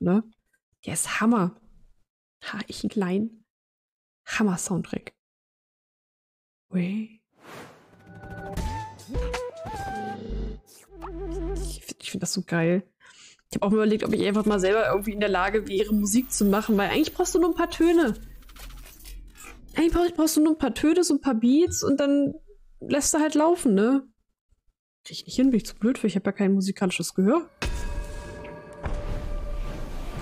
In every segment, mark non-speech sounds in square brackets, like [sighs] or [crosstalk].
ne? Der ist Hammer. Ha, ich ein klein. Hammer-Soundtrack. Ui. Ich, finde das so geil. Ich habe auch überlegt, ob ich einfach mal selber irgendwie in der Lage wäre, Musik zu machen, weil eigentlich brauchst du nur ein paar Töne. Eigentlich brauchst du nur ein paar Töne, so ein paar Beats und dann lässt du halt laufen, ne? Krieg ich nicht hin, bin ich zu blöd für. Ich habe ja kein musikalisches Gehör.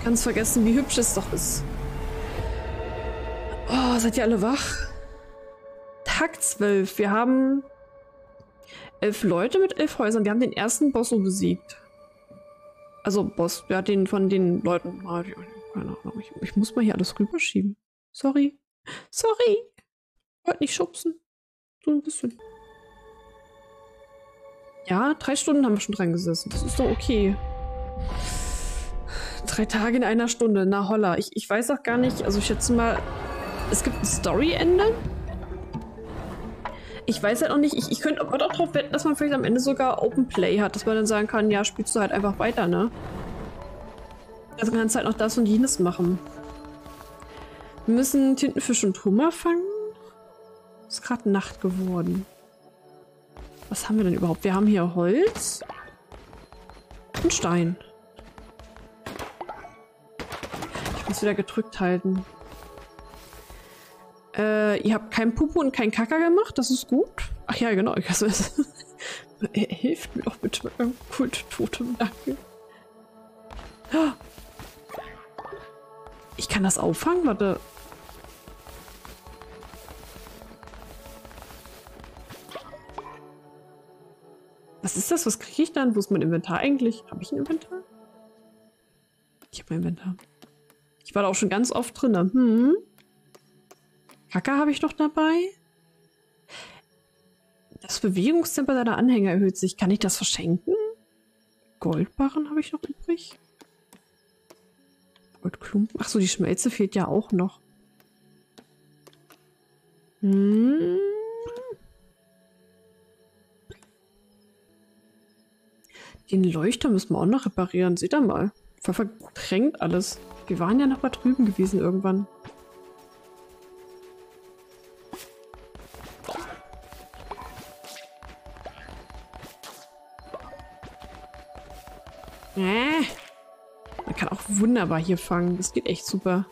Ganz vergessen, wie hübsch es doch ist. Oh, seid ihr alle wach? Tag 12. Wir haben elf Leute mit elf Häusern. Wir haben den ersten Boss so besiegt. Also Boss, ja, den von den Leuten. Ah, keine Ahnung. Ich, ich, muss mal hier alles rüberschieben. Sorry. Sorry. Wollte nicht schubsen. So ein bisschen. Ja, drei Stunden haben wir schon dran gesessen. Das ist doch okay. Drei Tage in einer Stunde. Na holla. Ich, ich weiß auch gar nicht. Also ich schätze mal, es gibt ein Story-Ende. Ich weiß halt auch nicht, ich, ich könnte aber doch darauf wetten, dass man vielleicht am Ende sogar Open Play hat, dass man dann sagen kann, ja, spielst du halt einfach weiter, ne? Also kannst halt noch das und jenes machen. Wir müssen Tintenfisch und Hummer fangen. Ist gerade Nacht geworden. Was haben wir denn überhaupt? Wir haben hier Holz und Stein. Muss wieder gedrückt halten. Äh, ihr habt kein Pupu und kein Kacker gemacht, das ist gut. Ach ja, genau. Also, [laughs] hilft mir doch bitte mit meinem Kulttotem, danke. Ich kann das auffangen, warte. Was ist das? Was kriege ich dann? Wo ist mein Inventar eigentlich? Habe ich ein Inventar? Ich habe mein Inventar. Ich war da auch schon ganz oft drin. Hm. Hacker habe ich noch dabei. Das Bewegungstempo deiner Anhänger erhöht sich. Kann ich das verschenken? Goldbarren habe ich noch übrig. Goldklumpen. Achso, die Schmelze fehlt ja auch noch. Hm. Den Leuchter müssen wir auch noch reparieren. Seht ihr mal. Verdrängt alles. Wir waren ja noch mal drüben gewesen irgendwann. Äh. Man kann auch wunderbar hier fangen. Das geht echt super.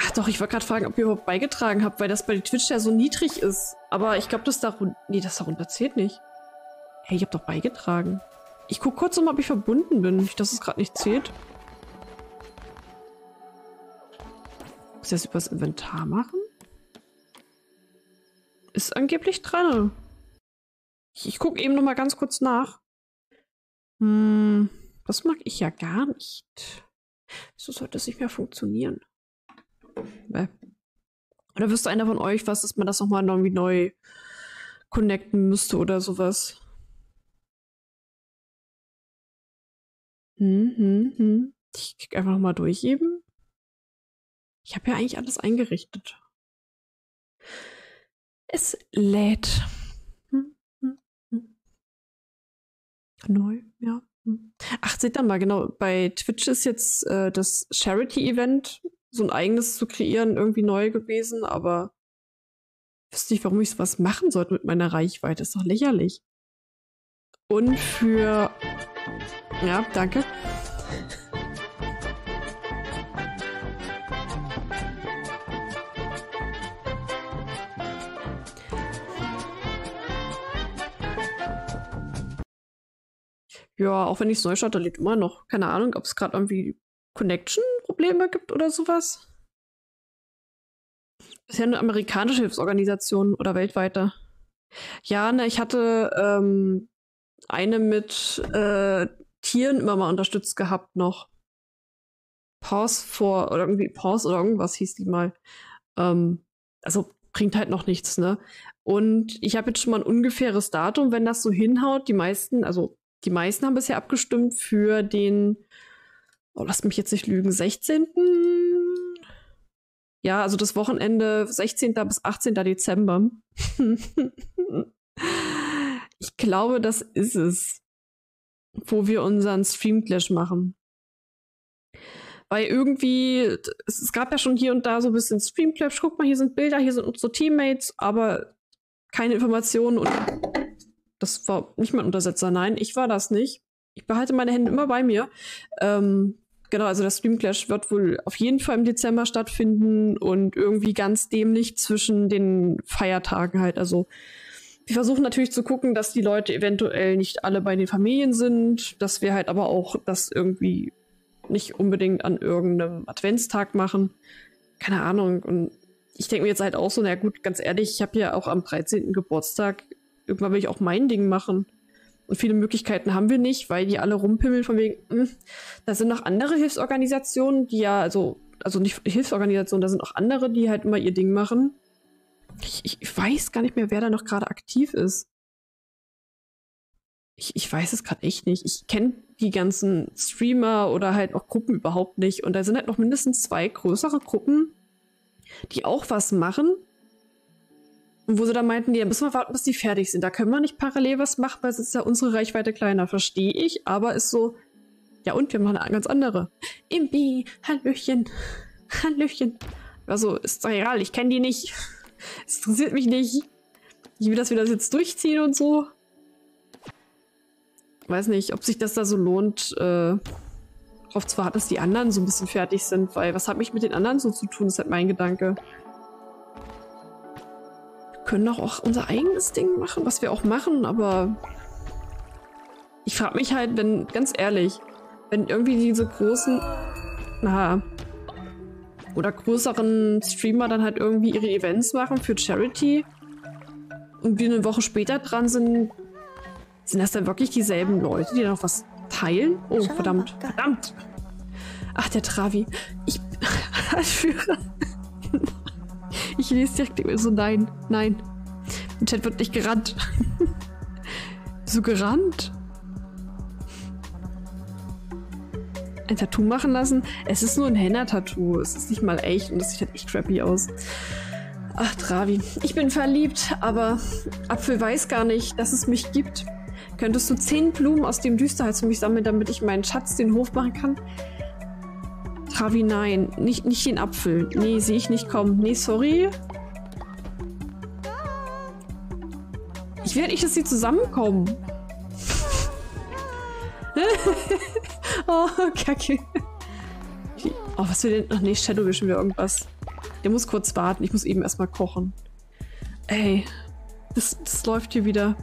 Ach doch, ich wollte gerade fragen, ob ihr überhaupt beigetragen habt, weil das bei Twitch ja so niedrig ist. Aber ich glaube, das da Nee, das darunter zählt nicht. Hey, ich habe doch beigetragen. Ich gucke kurz um, ob ich verbunden bin. Nicht, dass es gerade nicht zählt. Muss ich das übers Inventar machen? Ist angeblich dran. Ich, ich gucke eben noch mal ganz kurz nach. Hm, das mag ich ja gar nicht. Wieso sollte das nicht mehr funktionieren? Oder wüsste einer von euch was, dass man das nochmal irgendwie neu connecten müsste oder sowas? Hm, hm, hm. Ich krieg einfach mal durch eben. Ich habe ja eigentlich alles eingerichtet. Es lädt. Neu, ja. Hm. Ach, seht dann mal, genau. Bei Twitch ist jetzt äh, das Charity-Event, so ein eigenes zu kreieren, irgendwie neu gewesen, aber ich wüsste nicht, warum ich sowas machen sollte mit meiner Reichweite. Ist doch lächerlich. Und für. Ja, danke. Ja, auch wenn ich es neu starte, liegt immer noch. Keine Ahnung, ob es gerade irgendwie Connection-Probleme gibt oder sowas. Ist ja eine amerikanische Hilfsorganisation oder weltweite. Ja, ne, ich hatte ähm, eine mit äh, Tieren immer mal unterstützt gehabt noch. Pause vor, oder irgendwie Pause oder irgendwas hieß die mal. Ähm, also bringt halt noch nichts, ne? Und ich habe jetzt schon mal ein ungefähres Datum, wenn das so hinhaut. Die meisten, also die meisten haben bisher abgestimmt für den, oh, lasst mich jetzt nicht lügen, 16. Ja, also das Wochenende 16. bis 18. Dezember. [laughs] ich glaube, das ist es. Wo wir unseren Stream Clash machen. Weil irgendwie, es, gab ja schon hier und da so ein bisschen Stream Clash. Guck mal, hier sind Bilder, hier sind unsere Teammates, aber keine Informationen. Und das war nicht mein Untersetzer, nein, ich war das nicht. Ich behalte meine Hände immer bei mir. Ähm, genau, also der Stream Clash wird wohl auf jeden Fall im Dezember stattfinden und irgendwie ganz dämlich zwischen den Feiertagen halt. Also wir versuchen natürlich zu gucken, dass die Leute eventuell nicht alle bei den Familien sind, dass wir halt aber auch das irgendwie nicht unbedingt an irgendeinem Adventstag machen. Keine Ahnung. Und ich denke mir jetzt halt auch so, na gut, ganz ehrlich, ich habe ja auch am 13. Geburtstag, irgendwann will ich auch mein Ding machen. Und viele Möglichkeiten haben wir nicht, weil die alle rumpimmeln von wegen, mh, hm, da sind noch andere Hilfsorganisationen, die ja, also, also nicht Hilfsorganisationen, da sind auch andere, die halt immer ihr Ding machen. Ich, ich weiß gar nicht mehr, wer da noch gerade aktiv ist. Ich, ich weiß es gerade echt nicht. Ich kenne die ganzen Streamer oder halt auch Gruppen überhaupt nicht. Und da sind halt noch mindestens zwei größere Gruppen, die auch was machen. Und wo sie dann meinten, ja, müssen wir warten, bis die fertig sind. Da können wir nicht parallel was machen, weil es ist ja unsere Reichweite kleiner. Verstehe ich, aber ist so, ja und, wir machen eine ganz andere. Imbi, Hallöchen, Hallöchen. Also, ist doch egal, ich kenne die nicht. Es interessiert mich nicht. Ich will, dass wir das jetzt durchziehen und so. Weiß nicht, ob sich das da so lohnt, äh, zu warten, dass die anderen so ein bisschen fertig sind, weil was hat mich mit den anderen so zu tun, ist halt mein Gedanke. Wir können doch auch unser eigenes Ding machen, was wir auch machen, aber ich frage mich halt, wenn, ganz ehrlich, wenn irgendwie diese großen, na, oder größeren Streamer dann halt irgendwie ihre Events machen für Charity und wir eine Woche später dran sind, sind das dann wirklich dieselben Leute, die noch was teilen? Oh, verdammt. Verdammt. Ach, der Travi. Ich. [laughs] ich lese direkt so, nein, nein. Im Chat wird nicht gerannt. [laughs] so gerannt? Ein Tattoo machen lassen. Es ist nur ein Henna-Tattoo. Es ist nicht mal echt und es sieht halt echt crappy aus. Ach, Travi. Ich bin verliebt, aber Apfel weiß gar nicht, dass es mich gibt. Könntest du zehn Blumen aus dem Düsterholz für mich sammeln, damit ich meinen Schatz den Hof machen kann? Travi, nein. Nicht, nicht den Apfel. Nee, sehe ich nicht kommen. Nee, sorry. Ich will nicht, dass sie zusammenkommen. [laughs] oh, kacke. Oh, was will denn? Ach nee, Shadow wischen wir irgendwas. Der muss kurz warten. Ich muss eben erstmal kochen. Ey. Das, das läuft hier wieder.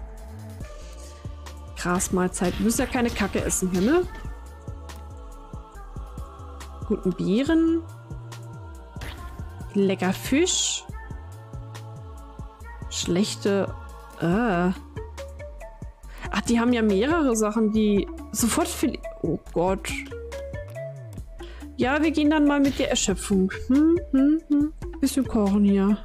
Grasmahlzeit. Wir müssen ja keine Kacke essen hier, ne? Guten Beeren. Lecker Fisch. Schlechte... Äh. Ach, die haben ja mehrere Sachen, die sofort viel... Oh Gott. Ja, wir gehen dann mal mit der Erschöpfung. Hm, hm, hm. Bisschen kochen hier.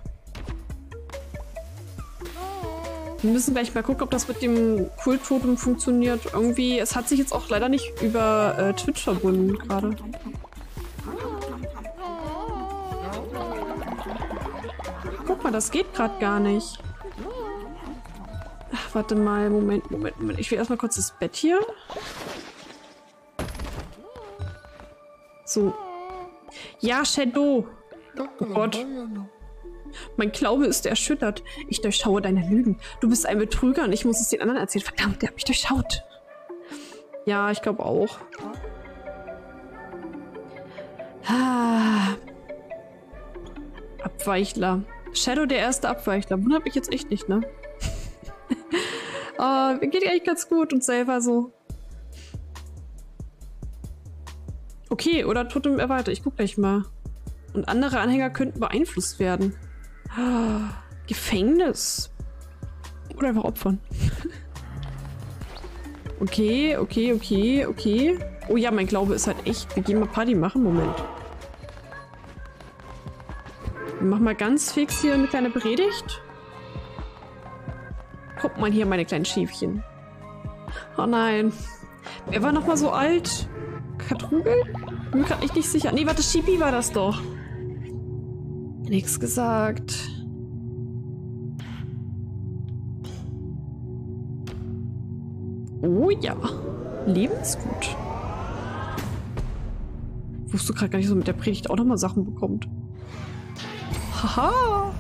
Wir müssen gleich mal gucken, ob das mit dem Kulttotem funktioniert. Irgendwie, es hat sich jetzt auch leider nicht über äh, Twitch verbunden gerade. Guck mal, das geht gerade gar nicht. Ach, warte mal, Moment, Moment, Moment. Ich will erstmal kurz das Bett hier. So. Ja, Shadow. Oh Gott. Mein Glaube ist erschüttert. Ich durchschaue deine Lügen. Du bist ein Betrüger und ich muss es den anderen erzählen. Verdammt, der hat mich durchschaut. Ja, ich glaube auch. Ah. Abweichler. Shadow der erste Abweichler. Wundert mich jetzt echt nicht, ne? Oh, geht eigentlich ganz gut und selber so. Okay, oder Totem erweitert. Ich guck gleich mal. Und andere Anhänger könnten beeinflusst werden. [gasps] Gefängnis. Oder einfach opfern. [laughs] okay, okay, okay, okay. Oh ja, mein Glaube ist halt echt. Wir gehen mal Party machen. Moment. Wir machen mal ganz fix hier eine kleine Predigt. Guck mal hier, meine kleinen Schäfchen. Oh nein. Wer war noch mal so alt? Katrugel? Bin mir gerade nicht sicher. Nee, warte, Shibi war das doch. Nichts gesagt. Oh ja. Lebensgut. Wusste gerade gar nicht, so mit der Predigt auch nochmal Sachen bekommt. Haha.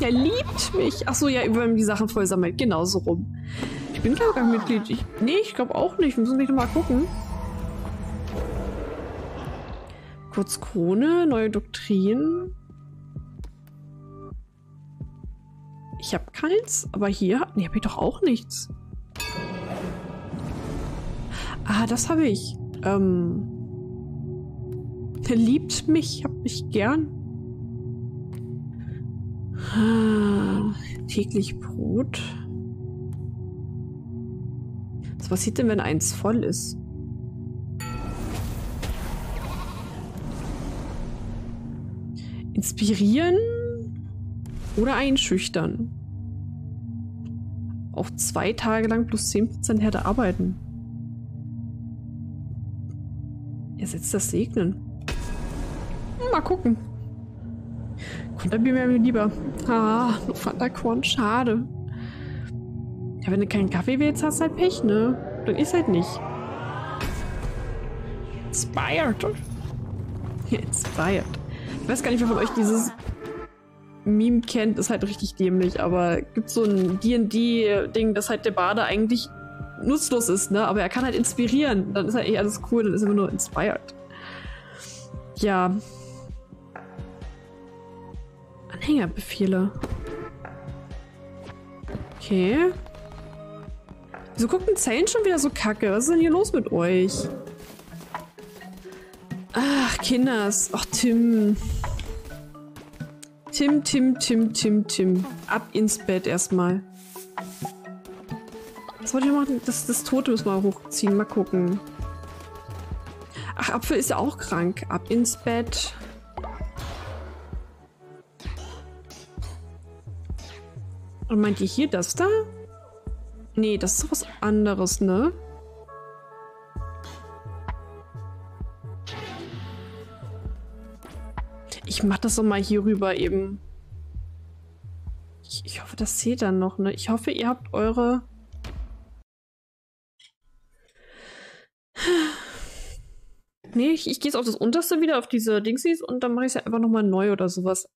Er liebt mich. Achso, ja, über die Sachen voll sammelt. Genauso rum. Ich bin gar kein Mitglied. Ich, nee, ich glaube auch nicht. Wir müssen nicht nochmal gucken. Kurz Krone, neue Doktrin. Ich habe keins, aber hier nee, habe ich doch auch nichts. Ah, das habe ich. Ähm, er liebt mich, hab mich gern. Ah, täglich Brot. Was passiert denn, wenn eins voll ist? Inspirieren oder einschüchtern. Auch zwei Tage lang plus 10% härter arbeiten. Ersetzt das Segnen. Mal gucken. Konterbier mir lieber. Ah, Fanta-Korn, schade. Ja, wenn du keinen Kaffee willst, hast du halt Pech, ne? Dann ist halt nicht. Inspired. [laughs] Inspired. Ich weiß gar nicht, wer von euch dieses Meme kennt, ist halt richtig dämlich, aber gibt so ein D&D-Ding, dass halt der Bade eigentlich nutzlos ist, ne? Aber er kann halt inspirieren. Dann ist halt eh alles cool, dann ist er immer nur inspired. Ja. Anhängerbefehle. Okay. Wieso gucken Zellen schon wieder so kacke? Was ist denn hier los mit euch? Ach, Kinders. Ach, Tim. Tim, Tim, Tim, Tim, Tim. Ab ins Bett erstmal. Was wollte ich machen? Das, das Tote müssen wir hochziehen. Mal gucken. Ach, Apfel ist ja auch krank. Ab ins Bett. Und meint ihr hier das da? Nee, das ist was anderes, ne? Ich mach das doch mal hier rüber eben. Ich, ich hoffe, das zählt dann noch, ne? Ich hoffe, ihr habt eure... Nee, ich, ich gehe jetzt auf das unterste wieder, auf diese Dingsies und dann mache ich es ja einfach nochmal neu oder sowas.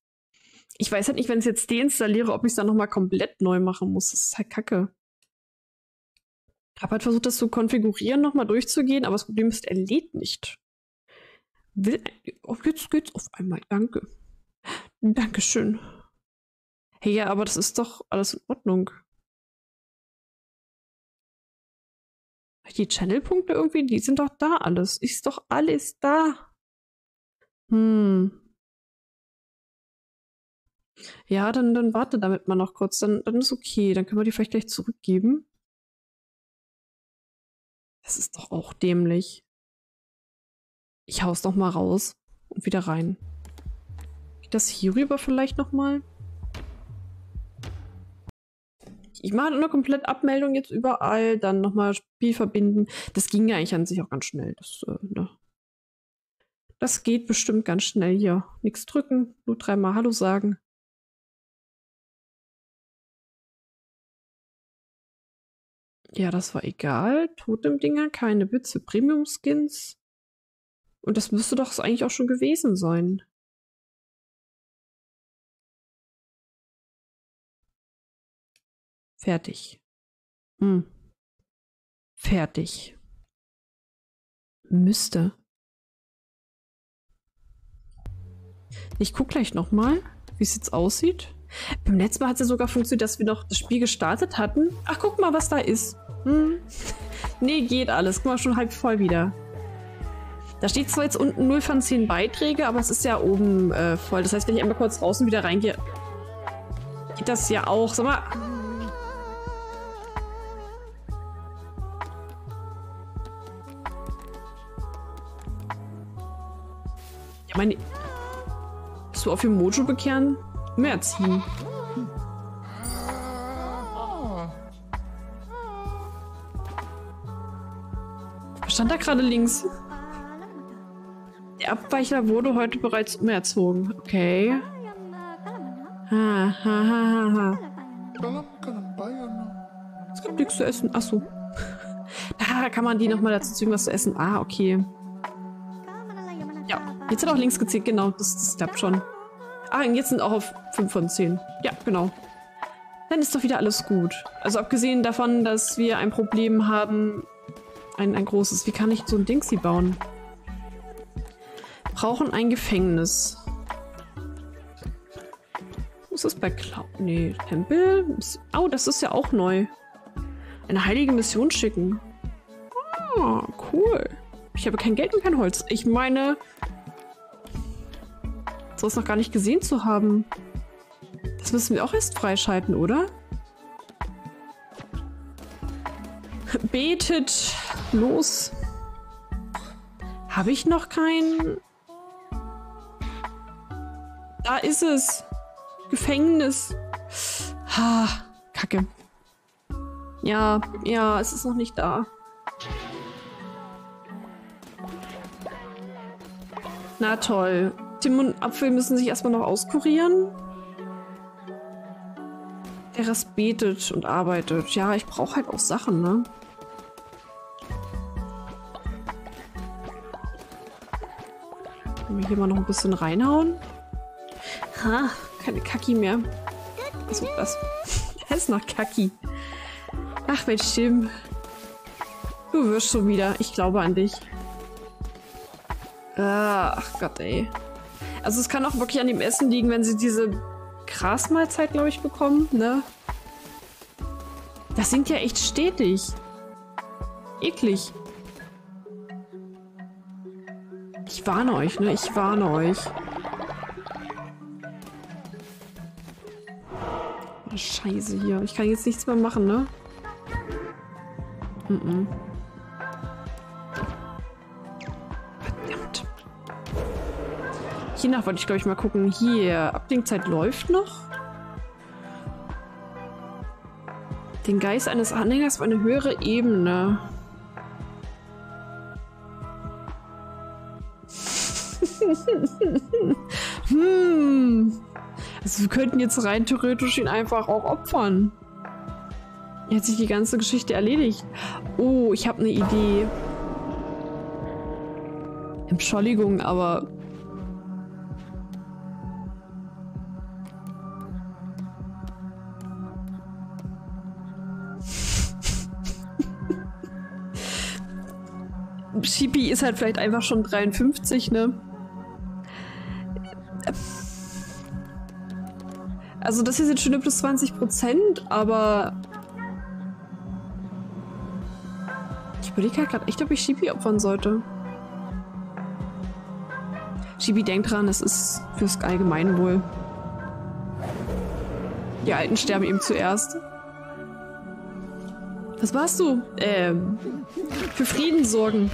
Ich weiß halt nicht, wenn ich es jetzt deinstalliere, ob ich es dann nochmal komplett neu machen muss. Das ist halt kacke. Ich habe halt versucht, das zu konfigurieren, nochmal durchzugehen, aber das Problem ist, er lädt nicht. Will, oh, jetzt geht's auf einmal. Danke. Dankeschön. Hey, ja, aber das ist doch alles in Ordnung. Die Channel-Punkte irgendwie, die sind doch da alles. Ist doch alles da. Hm. Ja, dann, dann warte damit mal noch kurz. Dann, dann ist okay. Dann können wir die vielleicht gleich zurückgeben. Das ist doch auch dämlich. Ich hau's noch mal raus und wieder rein. Geht das hier rüber vielleicht noch mal? Ich mache eine komplett Abmeldung jetzt überall, dann nochmal Spiel verbinden. Das ging ja eigentlich an sich auch ganz schnell. Das, äh, ne? das geht bestimmt ganz schnell hier. Nichts drücken, nur dreimal Hallo sagen. Ja, das war egal. Totem-Dinger, keine Witze, Premium-Skins. Und das müsste doch eigentlich auch schon gewesen sein. Fertig. Hm. Fertig. Müsste. Ich guck gleich nochmal, wie es jetzt aussieht. Beim letzten Mal hat es ja sogar funktioniert, dass wir noch das Spiel gestartet hatten. Ach, guck mal, was da ist. Hm. [laughs] nee, geht alles. Guck mal, schon halb voll wieder. Da steht zwar jetzt unten 0 von 10 Beiträge, aber es ist ja oben äh, voll. Das heißt, wenn ich einmal kurz draußen wieder reingehe, geht das ja auch. Sag mal. Ja, meine. Bist du auf dem Mojo bekehren? Mehr ziehen. Stand da gerade links? Der Abweichler wurde heute bereits umerzogen. Okay. Ha, ha, ha, ha. Es gibt nichts zu essen. Achso. [laughs] Da kann man die nochmal dazu zwingen, was zu essen. Ah, okay. Ja, jetzt hat auch links gezählt, genau. Das, das klappt schon. Ah, und jetzt sind auch auf 5 von 10. Ja, genau. Dann ist doch wieder alles gut. Also abgesehen davon, dass wir ein Problem haben, ein, ein großes. Wie kann ich so ein Ding sie bauen? Brauchen ein Gefängnis. Ist das bei Cloud? Nee, Tempel? Oh, das ist ja auch neu. Eine heilige Mission schicken. Ah, cool. Ich habe kein Geld und kein Holz. Ich meine, so ist noch gar nicht gesehen zu haben. Das müssen wir auch erst freischalten, oder? Betet. Los. Habe ich noch kein... Da ist es. Gefängnis. Ha, Kacke. Ja, ja, es ist noch nicht da. Na toll. Tim und Apfel müssen sich erstmal noch auskurieren. Der Rest betet und arbeitet. Ja, ich brauche halt auch Sachen, ne? Können wir hier mal noch ein bisschen reinhauen? Ha, keine Kaki mehr. Achso, das. [laughs] Das ist noch Kaki. Ach, Mensch, Tim. Du wirst schon wieder. Ich glaube an dich. Ach Gott, ey. Also es kann auch wirklich an dem Essen liegen, wenn sie diese Grasmahlzeit, glaube ich, bekommen, ne? Das sinkt ja echt stetig. Eklig. Ich warne euch, ne? Ich warne euch. Oh, Scheiße hier. Ich kann jetzt nichts mehr machen, ne? Mm, -mm. Hiernach wollte ich, glaube ich, mal gucken. Hier, Abdingzeit läuft noch. Den Geist eines Anhängers auf eine höhere Ebene. [laughs] hm. Also wir könnten jetzt rein theoretisch ihn einfach auch opfern. Er hat sich die ganze Geschichte erledigt. Oh, ich habe eine Idee. Entschuldigung, aber Shippy ist halt vielleicht einfach schon 53, ne? Also das hier sind schon plus 20 Prozent, aber ich überlege halt gerade echt, ob ich Shippy opfern sollte. Shippy denkt dran, es ist fürs Allgemeinwohl. Die Alten sterben ihm zuerst. Was warst du? Ähm, für Frieden sorgen.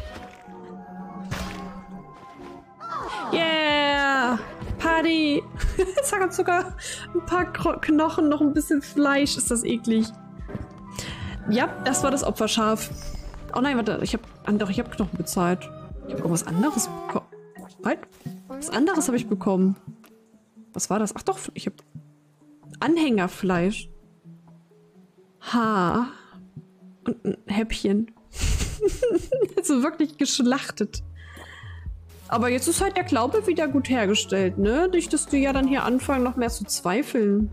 Party. [laughs] es hat sogar ein paar Knochen, noch ein bisschen Fleisch. Ist das eklig. Ja, das war das Opferschaf. Oh nein, warte. Ich habe doch, ich habe Knochen bezahlt. Ich habe irgendwas anderes bekommen. Was? Was anderes habe ich bekommen. Was war das? Ach doch, ich habe Anhängerfleisch. Ha. Und ein Häppchen. [laughs] also wirklich geschlachtet. Aber jetzt ist halt der Glaube wieder gut hergestellt, ne? Nicht, dass du ja dann hier anfangen, noch mehr zu zweifeln.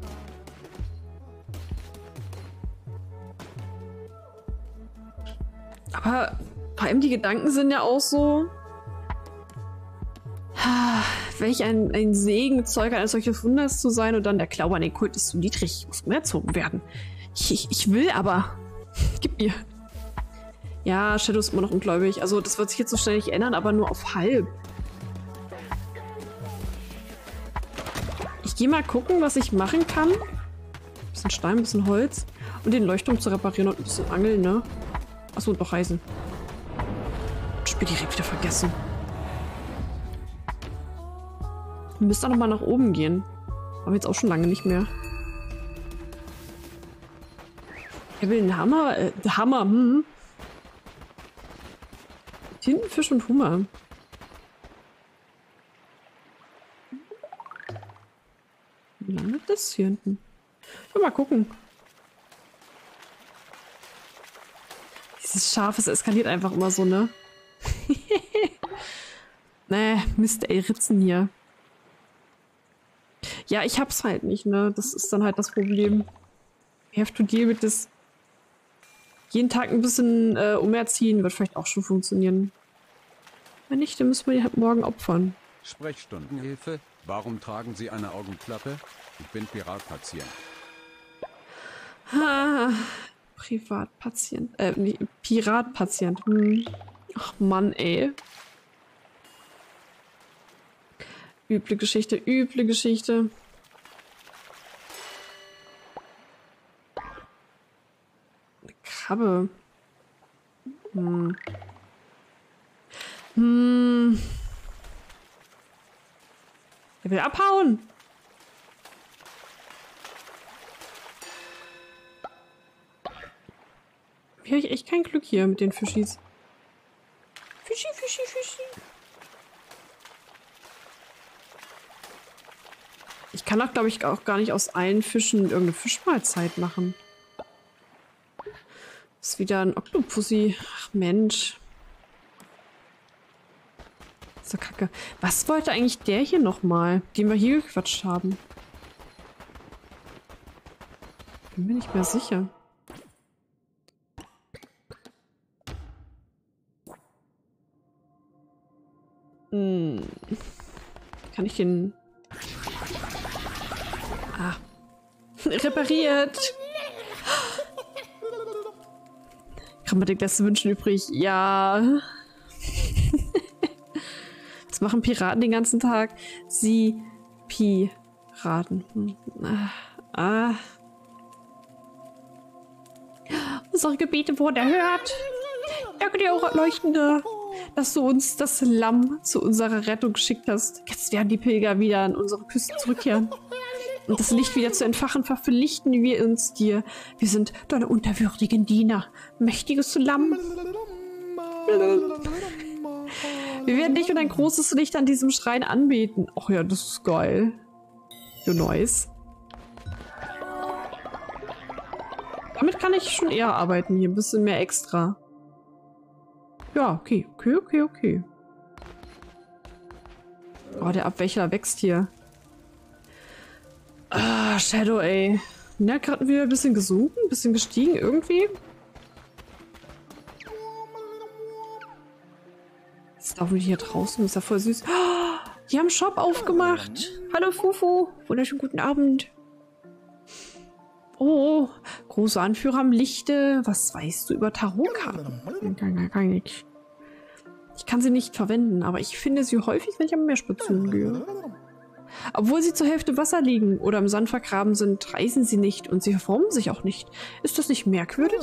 Aber vor allem die Gedanken sind ja auch so... Welch ein, ein Segen, Zeuge eines solchen Wunders zu sein und dann der Glaube an den Kult ist zu niedrig, muss umerzogen werden. Ich, ich, ich will aber. [laughs] Gib mir. Ja, Shadow ist immer noch ungläubig. Also das wird sich jetzt so schnell nicht ändern, aber nur auf halb. Gehe mal gucken, was ich machen kann. Ein bisschen Stein, ein bisschen Holz. Und den Leuchtturm zu reparieren und ein bisschen angeln, ne? Achso, und noch Reisen. Spiel direkt wieder vergessen. Wir müssen auch noch mal nach oben gehen. Aber jetzt auch schon lange nicht mehr. Er will einen Hammer. Äh, Hammer, hm. Tintenfisch und Hummer. Wie landet das hier hinten? Mal gucken. Dieses Das Schaf, es eskaliert einfach immer so, ne? [laughs] nee, Mist, ey, Ritzen hier. Ja, ich hab's halt nicht, ne? Das ist dann halt das Problem. We have to deal with this. Jeden Tag ein bisschen äh, umerziehen wird vielleicht auch schon funktionieren. Wenn nicht, dann müssen wir die halt morgen opfern. Sprechstundenhilfe. Warum tragen Sie eine Augenklappe? Ich bin Piratpatient. Ah, Privatpatient. Äh, nee, Piratpatient. Hm. Ach Mann, ey. Üble Geschichte, üble Geschichte. Eine Krabbe. Hm. Hm. Er will abhauen. Hier habe ich echt kein Glück hier mit den Fischis. Fischi, Fischi, Fischi. Ich kann auch, glaube ich, auch gar nicht aus allen Fischen irgendeine Fischmahlzeit machen. Ist wieder ein Oktopussi. Ach Mensch. So kacke. Was wollte eigentlich der hier nochmal, den wir hier gequatscht haben? Bin mir nicht mehr sicher. Hm. Kann ich den... Ah. Repariert! Grammatik lässt wünschen übrig. Ja. Was machen Piraten den ganzen Tag? Sie Piraten. Hm. Ah. ah. Unsere Gebete wurden erhört. Danke Leuchtende dass du uns das Lamm zu unserer Rettung geschickt hast. Jetzt werden die Pilger wieder an unsere Küste zurückkehren. Und das Licht wieder zu entfachen, verpflichten wir uns dir. Wir sind deine unterwürdigen Diener. Mächtiges Lamm. Wir werden dich und ein großes Licht an diesem Schrein anbeten. Ach ja, das ist geil. Du Neues. Damit kann ich schon eher arbeiten hier. Ein bisschen mehr extra. Ja, okay, okay, okay, okay. Oh, der Abwächter wächst hier. Ah, Shadow, ey. Na, gerade wieder ein bisschen gesunken, ein bisschen gestiegen irgendwie. Laufen die hier draußen, ist ja voll süß. Oh, die haben Shop aufgemacht. Hallo Fufu, wunderschönen guten Abend. Oh, große Anführer am Lichte. Was weißt du über Tarotkarten? Ich kann sie nicht verwenden, aber ich finde sie häufig, wenn ich am Meeresspitzen gehe. Obwohl sie zur Hälfte Wasser liegen oder im Sand vergraben sind, reißen sie nicht und sie verformen sich auch nicht. Ist das nicht merkwürdig?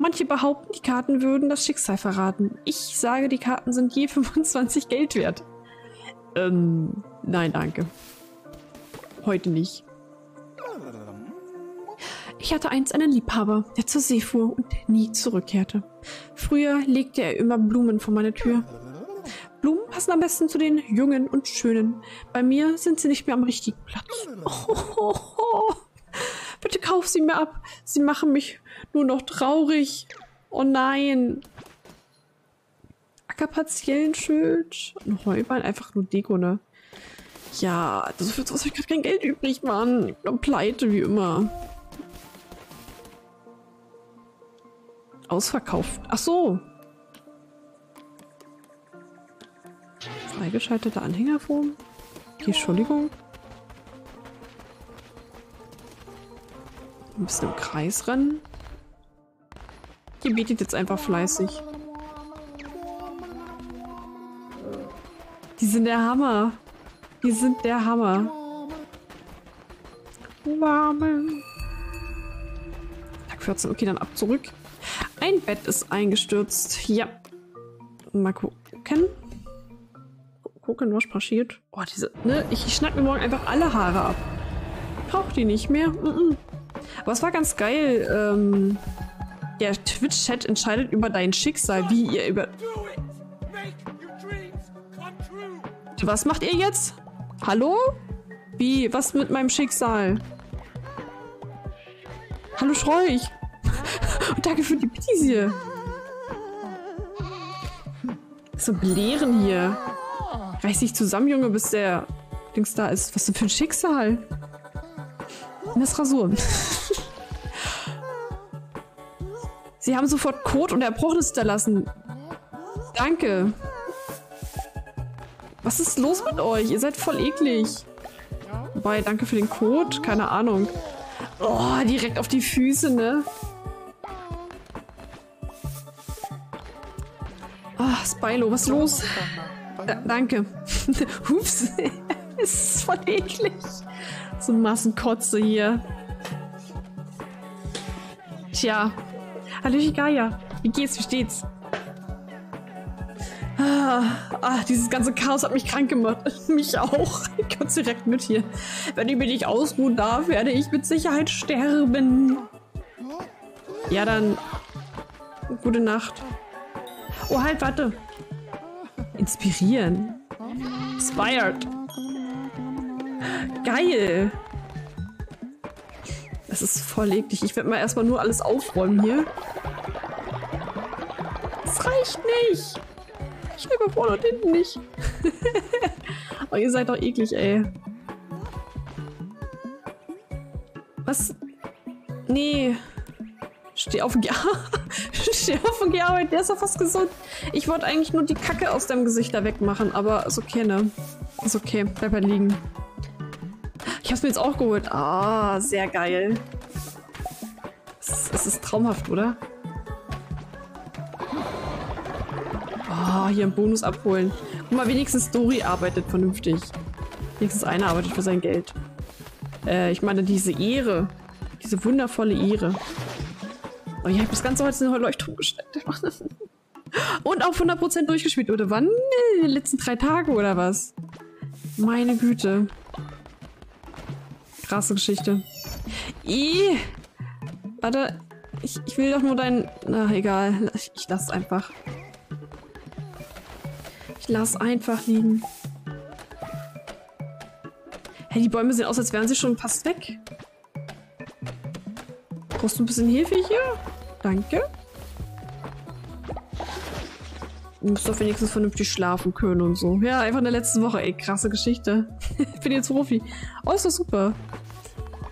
Manche behaupten, die Karten würden das Schicksal verraten. Ich sage, die Karten sind je [laughs] 25 Geld wert. Ähm, nein, danke. Heute nicht. Ich hatte einst einen Liebhaber, der zur See fuhr und nie zurückkehrte. Früher legte er immer Blumen vor meine Tür. Blumen passen am besten zu den Jungen und Schönen. Bei mir sind sie nicht mehr am richtigen Platz. Oh, oh, oh. Bitte kauf sie mir ab. Sie machen mich nur noch traurig. Oh nein. Ackerpartiellenschild. Ein Heuballen, einfach nur Deko, ne? Ja, das für sowas habe ich gerade kein Geld übrig, Mann. Ich bin pleite, wie immer. Ausverkauft. Ach so. Freigeschaltete Anhängerform. Die Entschuldigung. Ein bisschen im Kreis rennen. Die bietet jetzt einfach fleißig. Die sind der Hammer. Die sind der Hammer. Warmen. Tag 14. Okay, dann ab zurück. Ein Bett ist eingestürzt. Ja. Mal gucken. Gucken, was passiert. Oh, diese, ne? Ich schneide mir morgen einfach alle Haare ab. Braucht die nicht mehr. Mm -mm. Aber es war ganz geil. Ähm, der Twitch-Chat entscheidet über dein Schicksal, wie ihr über... Was macht ihr jetzt? Hallo? Wie? Was mit meinem Schicksal? Hallo Schräuch. [laughs] Und danke für die hier. So belehren hier. Reiß dich zusammen, Junge, bis der Dings da ist. Was denn für ein Schicksal? Das Rasuren. Sie haben sofort Kot und Erbrochenes hinterlassen. Danke. Was ist los mit euch? Ihr seid voll eklig. Wobei, danke für den Code. Keine Ahnung. Oh, direkt auf die Füße, ne? Oh, Spylo, was ist los? Äh, danke. [laughs] Hups. [laughs] Es ist voll eklig. So Massenkotze hier. Tja. Hallöchen Gaia. Wie geht's? Wie steht's? Ah, ah, dieses ganze Chaos hat mich krank gemacht. [laughs] mich auch. Ich komm's direkt mit hier. Wenn ich mich nicht ausruhen darf, werde ich mit Sicherheit sterben. Ja, dann. Gute Nacht. Oh, halt, warte. Inspirieren. Inspired. Geil. Das ist voll eklig. Ich werde mal erstmal nur alles aufräumen hier. Es reicht nicht. Ich nehme vorne und hinten nicht. [laughs] oh, ihr seid doch eklig, ey. Was? Nee. Steh auf geh. [laughs] Steh auf und geh arbeiten. Der ist doch fast gesund. Ich wollte eigentlich nur die Kacke aus deinem Gesicht da wegmachen, aber ist okay, ne? Ist okay. Bleib halt liegen. Ich hab's mir jetzt auch geholt. Ah, sehr geil. Es, es ist traumhaft, oder? Oh, hier einen Bonus abholen. Guck mal, wenigstens Story arbeitet vernünftig. Wenigstens einer arbeitet für sein Geld. Äh, ich meine, diese Ehre. Diese wundervolle Ehre. Oh, ich habe das Ganze heute in den Leuchtturm gestellt. [laughs] Und auf 100% durchgespielt, oder wann? In den letzten drei Tagen, oder was? Meine Güte. Krasse Geschichte. I. Warte. Ich, ich will doch nur dein... Na, egal. Ich, ich lass einfach. Ich lass einfach liegen. Hey, die Bäume sehen aus, als wären sie schon fast weg. Brauchst du ein bisschen Hilfe hier? Danke. Du musst doch wenigstens vernünftig schlafen können und so. Ja, einfach in der letzten Woche. Ey, krasse Geschichte. ich [laughs] bin jetzt Profi. Oh, ist doch super.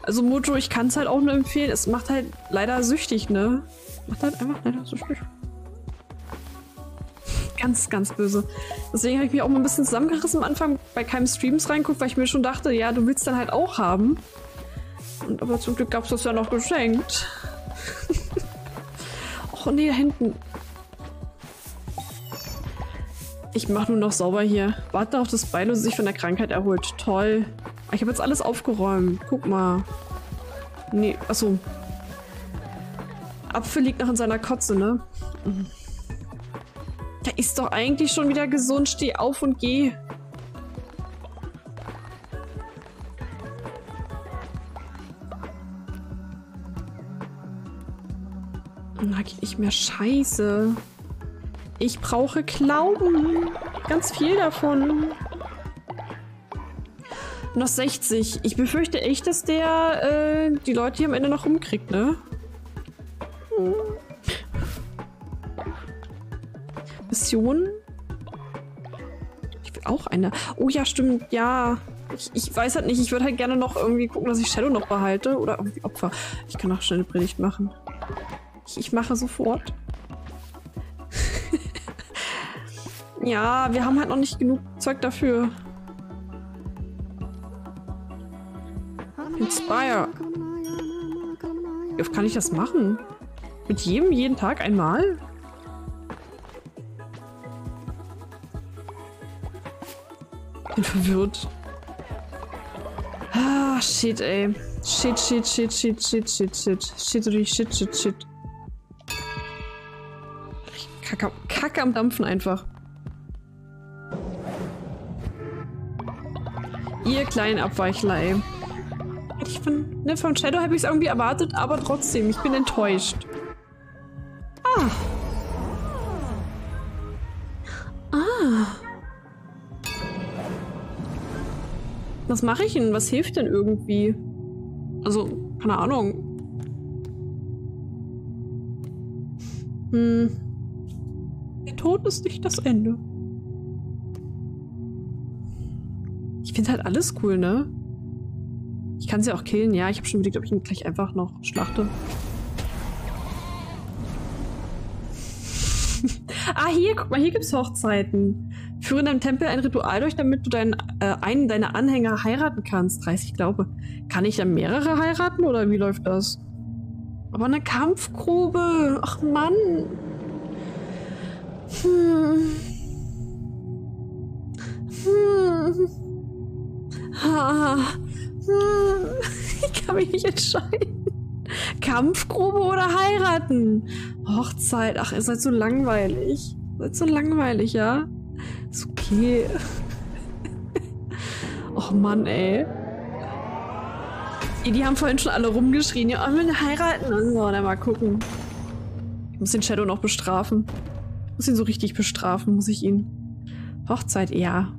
Also Mojo, ich kann es halt auch nur empfehlen. Es macht halt leider süchtig, ne? Macht halt einfach leider süchtig. Ganz, ganz böse. Deswegen habe ich mich auch mal ein bisschen zusammengerissen am Anfang bei keinem Streams reinguckt, weil ich mir schon dachte, ja, du willst dann halt auch haben. Und aber zum Glück gab es das ja noch geschenkt. [laughs] Och nee, da hinten. Ich mache nur noch sauber hier. Warte darauf, dass Beilo sich von der Krankheit erholt. Toll. Ich habe jetzt alles aufgeräumt. Guck mal. Nee, achso. Apfel liegt noch in seiner Kotze, ne? Der ist doch eigentlich schon wieder gesund. Steh auf und geh. Na, geht nicht mehr scheiße. Ich brauche Glauben. Ganz viel davon. Noch 60. Ich befürchte echt, dass der äh, die Leute hier am Ende noch rumkriegt, ne? Hm. Mission? Ich will auch eine. Oh ja, stimmt. Ja. Ich, ich weiß halt nicht. Ich würde halt gerne noch irgendwie gucken, dass ich Shadow noch behalte. Oder irgendwie Opfer. Ich kann auch schnell eine Predigt machen. Ich, ich mache sofort. Ja, wir haben halt noch nicht genug Zeug dafür. Inspire. Wie oft kann ich das machen? Mit jedem jeden Tag einmal? Bin verwirrt. Ah, shit, ey. Shit, shit, shit, shit, shit, shit, shit. Shit, shit, shit, shit. Kacke am Dampfen einfach. Ihr kleinen Abweichler, ich von, ne, von Shadow habe ich es irgendwie erwartet, aber trotzdem, ich bin enttäuscht. Ah. Ah. Was mache ich denn? Was hilft denn irgendwie? Also, keine Ahnung. Hm. Der Tod ist nicht das Ende. Finde halt alles cool, ne? Ich kann sie auch killen. Ja, ich habe schon überlegt, ob ich ihn gleich einfach noch schlachte. [laughs] ah, hier, guck mal, hier gibt's Hochzeiten. Führe in deinem Tempel ein Ritual durch, damit du deinen, äh, einen deiner Anhänger heiraten kannst. 30 Glaube. Kann ich dann mehrere heiraten oder wie läuft das? Aber eine Kampfgrube. Ach Mann. Hm. Hm. Ha. Hm. Ich kann mich nicht entscheiden. Kampfgrube oder heiraten? Hochzeit. Ach, ihr seid so langweilig. Seid so langweilig, ja? Ist okay. [laughs] Och Mann, ey. Die haben vorhin schon alle rumgeschrien. Ja, wir heiraten so. Dann mal gucken. Ich muss den Shadow noch bestrafen. Ich muss ihn so richtig bestrafen, muss ich ihn. Hochzeit, ja.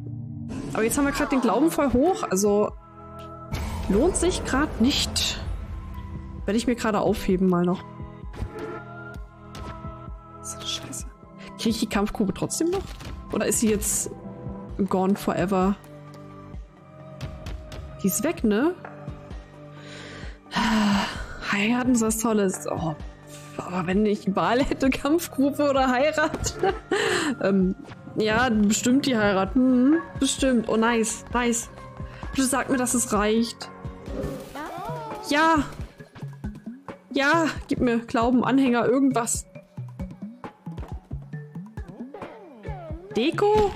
Aber jetzt haben wir gerade den Glauben voll hoch. Also lohnt sich gerade nicht. Werde ich mir gerade aufheben mal noch. So eine Scheiße. Kriege ich die Kampfgrube trotzdem noch? Oder ist sie jetzt gone forever? Die ist weg, ne? Heiraten ist was Tolles. Oh, aber wenn ich Wahl hätte, Kampfgruppe oder Heirat. [laughs] ähm, ja, bestimmt die Heirat. Hm, bestimmt. Oh, nice, nice. Bitte sag mir, dass es reicht. Ja. Ja, gib mir Glauben, Anhänger, irgendwas. Deko?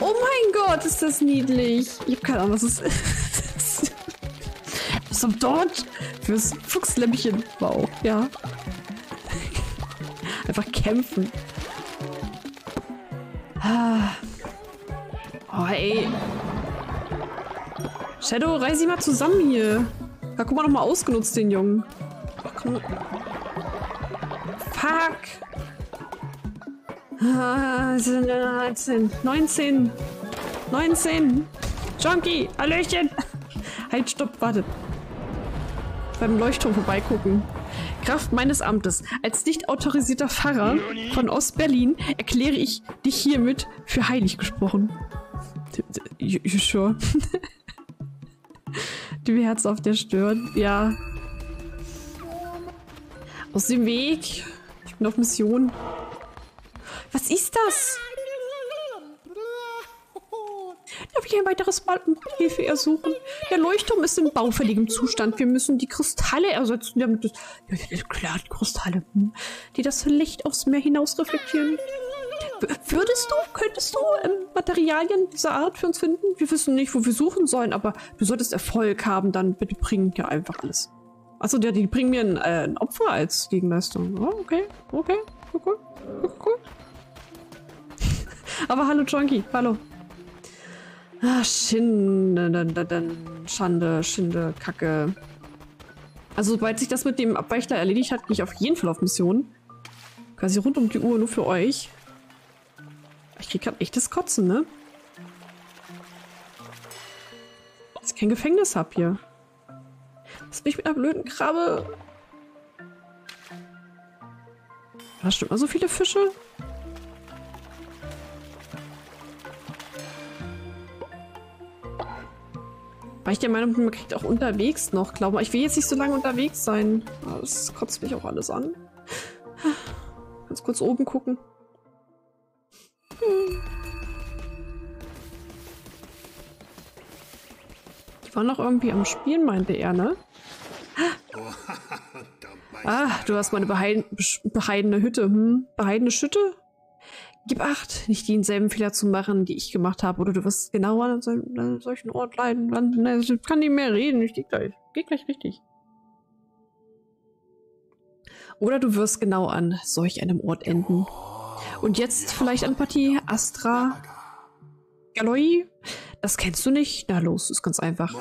Oh mein Gott, ist das niedlich. Ich habe keine Ahnung, was es ist. [laughs] Zum Dodge fürs Fuchslämmchen. Wow, ja. [laughs] Einfach kämpfen. Ah. Oh, ey. Shadow, reiß sie mal zusammen hier. Da guck mal noch mal ausgenutzt, den Jungen. Ach, komm. Fuck. 19, 19, 19. Junkie, Hallöchen. Halt, stopp, warte. Beim Leuchtturm vorbeigucken. Kraft meines Amtes als nicht autorisierter Pfarrer von Ostberlin erkläre ich dich hiermit für heilig gesprochen. You, sure? [laughs] Die Herz auf der Stirn, ja. Aus dem Weg. Ich bin auf Mission. Was ist das? Darf ich ein weiteres Mal um Hilfe ersuchen? Der Leuchtturm ist in baufälligem Zustand. Wir müssen die Kristalle ersetzen, damit es... Ja, klar, die Kristalle, hm, die das Licht aufs Meer hinaus reflektieren. Würdest du, könntest du ähm, Materialien dieser Art für uns finden? Wir wissen nicht, wo wir suchen sollen, aber du solltest Erfolg haben, dann bitte bringen ja einfach alles. Achso, ja, die bringen mir ein, äh, ein Opfer als Gegenleistung. Oh, okay, okay, cool, cool, cool, cool. Aber hallo Chonky, hallo. Ah, Schinde, Schande, Schinde, Kacke. Also sobald sich das mit dem Abweichler erledigt hat, bin ich auf jeden Fall auf Mission. Quasi rund um die Uhr nur für euch. Ich krieg grad echtes Kotzen, ne? Dass ich kein Gefängnis hab hier. Was bin ich mit einer blöden Krabbe? Da stimmt mal so viele Fische. Weil ich der Meinung bin, man kriegt auch unterwegs noch Glauben. Ich will jetzt nicht so lange unterwegs sein. Das kotzt mich auch alles an. Ganz kurz oben gucken. Hm. Die waren noch irgendwie am Spielen, meinte er, ne? [laughs] Ah, du hast meine beheiden, beheidene Hütte. Hm? Beheidene Schütte? Gib acht, nicht denselben Fehler zu machen, die ich gemacht habe, oder du wirst genau an so, einem solchen Ort leiden. Dann ich kann nicht mehr reden, ich geh gleich. Geh gleich richtig. Oder du wirst genau an solch einem Ort enden. Und jetzt vielleicht Anpathie, Astra, Galoi. Das kennst du nicht? Na los, ist ganz einfach.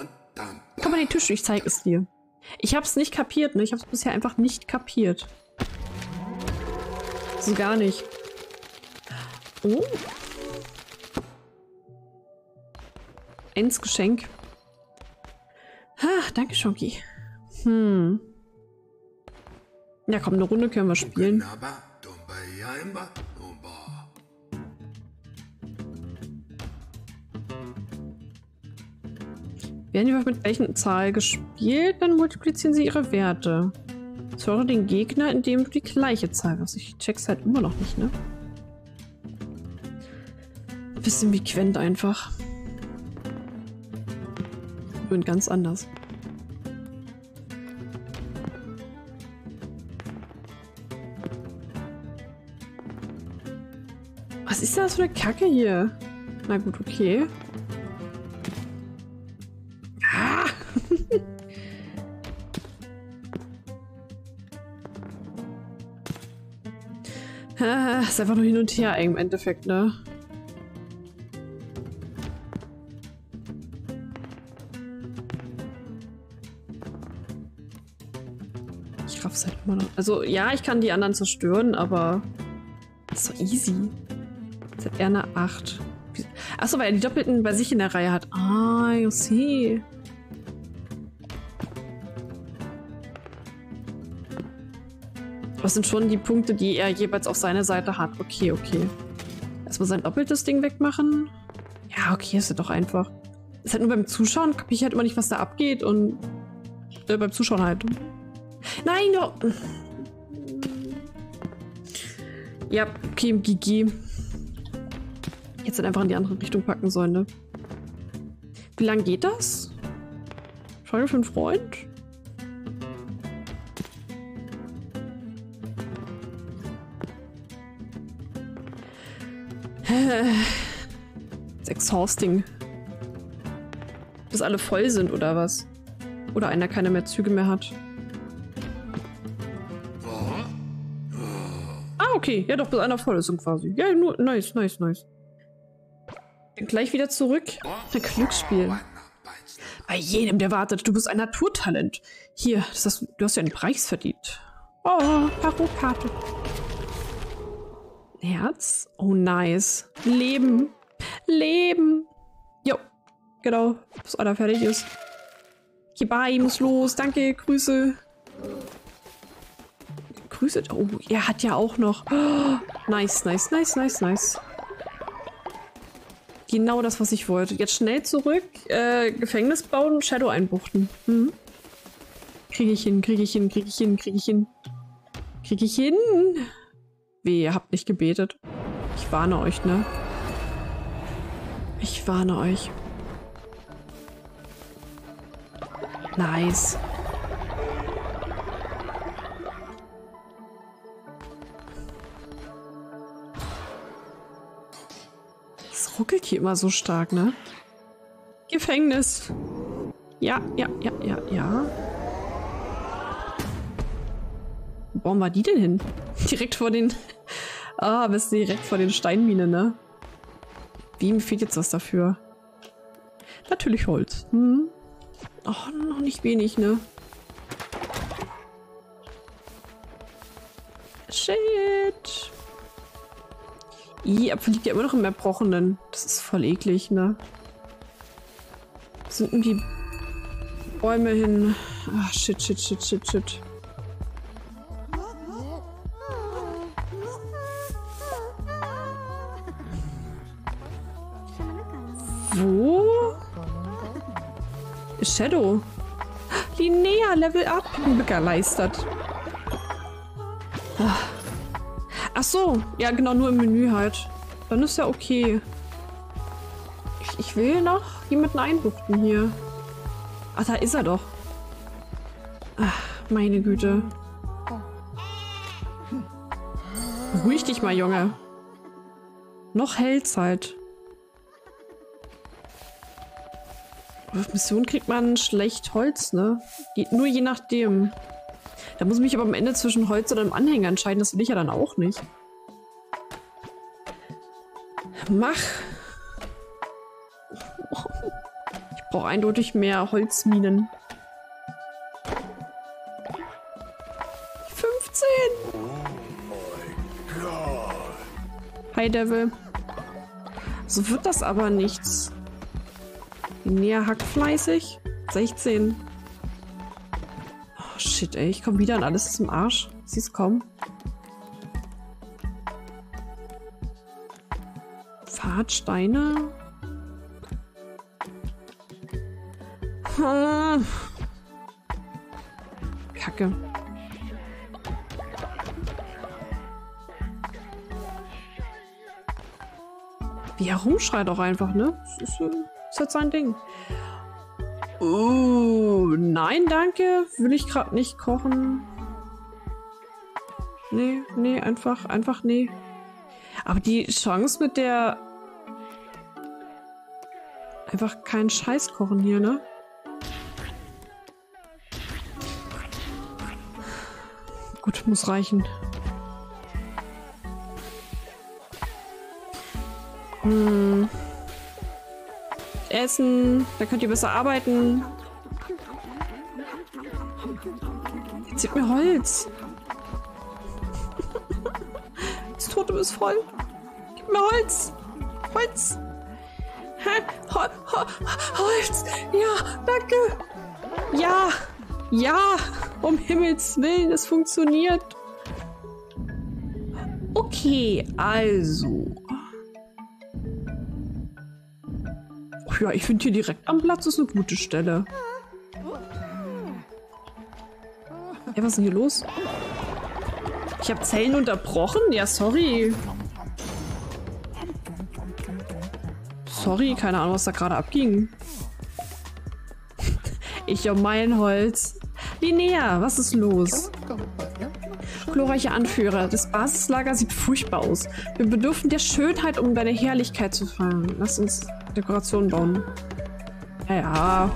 Komm an den Tisch, ich zeig es dir. Ich hab's nicht kapiert, ne? Ich hab's bisher einfach nicht kapiert. So gar nicht. Oh. Eins Geschenk. Ah, danke, Schonki. Hm. Ja, komm, eine Runde können wir spielen. Werden die mit welchen Zahl gespielt, dann multiplizieren sie ihre Werte. Zöre den Gegner, indem du die gleiche Zahl hast. Ich check's halt immer noch nicht, ne? Bisschen wie Quent einfach. Und ganz anders. Was ist das für eine Kacke hier? Na gut, okay. [laughs] Ah! ist einfach nur hin und her im Endeffekt, ne? Also, ja, ich kann die anderen zerstören, aber... Das ist doch easy. Jetzt hat er eine 8. Achso, weil er die Doppelten bei sich in der Reihe hat. Ah, you see. Das sind schon die Punkte, die er jeweils auf seiner Seite hat. Okay, okay. Erstmal sein doppeltes Ding wegmachen. Ja, okay, ist ja doch einfach. Ist halt nur beim Zuschauen, kapiere ich halt immer nicht, was da abgeht und äh, beim Zuschauen halt. Nein, no. Ja, okay, GG. Jetzt halt einfach in die andere Richtung packen sollen, ne? Wie lange geht das? Frage für einen Freund? It's exhausting. Bis alle voll sind oder was? Oder einer keine mehr Züge mehr hat. Okay. Ja doch, bis einer voll ist quasi. Ja, nur nice, nice, nice. Dann gleich wieder zurück. Ein Glücksspiel. Bei jedem, der wartet, du bist ein Naturtalent. Hier, hast, du hast ja einen Preis verdient. Oh, Tarotkarte. Herz. Oh, nice. Leben. Leben. Jo. Genau. Bis einer fertig ist. Bei, muss los. Danke, Grüße. Grüße. Oh, er hat ja auch noch. Oh, nice, nice, nice, nice, nice. Genau das, was ich wollte. Jetzt schnell zurück. Äh, Gefängnis bauen, Shadow einbuchten. Mhm. Kriege ich hin, kriege ich hin, kriege ich hin, kriege ich hin. Kriege ich hin. Weh, ihr habt nicht gebetet. Ich warne euch, ne? Ich warne euch. Nice. Ruckelt hier immer so stark, ne? Gefängnis. Ja, ja, ja, ja, ja. Wo bauen wir die denn hin? [laughs] Direkt vor den... [laughs] Ah, bist direkt vor den Steinminen, ne? Wie fehlt jetzt was dafür? Natürlich Holz. Hm? Oh, noch nicht wenig, ne? Shit. Ih, Apfel liegt ja immer noch im Erbrochenen. Das ist voll eklig, ne? sind denn die Bäume hin? Ach, shit, shit, shit, shit, shit. Wo? Shadow. Linnea, Level Up. Begeistert. Ach so. Ja, genau, nur im Menü halt. Dann ist ja okay. Ich, ich will noch jemanden einbuchten hier. Ach, da ist er doch. Ach, meine Güte. Ruhig dich mal, Junge. Noch Hellzeit. Auf Mission kriegt man schlecht Holz, ne? Geht nur je nachdem. Da muss ich mich aber am Ende zwischen Holz oder einem Anhänger entscheiden. Das will ich ja dann auch nicht. Mach. Ich brauche eindeutig mehr Holzminen. 15! Hi, Devil. So wird das aber nichts. Näher hackt fleißig. 16. Oh, shit, ey. Ich komme wieder an alles zum Arsch. Siehst kommen. Pfadsteine. Hm. Kacke. Wie er rumschreit auch einfach, ne? Das ist, äh, ist halt sein Ding. Uh, nein, danke. Will ich gerade nicht kochen. Nee, nee, einfach, einfach nee. Aber die Chance mit der... Einfach keinen Scheiß kochen hier, ne? Gut, muss reichen. Hm. Essen, da könnt ihr besser arbeiten. Gib mir Holz. [laughs] Das Totem ist voll. Gib mir Holz. Holz. Ho Ho Holz. Ja, danke. Ja. Ja. Um Himmels Willen, es funktioniert. Okay, also. Ja, ich finde hier direkt am Platz ist eine gute Stelle. Ja, was ist denn hier los? Ich habe Zellen unterbrochen? Ja, sorry. Sorry, keine Ahnung, was da gerade abging. [laughs] ich um mein Holz. Linnea, was ist los? Glorreiche Anführer, das Basislager sieht furchtbar aus. Wir bedürfen der Schönheit, um deine Herrlichkeit zu feiern. Lass uns Dekoration bauen. Ja, ja.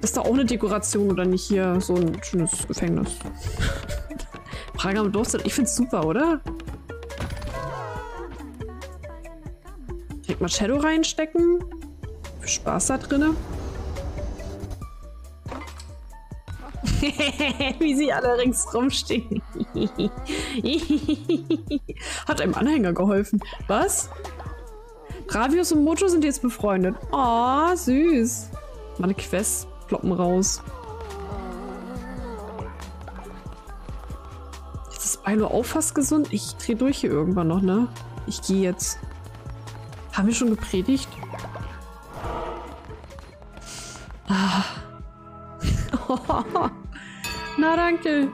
Ist da auch eine Dekoration oder nicht hier so ein schönes Gefängnis? Frage am Durst. Ich find's super, oder? Direkt mal Shadow reinstecken. Viel Spaß da drinne. [laughs] Wie sie alle ringsrum rumstehen. [laughs] Hat einem Anhänger geholfen. Was? Ravius und Mojo sind jetzt befreundet. Oh, süß. Meine Quests ploppen raus. Jetzt ist Beilo auch fast gesund. Ich drehe durch hier irgendwann noch, ne? Ich gehe jetzt. Haben wir schon gepredigt? Ah. [laughs] Na, danke.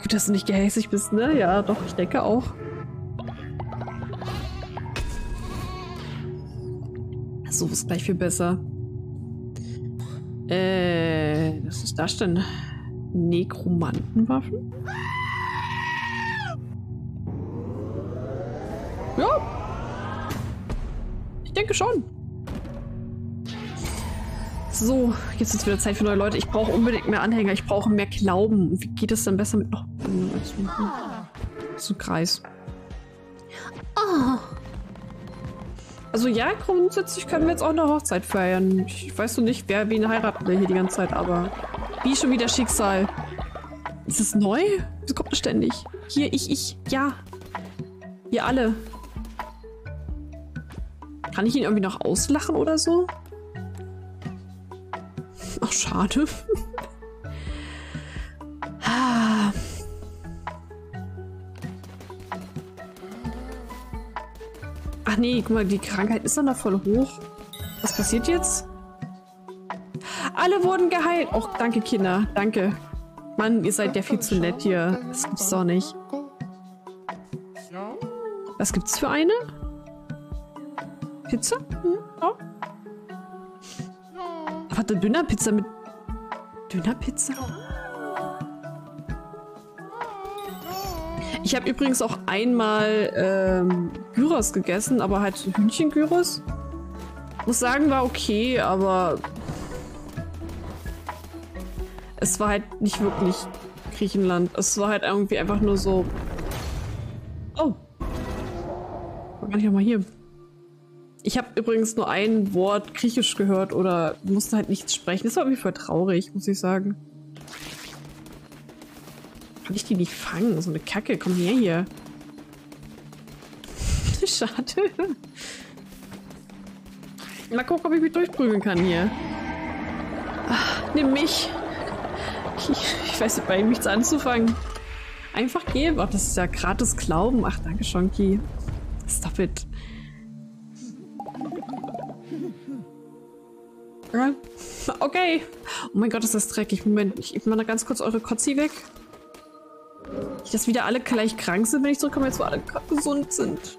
Gut, dass du nicht gehässig bist, ne? Ja, doch, ich denke auch. So ist gleich viel besser. Äh, was ist das denn? Nekromantenwaffen? Ja. Ich denke schon. So, jetzt ist wieder Zeit für neue Leute. Ich brauche unbedingt mehr Anhänger. Ich brauche mehr Glauben. Wie geht es denn besser mit noch... Ein Kreis. Oh. Also ja, grundsätzlich können wir jetzt auch eine Hochzeit feiern. Ich weiß noch nicht, wer wen heiraten will hier die ganze Zeit, aber wie schon wieder Schicksal. Ist es neu? Das kommt ständig. Hier, ich, ich, ja. Ihr alle. Kann ich ihn irgendwie noch auslachen oder so? Ach, schade. [laughs] ah. Ach nee, guck mal, die Krankheit ist dann da voll hoch. Was passiert jetzt? Alle wurden geheilt. Och, danke, Kinder. Danke. Mann, ihr seid ja viel zu nett hier. Das gibt's doch nicht. Was gibt's für eine? Pizza? Hm, oh. Warte, Dönerpizza mit... Dönerpizza? Ich habe übrigens auch einmal ähm, Gyros gegessen, aber halt Hühnchen-Gyros. Muss sagen, war okay, aber es war halt nicht wirklich Griechenland. Es war halt irgendwie einfach nur so. Oh. War gar nicht mal hier. Ich habe übrigens nur ein Wort Griechisch gehört oder musste halt nichts sprechen. Das war irgendwie voll traurig, muss ich sagen. Kann ich die nicht fangen? So eine Kacke. Komm her hier. [laughs] Schade. Mal gucken, ob ich mich durchprügeln kann hier. Ach, nimm mich. Ich, ich weiß bei ihm nichts anzufangen. Einfach geben. Ach, das ist ja gratis Glauben. Ach, danke, Shonky. Stop it. Okay. Oh mein Gott, ist das dreckig. Moment, ich mache ganz kurz eure Kotzi weg. Dass wieder alle gleich krank sind, wenn ich zurückkomme, jetzt wo alle gesund sind.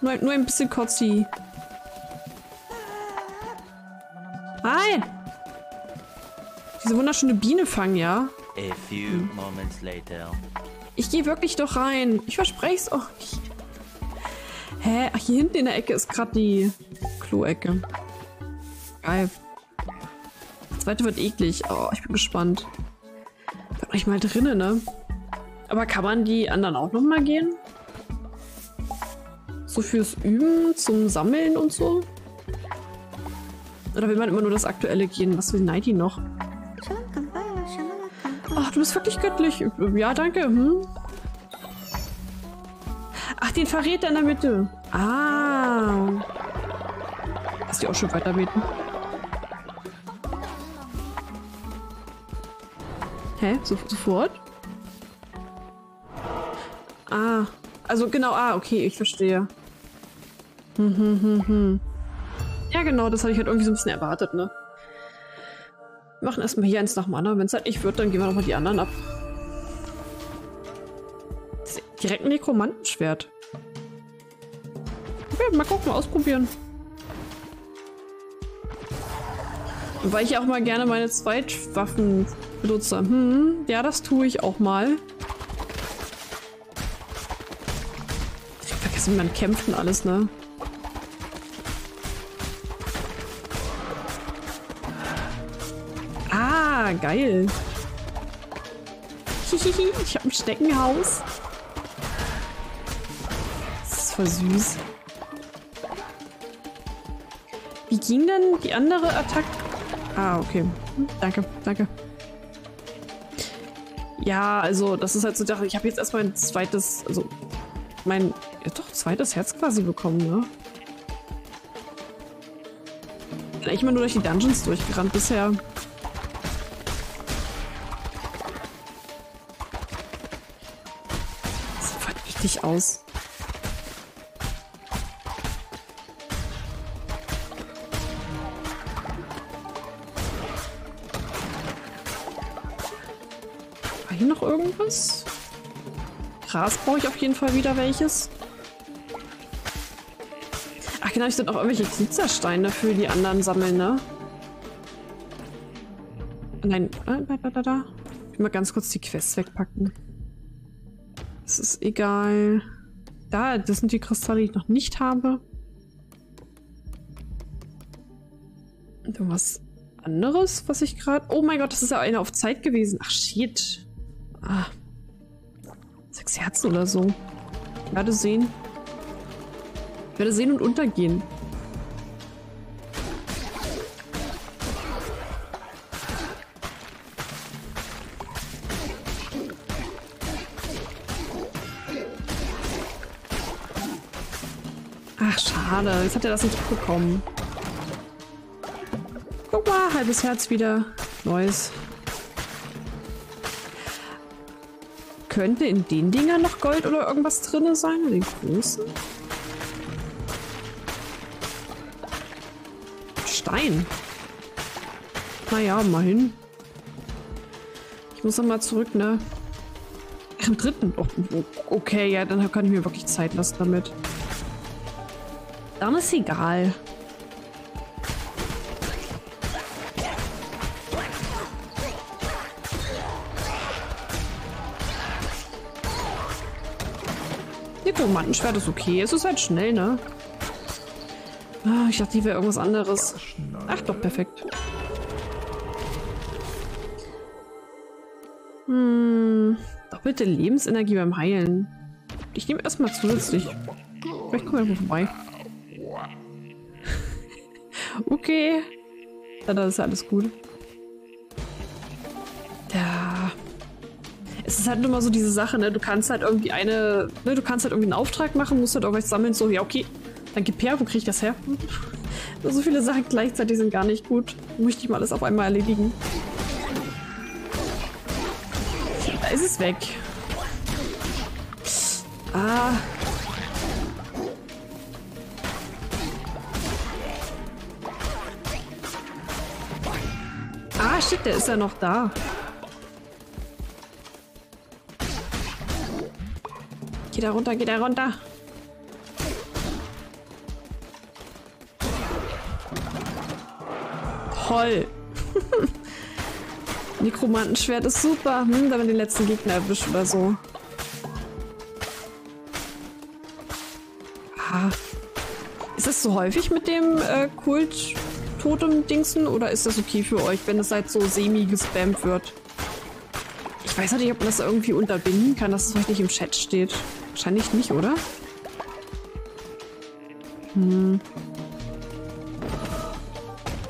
Nur, nur ein bisschen Kotzi. Nein! Diese wunderschöne Biene fangen, ja? A few hm. moments later. Ich gehe wirklich doch rein. Ich verspreche es auch nicht. Hä? Ach, hier hinten in der Ecke ist gerade die Klo-Ecke. Geil. Das zweite wird eklig. Oh, ich bin gespannt. Bin euch mal drinnen, ne? Aber kann man die anderen auch noch mal gehen? So fürs Üben, zum Sammeln und so? Oder will man immer nur das Aktuelle gehen? Was will Nighty noch? Ach, du bist wirklich göttlich. Ja, danke. Hm? Ach, den Verräter in der Mitte. Ah. Lass die auch schon weiterbeten. Hä? So, sofort? Ah. Also genau, ah, okay, ich verstehe. Hm, hm, hm, hm. Ja, genau, das habe ich halt irgendwie so ein bisschen erwartet, ne? Wir machen erstmal hier eins nach dem. Wenn es halt nicht wird, dann gehen wir nochmal die anderen ab. Direkt ein Nekromantenschwert. Okay, mal gucken, mal ausprobieren. Weil ich auch mal gerne meine Zweitwaffen benutze. Hm, ja, das tue ich auch mal. Ich vergesse, wie man kämpft und alles, ne? geil. Hihihi, ich habe ein Steckenhaus. Das ist voll süß. Wie ging denn die andere Attacke? Ah, okay. Danke, danke. Ja, also das ist halt so, ich habe jetzt erstmal ein zweites, also mein, ja doch, zweites Herz quasi bekommen, ne? Bin eigentlich immer nur durch die Dungeons durchgerannt bisher. richtig aus. Irgendwas? Gras brauche ich auf jeden Fall wieder welches. Ach genau, ich sind auch irgendwelche Glitzersteine für die anderen sammeln, ne? Nein, äh, da, da, da, da. Ich will mal ganz kurz die Quests wegpacken. Es ist egal. Da, das sind die Kristalle, die ich noch nicht habe. Irgendwas anderes, was ich gerade... Oh mein Gott, das ist ja eine auf Zeit gewesen. Ach, shit. Ah. Sechs Herzen oder so. Ich werde sehen. Ich werde sehen und untergehen. Schade, jetzt hat er das nicht bekommen. Guck mal, halbes Herz wieder. Neues. Könnte in den Dingern noch Gold oder irgendwas drin sein? In den großen? Stein. Naja, mal hin. Ich muss nochmal zurück, ne? Ach, im dritten. Oh, okay, ja, dann kann ich mir wirklich Zeit lassen damit. Dann ist egal. Nekromantenschwert ist okay. Es ist halt schnell, ne? Ah, ich dachte, die wäre irgendwas anderes. Ach doch, perfekt. Hm. Doppelte Lebensenergie beim Heilen. Ich nehme erstmal zusätzlich. Vielleicht kommen wir vorbei. [laughs] Okay. Ja, dann ist alles gut. Es ist halt immer so diese Sache, ne? Du kannst halt irgendwie eine, ne? Du kannst halt irgendwie einen Auftrag machen, musst halt irgendwas sammeln, so, ja, okay. Dann gib her, wo krieg ich das her? [laughs] so viele Sachen gleichzeitig sind gar nicht gut. Möchte ich mal alles auf einmal erledigen. Da ist es weg. Ah. shit, der ist ja noch da. Geh da runter, geh da runter. Toll. [laughs] Nekromantenschwert ist super, hm, man den letzten Gegner erwischt oder so. Ah. Ist das so häufig mit dem äh, Kult Totem-Dingsen oder ist das okay für euch, wenn es halt so semi gespammt wird? Ich weiß halt nicht, ob man das irgendwie unterbinden kann, dass es vielleicht nicht im Chat steht. Wahrscheinlich nicht, oder? Hm.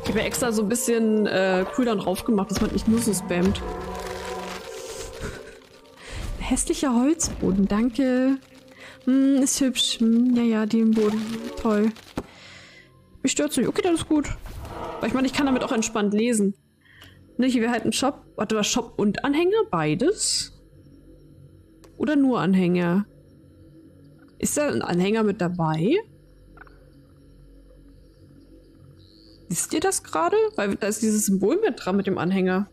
Ich habe ja extra so ein bisschen äh, Cooldown drauf gemacht, dass man nicht nur so spammt. Hässlicher Holzboden, danke. Hm, ist hübsch. Hm, ja, ja, im Boden. Toll. Mich stört's nicht. Okay, das ist gut. Weil ich meine, ich kann damit auch entspannt lesen. Ne, hier wäre halt ein Shop. Warte mal, Shop und Anhänger? Beides? Oder nur Anhänger? Ist da ein Anhänger mit dabei? Wisst ihr das gerade? Weil da ist dieses Symbol mit dran mit dem Anhänger.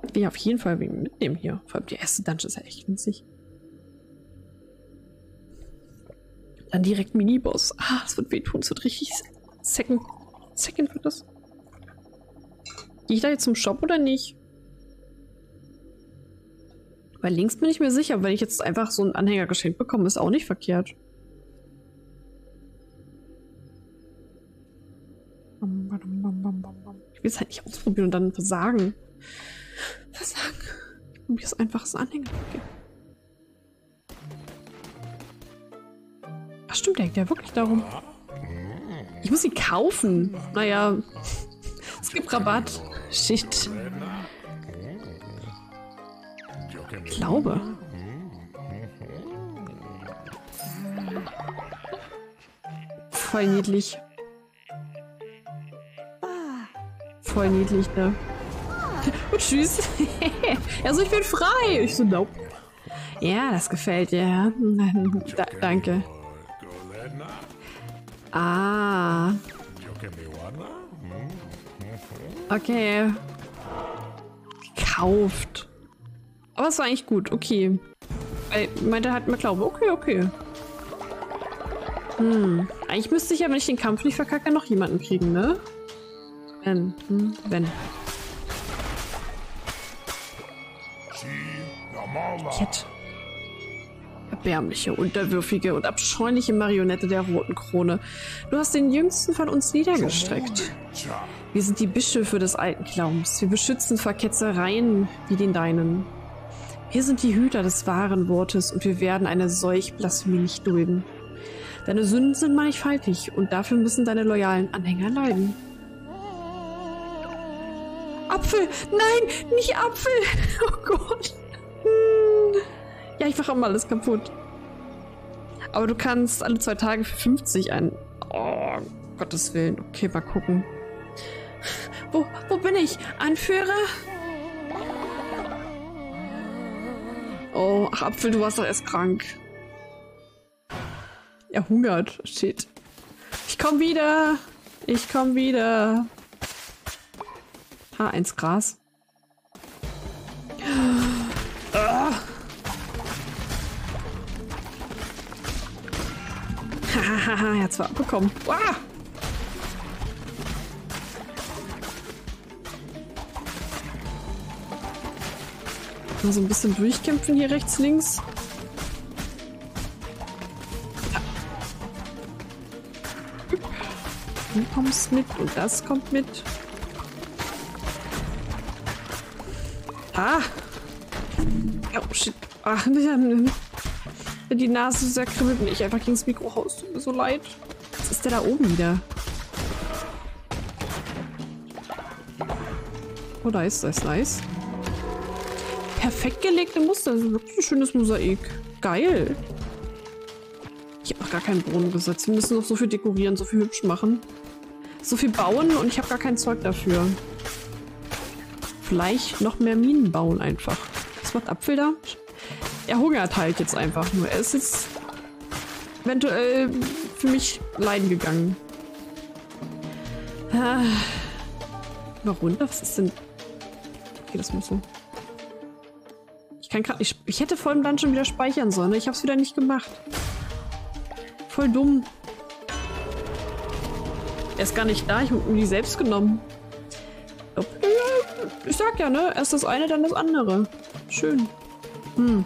Will ich auf jeden Fall mitnehmen hier. Vor allem die erste Dungeon ist ja echt winzig. Dann direkt Miniboss. Ah, das wird wehtun. Das wird richtig second. Second wird das. Gehe ich da jetzt zum Shop oder nicht? Weil links bin ich mir sicher, wenn ich jetzt einfach so einen Anhänger geschenkt bekomme, ist auch nicht verkehrt. Ich will es halt nicht ausprobieren und dann versagen. Versagen. Ich probiere es einfach als Anhänger. Okay. Ach stimmt, der hängt ja wirklich darum. Ich muss ihn kaufen. Naja, [laughs] es gibt Rabatt. Shit. Glaube. Voll niedlich. Voll niedlich, ne? Und tschüss. [laughs] also ich bin frei. Ich so, nope. Ja, das gefällt dir. Da, danke. Ah. Okay. Gekauft. Aber es war eigentlich gut, okay. Weil meinte halt mal Glaube, okay, okay. Hm. Eigentlich müsste ich ja, wenn ich den Kampf nicht verkacke, noch jemanden kriegen, ne? Wenn. Hm, wenn. Ket. Erbärmliche, unterwürfige und abscheuliche Marionette der roten Krone. Du hast den jüngsten von uns niedergestreckt. Wir sind die Bischöfe des alten Glaubens. Wir beschützen vor Ketzereien wie den deinen. Wir sind die Hüter des wahren Wortes und wir werden eine solch Blasphemie nicht dulden. Deine Sünden sind mannigfaltig und dafür müssen deine loyalen Anhänger leiden. Apfel! Nein, nicht Apfel! [laughs] Oh Gott! Hm. Ja, ich mache immer alles kaputt. Aber du kannst alle zwei Tage für 50 ein... Oh, Gottes Willen. Okay, mal gucken. Wo, wo bin ich? Anführer? Oh, ach, Apfel, du warst doch erst krank. Er hungert. Shit. Ich komm wieder. Ich komm wieder. H1 Gras. Ah. Hahaha, er hat zwar abbekommen. Ah. Mal so ein bisschen durchkämpfen hier rechts, links. Du kommst mit und das kommt mit. Ah! Oh shit. Ach, [laughs] die Nase sehr kribbelt und ich einfach gegen das Mikro haust. Tut mir so leid. Was ist der da oben wieder? Oh, da ist das nice. Perfekt gelegte Muster. Das ist wirklich ein schönes Mosaik. Geil. Ich habe noch gar keinen Brunnen gesetzt. Wir müssen noch so viel dekorieren, so viel hübsch machen. So viel bauen und ich habe gar kein Zeug dafür. Vielleicht noch mehr Minen bauen einfach. Was macht Apfel da? Er hungert halt jetzt einfach nur. Er ist jetzt eventuell für mich leiden gegangen. Ah. Mal runter, was ist denn... Okay, das muss so. Ich kann gerade nicht... Ich hätte vor dem Dungeon wieder speichern sollen. ne? Ich habe es wieder nicht gemacht. Voll dumm. Er ist gar nicht da. Ich habe ihn die selbst genommen. Ich sag ja, ne? Erst das eine, dann das andere. Schön. Hm.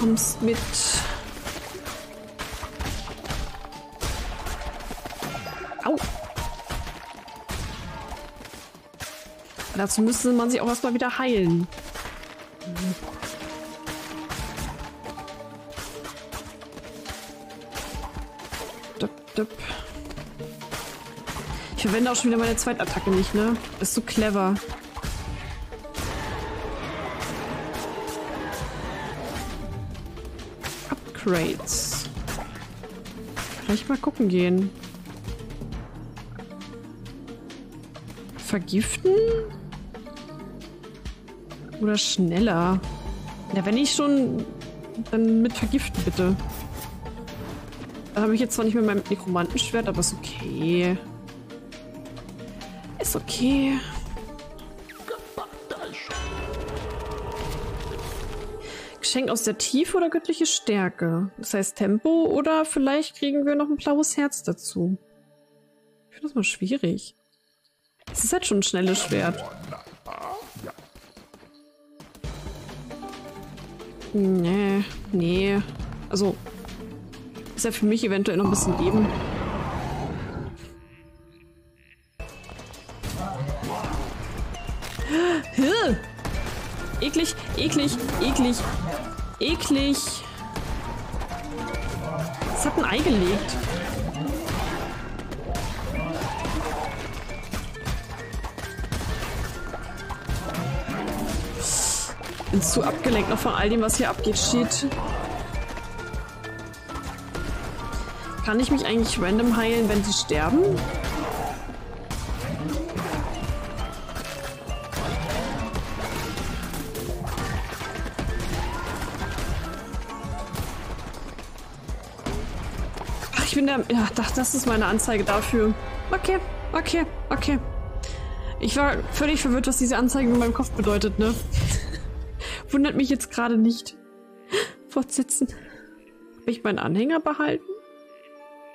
Kommst mit. Dazu müsste man sich auch erstmal wieder heilen. Ich verwende auch schon wieder meine Zweitattacke nicht, ne? Ist so clever. Upgrades. Vielleicht mal gucken gehen. Vergiften? Oder schneller? Ja, wenn ich schon, dann mit vergiften, bitte. Da habe ich jetzt zwar nicht mehr mein Nekromantenschwert, aber ist okay. Ist okay. Geschenk aus der Tiefe oder göttliche Stärke? Das heißt Tempo oder vielleicht kriegen wir noch ein blaues Herz dazu. Ich finde das mal schwierig. Es ist halt schon ein schnelles Schwert. Nee, nee. Also, ist ja für mich eventuell noch ein bisschen Leben. Hä? Eklig, eklig, eklig, eklig. Es hat ein Ei gelegt. Bin zu abgelenkt noch von all dem, was hier abgeht. Shit. Kann ich mich eigentlich random heilen, wenn sie sterben? Ach, ich bin der... Ja, das ist meine Anzeige dafür. Okay, okay, okay. Ich war völlig verwirrt, was diese Anzeige in meinem Kopf bedeutet, ne? Wundert mich jetzt gerade nicht. [laughs] Fortsetzen. Habe ich meinen Anhänger behalten?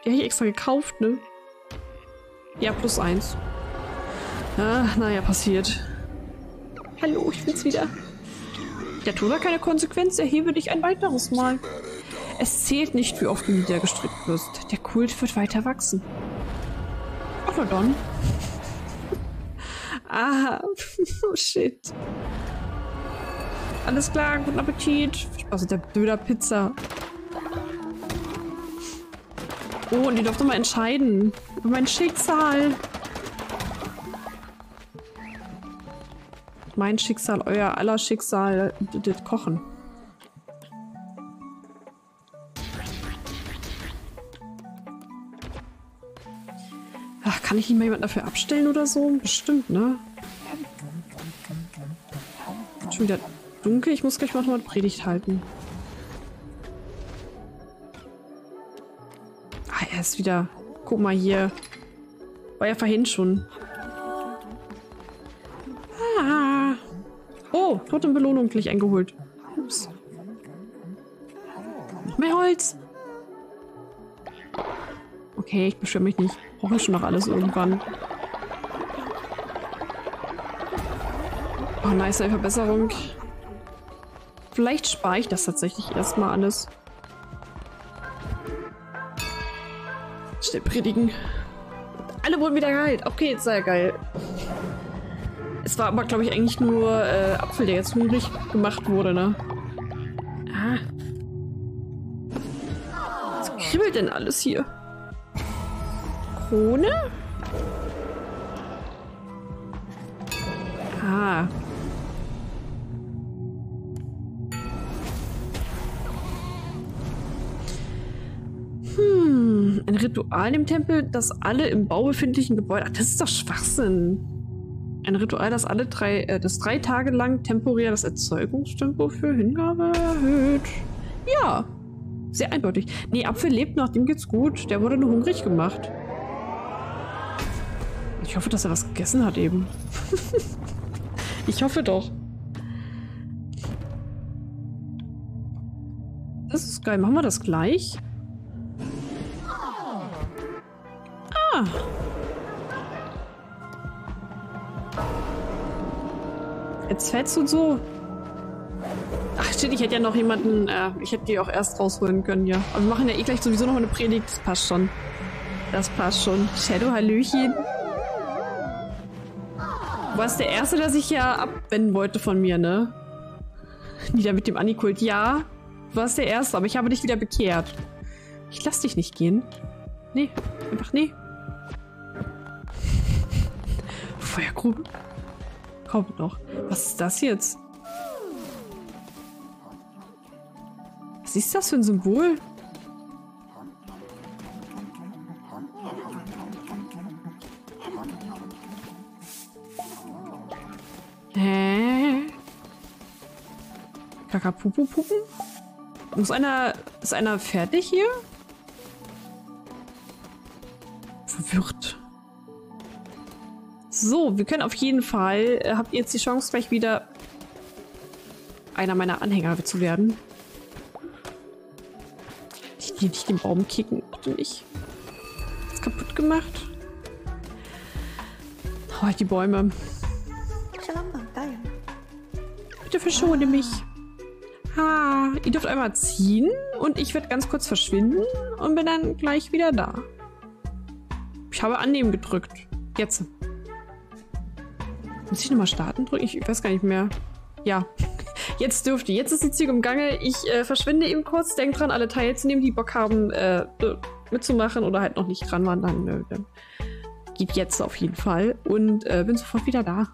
Die habe ich extra gekauft, ne? Ja, plus eins. Ah, naja, passiert. Hallo, ich bin's wieder. Der Tod hat keine Konsequenz, erhebe dich ein weiteres Mal. Es zählt nicht, wie oft du niedergestrickt wirst. Der Kult wird weiter wachsen. Ach, na dann. [laughs] ah, [laughs] oh shit. Alles klar, guten Appetit. Spaß mit der blöder Pizza. Oh, und ihr dürft doch mal entscheiden. Über mein Schicksal. Mein Schicksal, euer aller Schicksal, das Kochen. Ach, kann ich nicht mal jemanden dafür abstellen oder so? Bestimmt, ne? Schon wieder dunkel. Ich muss gleich mal noch mal Predigt halten. Ah, er ist wieder... Guck mal hier. War ja vorhin schon. Ah. Oh, Totembelohnung gleich eingeholt. Ups. Noch mehr Holz. Okay, ich beschwöre mich nicht. Brauche ich schon noch alles irgendwann. Oh, nice, eine Verbesserung. Vielleicht spare ich das tatsächlich erstmal alles. Schnell predigen. Alle wurden wieder geheilt. Okay, jetzt sei geil. Es war aber, glaube ich, eigentlich nur äh, Apfel, der jetzt hungrig gemacht wurde, ne? Ah. Was kribbelt denn alles hier? Krone? Ah. Hm, ein Ritual im Tempel, das alle im Bau befindlichen Gebäude. Ach, das ist doch Schwachsinn. Ein Ritual, das alle drei, äh, das drei Tage lang temporär das Erzeugungstempo für Hingabe erhöht. Ja. Sehr eindeutig. Nee, Apfel lebt noch, dem geht's gut. Der wurde nur hungrig gemacht. Ich hoffe, dass er was gegessen hat eben. [laughs] ich hoffe doch. Das ist geil. Machen wir das gleich? Jetzt fällst du so. Ach shit, ich hätte ja noch jemanden, äh, ich hätte die auch erst rausholen können, ja. Aber wir machen ja eh gleich sowieso noch eine Predigt. Das passt schon. Das passt schon. Shadow, Hallöchen. Du warst der Erste, der sich ja abwenden wollte von mir, ne? Nieder mit dem Anikult. Ja, du warst der Erste, aber ich habe dich wieder bekehrt. Ich lass dich nicht gehen. Nee, einfach nee. Feuergrube. Kommt noch. Was ist das jetzt? Was ist das für ein Symbol? Hä? Kakapupupupen? Muss einer... Ist einer fertig hier? Verwirrt. So, wir können auf jeden Fall... Äh, habt ihr jetzt die Chance, gleich wieder einer meiner Anhänger zu werden? Ich will nicht den Baum kicken, bitte nicht. Ist kaputt gemacht. Oh, die Bäume. Bitte verschone mich. Ah, ihr dürft einmal ziehen und ich werde ganz kurz verschwinden und bin dann gleich wieder da. Ich habe annehmen gedrückt. Jetzt. Muss ich nochmal starten drücken? Ich weiß gar nicht mehr. Ja. [laughs] Jetzt dürfte. Jetzt ist die Züge im Gange. Ich äh, verschwinde eben kurz. Denkt dran, alle teilzunehmen, die Bock haben, äh, mitzumachen oder halt noch nicht dran waren. Dann, äh, dann geht jetzt auf jeden Fall. Und äh, bin sofort wieder da.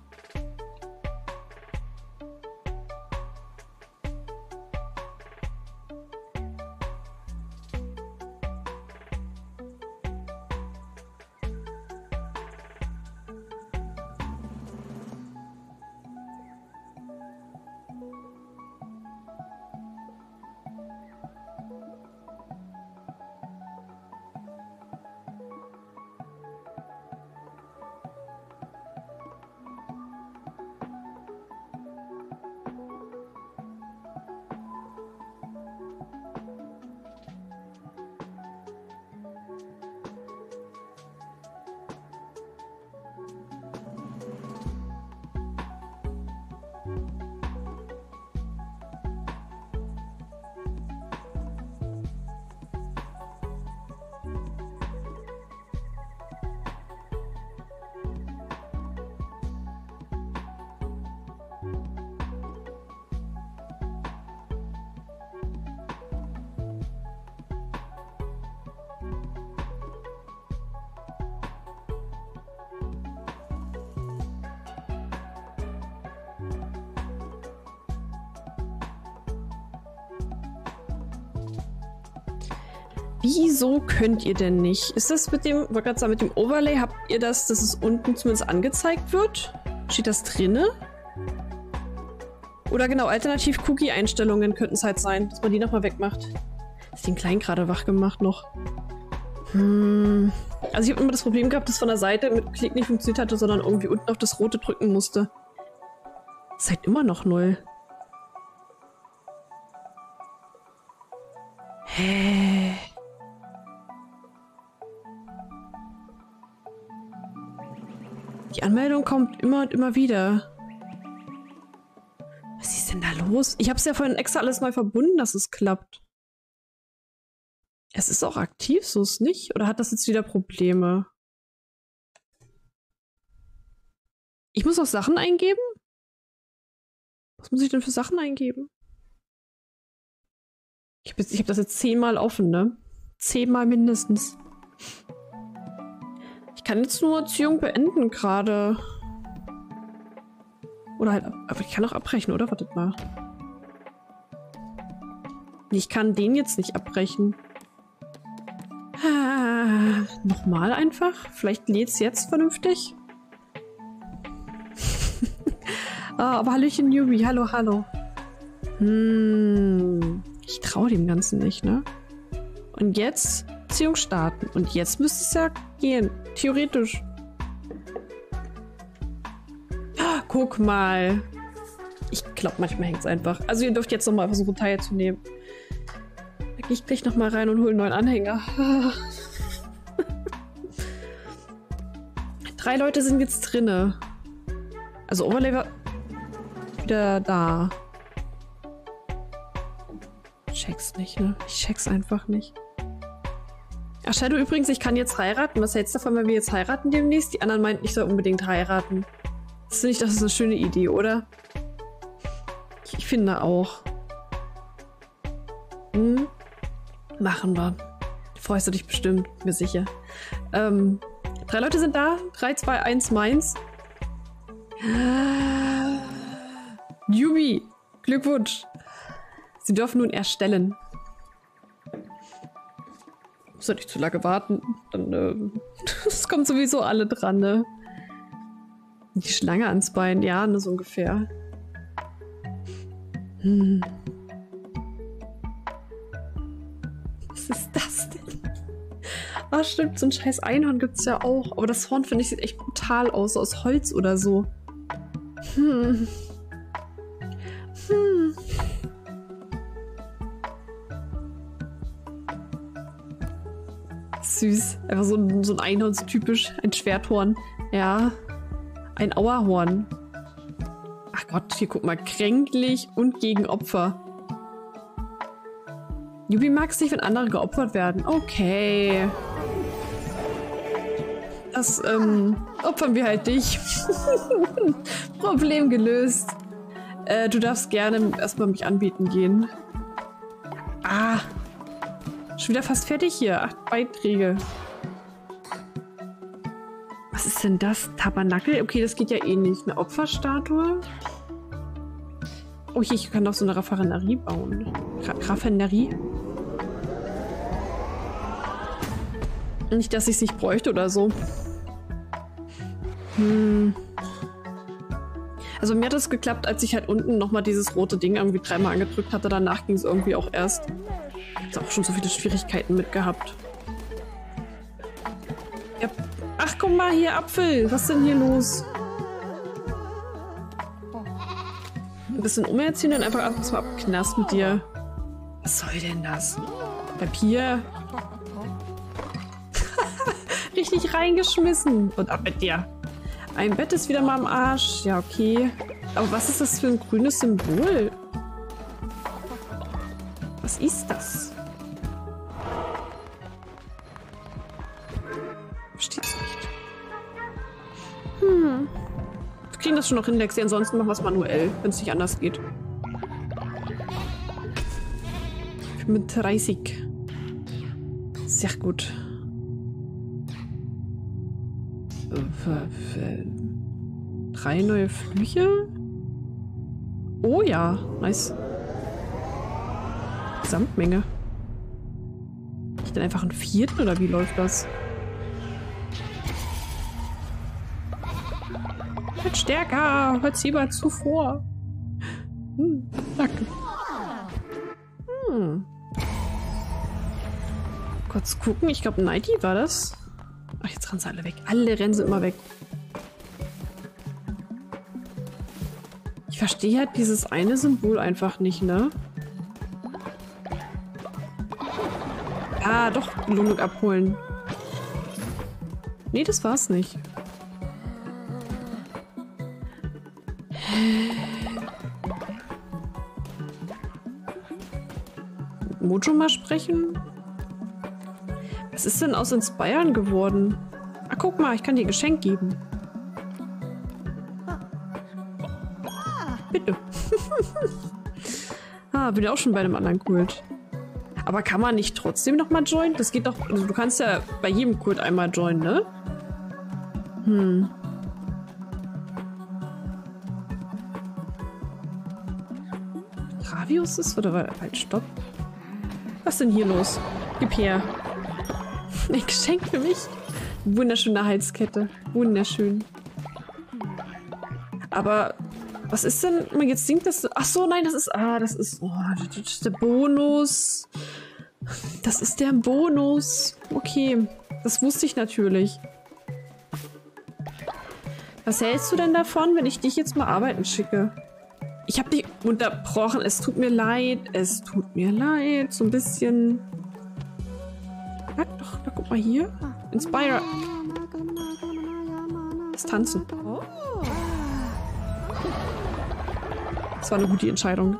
Könnt ihr denn nicht? Ist das mit dem, wollte gerade sagen, mit dem Overlay, habt ihr das, dass es unten zumindest angezeigt wird? Steht das drinne? Oder genau, alternativ Cookie-Einstellungen könnten es halt sein, dass man die nochmal wegmacht. Ist den Kleinen gerade wach gemacht noch? Hm. Also ich habe immer das Problem gehabt, dass von der Seite mit Klick nicht funktioniert hatte, sondern irgendwie unten auf das Rote drücken musste. Ist halt immer noch null. Hä? Anmeldung kommt immer und immer wieder. Was ist denn da los? Ich habe es ja vorhin extra alles neu verbunden, dass es klappt. Es ist auch aktiv, so ist nicht? Oder hat das jetzt wieder Probleme? Ich muss auch Sachen eingeben? Was muss ich denn für Sachen eingeben? Ich habe hab das jetzt zehnmal offen, ne? Zehnmal mindestens. Ich kann jetzt nur Erziehung beenden gerade. Oder halt, aber ich kann auch abbrechen, oder? Wartet mal. Ich kann den jetzt nicht abbrechen. Ah, Nochmal einfach? Vielleicht lädt es jetzt vernünftig? [laughs] ah, aber Hallöchen Newbie, hallo, hallo. Hm, ich traue dem Ganzen nicht, ne? Und jetzt Beziehung starten. Und jetzt müsste es ja gehen. Theoretisch. Ah, guck mal. Ich glaube, manchmal hängt es einfach. Also ihr dürft jetzt nochmal versuchen, teilzunehmen. Da gehe ich gleich nochmal rein und hole einen neuen Anhänger. [laughs] Drei Leute sind jetzt drinne. Also Overlever wieder da. Check's nicht, ne? Ich check's einfach nicht. Ach, Shadow übrigens, ich kann jetzt heiraten. Was hältst du davon, wenn wir jetzt heiraten demnächst? Die anderen meinten, ich soll unbedingt heiraten. Das finde ich, das ist eine schöne Idee, oder? Ich, ich finde auch. Hm? Machen wir. Freust du dich bestimmt, mir sicher. Ähm, drei Leute sind da. 3, 2, 1, meins. Jubi, Glückwunsch. Sie dürfen nun erstellen. Muss ja nicht zu lange warten. Dann, äh, [laughs] es kommt sowieso alle dran, ne? Die Schlange ans Bein, ja, ne, so ungefähr. Hm. Was ist das denn? Ah, stimmt, so ein scheiß Einhorn gibt's ja auch. Aber das Horn, finde ich, sieht echt brutal aus, aus Holz oder so. Hm. Süß. Einfach so ein, so ein Einhorn, so typisch. Ein Schwerthorn. Ja. Ein Auerhorn. Ach Gott, hier guck mal. Kränklich und gegen Opfer. Jubi mag es nicht, wenn andere geopfert werden. Okay. Das, ähm, opfern wir halt dich. [laughs] Problem gelöst. Äh, du darfst gerne erstmal mich anbieten gehen. Ah. Schon wieder fast fertig hier. Acht Beiträge. Was ist denn das? Tabernakel? Okay, das geht ja eh nicht. Eine Opferstatue? Oh, hier, ich kann doch so eine Raffinerie bauen. Ra Raffinerie? Nicht, dass ich es nicht bräuchte oder so. Hm. Also mir hat es geklappt, als ich halt unten nochmal dieses rote Ding irgendwie dreimal angedrückt hatte. Danach ging es irgendwie auch erst. Habe auch schon so viele Schwierigkeiten mit gehabt. Ja. Ach, guck mal hier, Apfel. Was ist denn hier los? Ein bisschen umerziehen und einfach erstmal abknast mit dir. Was soll denn das? Papier? [laughs] Richtig reingeschmissen. Und ab mit dir. Ein Bett ist wieder mal am Arsch. Ja, okay. Aber was ist das für ein grünes Symbol? Was ist das? Versteht's nicht. Hm. Wir kriegen das schon noch hin, Lexi. Ansonsten machen wir es manuell, wenn es nicht anders geht. Mit 30. Sehr gut. Drei neue Flüche? Oh ja, nice. Gesamtmenge. Ich dann einfach einen vierten oder wie läuft das? Wird stärker, hört lieber zuvor. Hm, danke. Hm. Kurz gucken, ich glaube Nighty war das. Ach, jetzt rennen sie alle weg. Alle rennen sie immer weg. Ich verstehe halt dieses eine Symbol einfach nicht, ne? Ah, doch, Belohnung abholen. Nee, das war's nicht. Mojo mal sprechen? Was ist denn aus Inspiren geworden? Ah, guck mal, ich kann dir ein Geschenk geben. Bitte. [laughs] ah, bin ja auch schon bei einem anderen Kult. Aber kann man nicht trotzdem noch mal joinen? Das geht doch... Also du kannst ja bei jedem Kult einmal joinen, ne? Hm. Ravius ist... Oder halt, stopp. Was ist denn hier los? Gib her. [laughs] Ein Geschenk für mich. Wunderschöne Halskette. Wunderschön. Aber was ist denn? Jetzt singt das. Ach so, nein, das ist. Ah, das ist. Oh, das ist der Bonus. Das ist der Bonus. Okay, das wusste ich natürlich. Was hältst du denn davon, wenn ich dich jetzt mal arbeiten schicke? Ich habe dich unterbrochen. Es tut mir leid. Es tut mir leid. So ein bisschen... Ja, doch, da guck mal hier. Inspire. Das Tanzen. Das war eine gute Entscheidung.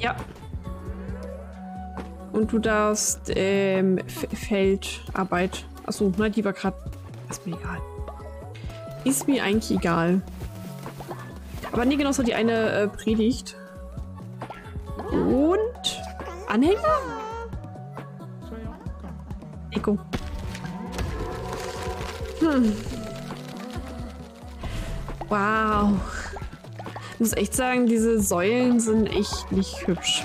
Ja. Und du darfst ähm, Feldarbeit. Achso, ne, die war gerade. Ist mir egal. Ist mir eigentlich egal. Aber nee, genau, so die eine äh, Predigt. Und Anhänger? Deko. Hm. Wow. Ich muss echt sagen, diese Säulen sind echt nicht hübsch.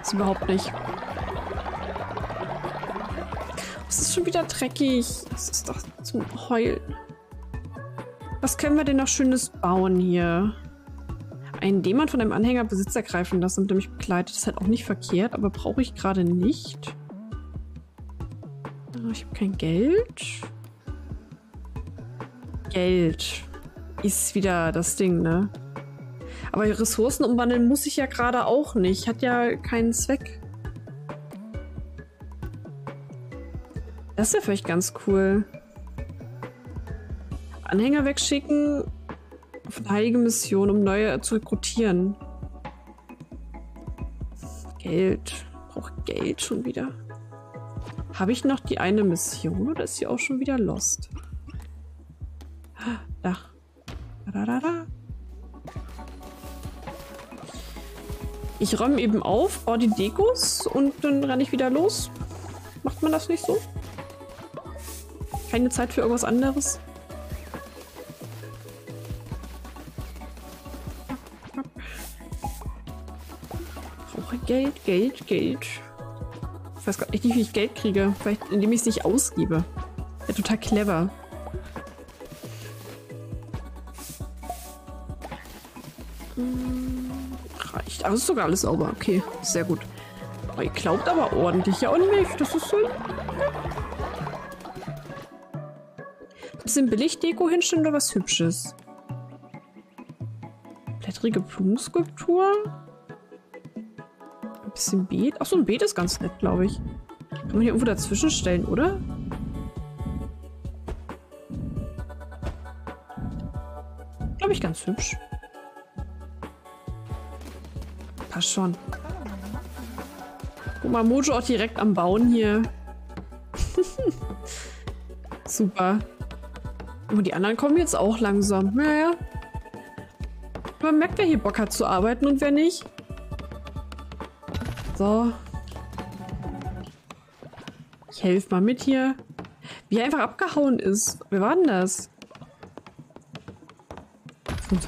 Ist überhaupt nicht. Es ist schon wieder dreckig. Es ist doch zum Heulen. Was können wir denn noch Schönes bauen hier? Einen Dämon von einem Anhänger Besitz ergreifen lassen und der mich begleitet. ist halt auch nicht verkehrt, aber brauche ich gerade nicht. Ah, ich habe kein Geld. Geld ist wieder das Ding, ne? Aber Ressourcen umwandeln muss ich ja gerade auch nicht. Hat ja keinen Zweck. Das ist ja vielleicht ganz cool. Anhänger wegschicken auf eine heilige Mission, um neue zu rekrutieren. Geld. Braucht Geld schon wieder. Habe ich noch die eine Mission oder ist sie auch schon wieder lost? Da. Da, da, da. Ich räume eben auf, baue die Dekos und dann renne ich wieder los. Macht man das nicht so? Keine Zeit für irgendwas anderes? Brauche Geld, Geld, Geld. Ich weiß gar nicht, wie ich Geld kriege. Vielleicht indem ich es nicht ausgebe. Ja, total clever. Aber es ist sogar alles sauber. Okay, sehr gut. Oh, ihr glaubt aber ordentlich. Ja, und nicht. Das ist so... Bisschen Billigdeko hinstellen oder was Hübsches? Blättrige Blumenskulptur? Ein bisschen Beet. Achso, ein Beet ist ganz nett, glaube ich. Kann man hier irgendwo dazwischen stellen, oder? Glaube ich ganz hübsch. Passt schon. Guck mal, Mojo auch direkt am Bauen hier. [laughs] Super. Und die anderen kommen jetzt auch langsam. Naja. Man merkt, wer hier Bock hat zu arbeiten und wer nicht. So. Ich helfe mal mit hier. Wie er einfach abgehauen ist. Wer war denn das?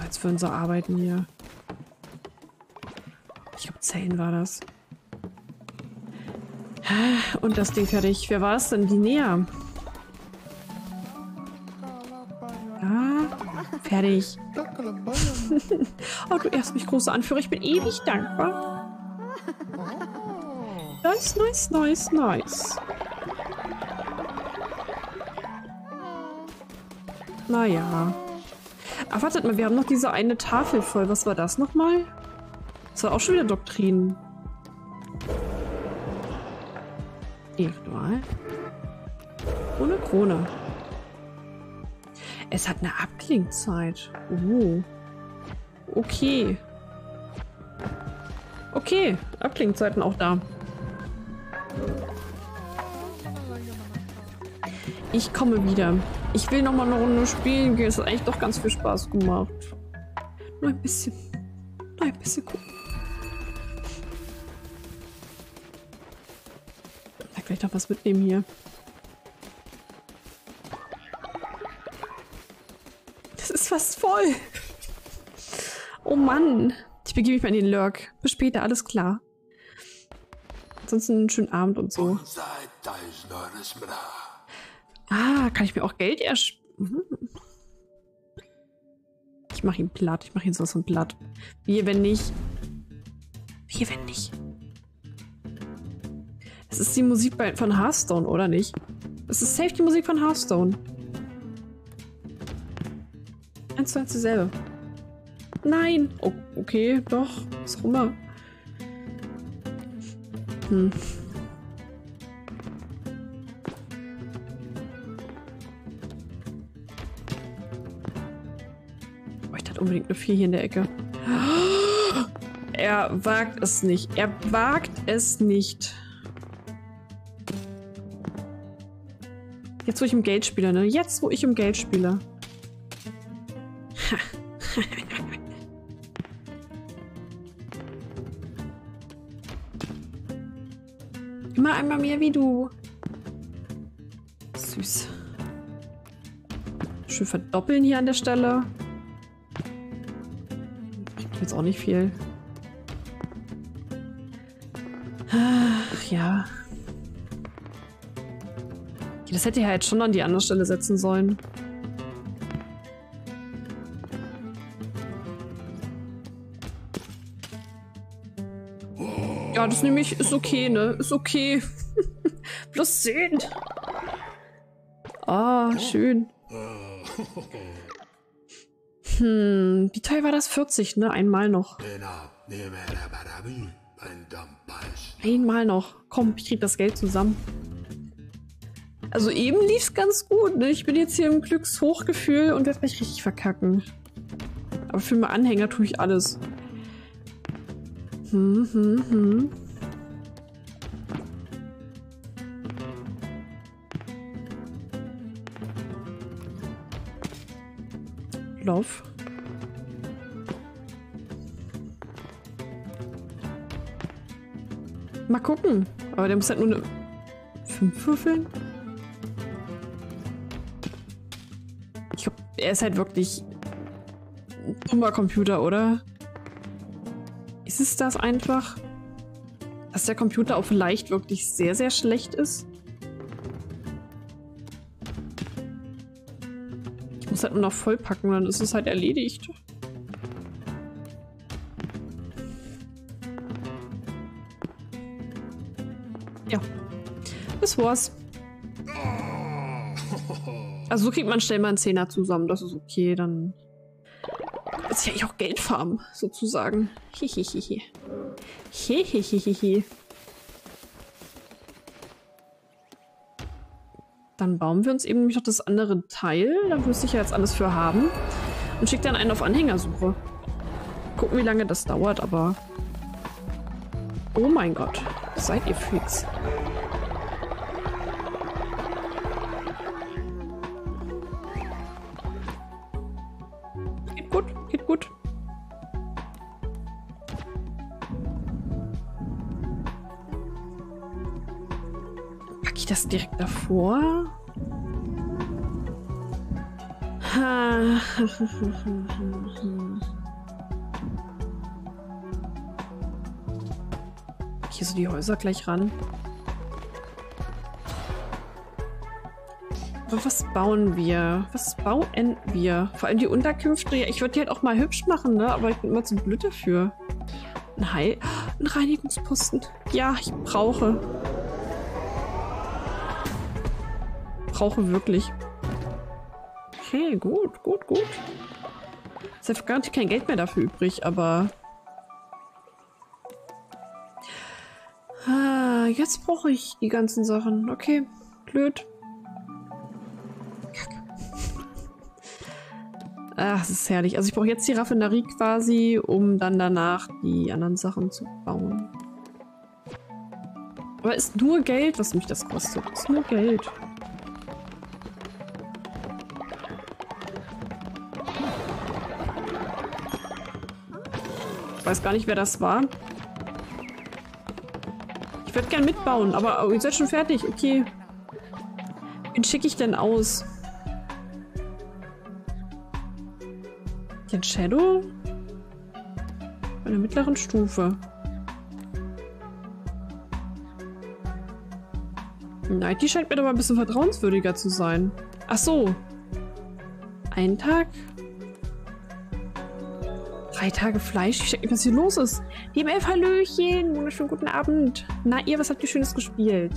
Als würden sie arbeiten hier. Zellen war das. Und das Ding fertig. Wer war es denn? Die näher. Ah, fertig. oh, du erst mich große Anführer. Ich bin ewig dankbar. Nice, nice, nice, nice. Naja. Ach, wartet mal, wir haben noch diese eine Tafel voll. Was war das nochmal? Das war auch schon wieder Doktrin. Ritual. Ohne Krone. Es hat eine Abklingzeit. Oh. Okay. Okay, Abklingzeiten auch da. Ich komme wieder. Ich will noch mal eine Runde spielen gehen. Es hat eigentlich doch ganz viel Spaß gemacht. Nur ein bisschen. Nur ein bisschen gucken. Noch was mitnehmen hier. Das ist fast voll. Oh Mann. Ich begebe mich mal in den Lurk. Bis später, alles klar. Ansonsten einen schönen Abend und so. Ah, kann ich mir auch Geld erst... Hm. Ich Ich mach ihn platt. Ich mach ihn sowas von platt. Wie wenn nicht. Wie wenn nicht. Es ist die Musik von Hearthstone, oder nicht? Es ist safe die Musik von Hearthstone. Eins zu eins dieselbe. Nein! Oh, okay, doch. Was auch immer. Hm. Oh, ich hatte unbedingt eine 4 hier in der Ecke. [gasps] Er wagt es nicht. Er wagt es nicht. Jetzt, wo ich um Geld spiele, ne? Jetzt, wo ich um Geld spiele. [laughs] Immer einmal mehr wie du. Süß. Schön verdoppeln hier an der Stelle. Bringt jetzt auch nicht viel. Ach ja. Das hätte er halt schon an die andere Stelle setzen sollen. Ja, das nehme ich. Ist okay, ne? Ist okay. [laughs] Plus 10. Ah, oh, schön. Hm, wie teuer war das? 40, ne? Einmal noch. Einmal noch. Komm, ich krieg das Geld zusammen. Also eben lief es ganz gut. Ne? Ich bin jetzt hier im Glückshochgefühl und werde mich richtig verkacken. Aber für meine Anhänger tue ich alles. Hm, hm, hm. Lauf. Mal gucken. Aber der muss halt nur eine 5 würfeln. Er ist halt wirklich ein dummer Computer, oder? Ist es das einfach? Dass der Computer auch vielleicht wirklich sehr, sehr schlecht ist? Ich muss halt nur noch vollpacken, dann ist es halt erledigt. Ja. Das war's. Also so kriegt man schnell mal einen Zehner zusammen. Das ist okay, dann ist ja auch Geld farmen, sozusagen. Hihihihi. Hihihihi. Dann bauen wir uns eben noch das andere Teil. Da müsste ich ja jetzt alles für haben. Und schicke dann einen auf Anhängersuche. Gucken, wie lange das dauert, aber... Oh mein Gott. Seid ihr Freaks. Direkt davor? Hier [laughs] so die Häuser gleich ran. Aber was bauen wir? Was bauen wir? Vor allem die Unterkünfte. Ich würde die halt auch mal hübsch machen, ne? Aber ich bin immer zu blöd dafür. Ein Heil... [gasps] Ein Reinigungsposten. Ja, ich brauche. Brauche wirklich. Okay, gut, gut, gut. Es ist gar nicht kein Geld mehr dafür übrig, aber... Ah, jetzt brauche ich die ganzen Sachen. Okay, blöd. Ach, das ist herrlich. Also ich brauche jetzt die Raffinerie quasi, um dann danach die anderen Sachen zu bauen. Aber ist nur Geld, was mich das kostet. Ist nur Geld. Weiß gar nicht, wer das war. Ich würde gern mitbauen, aber oh, ihr seid schon fertig. Okay. Wen schicke ich denn aus? Den Shadow? Bei der mittleren Stufe. Nein, die scheint mir aber ein bisschen vertrauenswürdiger zu sein. Ach so. Ein Tag? Drei Tage Fleisch? Ich check nicht, was hier los ist. Liebe Elf, Hallöchen. Wunderschönen guten Abend. Na, ihr, was habt ihr Schönes gespielt?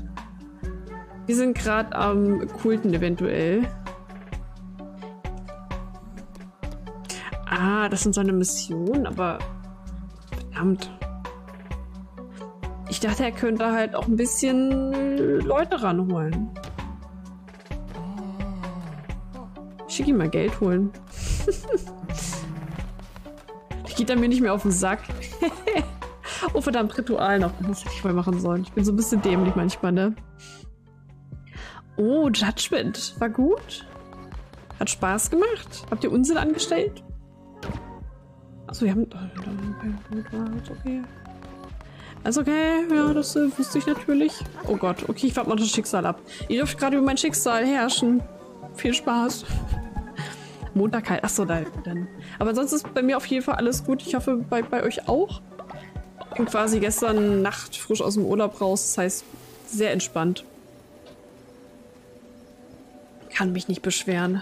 Wir sind gerade am Kulten eventuell. Ah, das sind so eine Mission, aber verdammt. Ich dachte, er könnte halt auch ein bisschen Leute ranholen. Schick ihm mal Geld holen. [laughs] Geht er mir nicht mehr auf den Sack. [laughs] oh verdammt, Ritual noch. Das hätte ich mal machen sollen. Ich bin so ein bisschen dämlich manchmal, ne? Oh, Judgment. War gut. Hat Spaß gemacht. Habt ihr Unsinn angestellt? Achso, wir haben... Ist okay. Ist okay. Ja, das äh, wusste ich natürlich. Oh Gott. Okay, ich warte mal das Schicksal ab. Ihr dürft gerade über mein Schicksal herrschen. Viel Spaß. Montag halt. Achso, da, dann. Aber sonst ist bei mir auf jeden Fall alles gut. Ich hoffe, bei, bei euch auch. Bin quasi gestern Nacht frisch aus dem Urlaub raus. Das heißt, sehr entspannt. Kann mich nicht beschweren.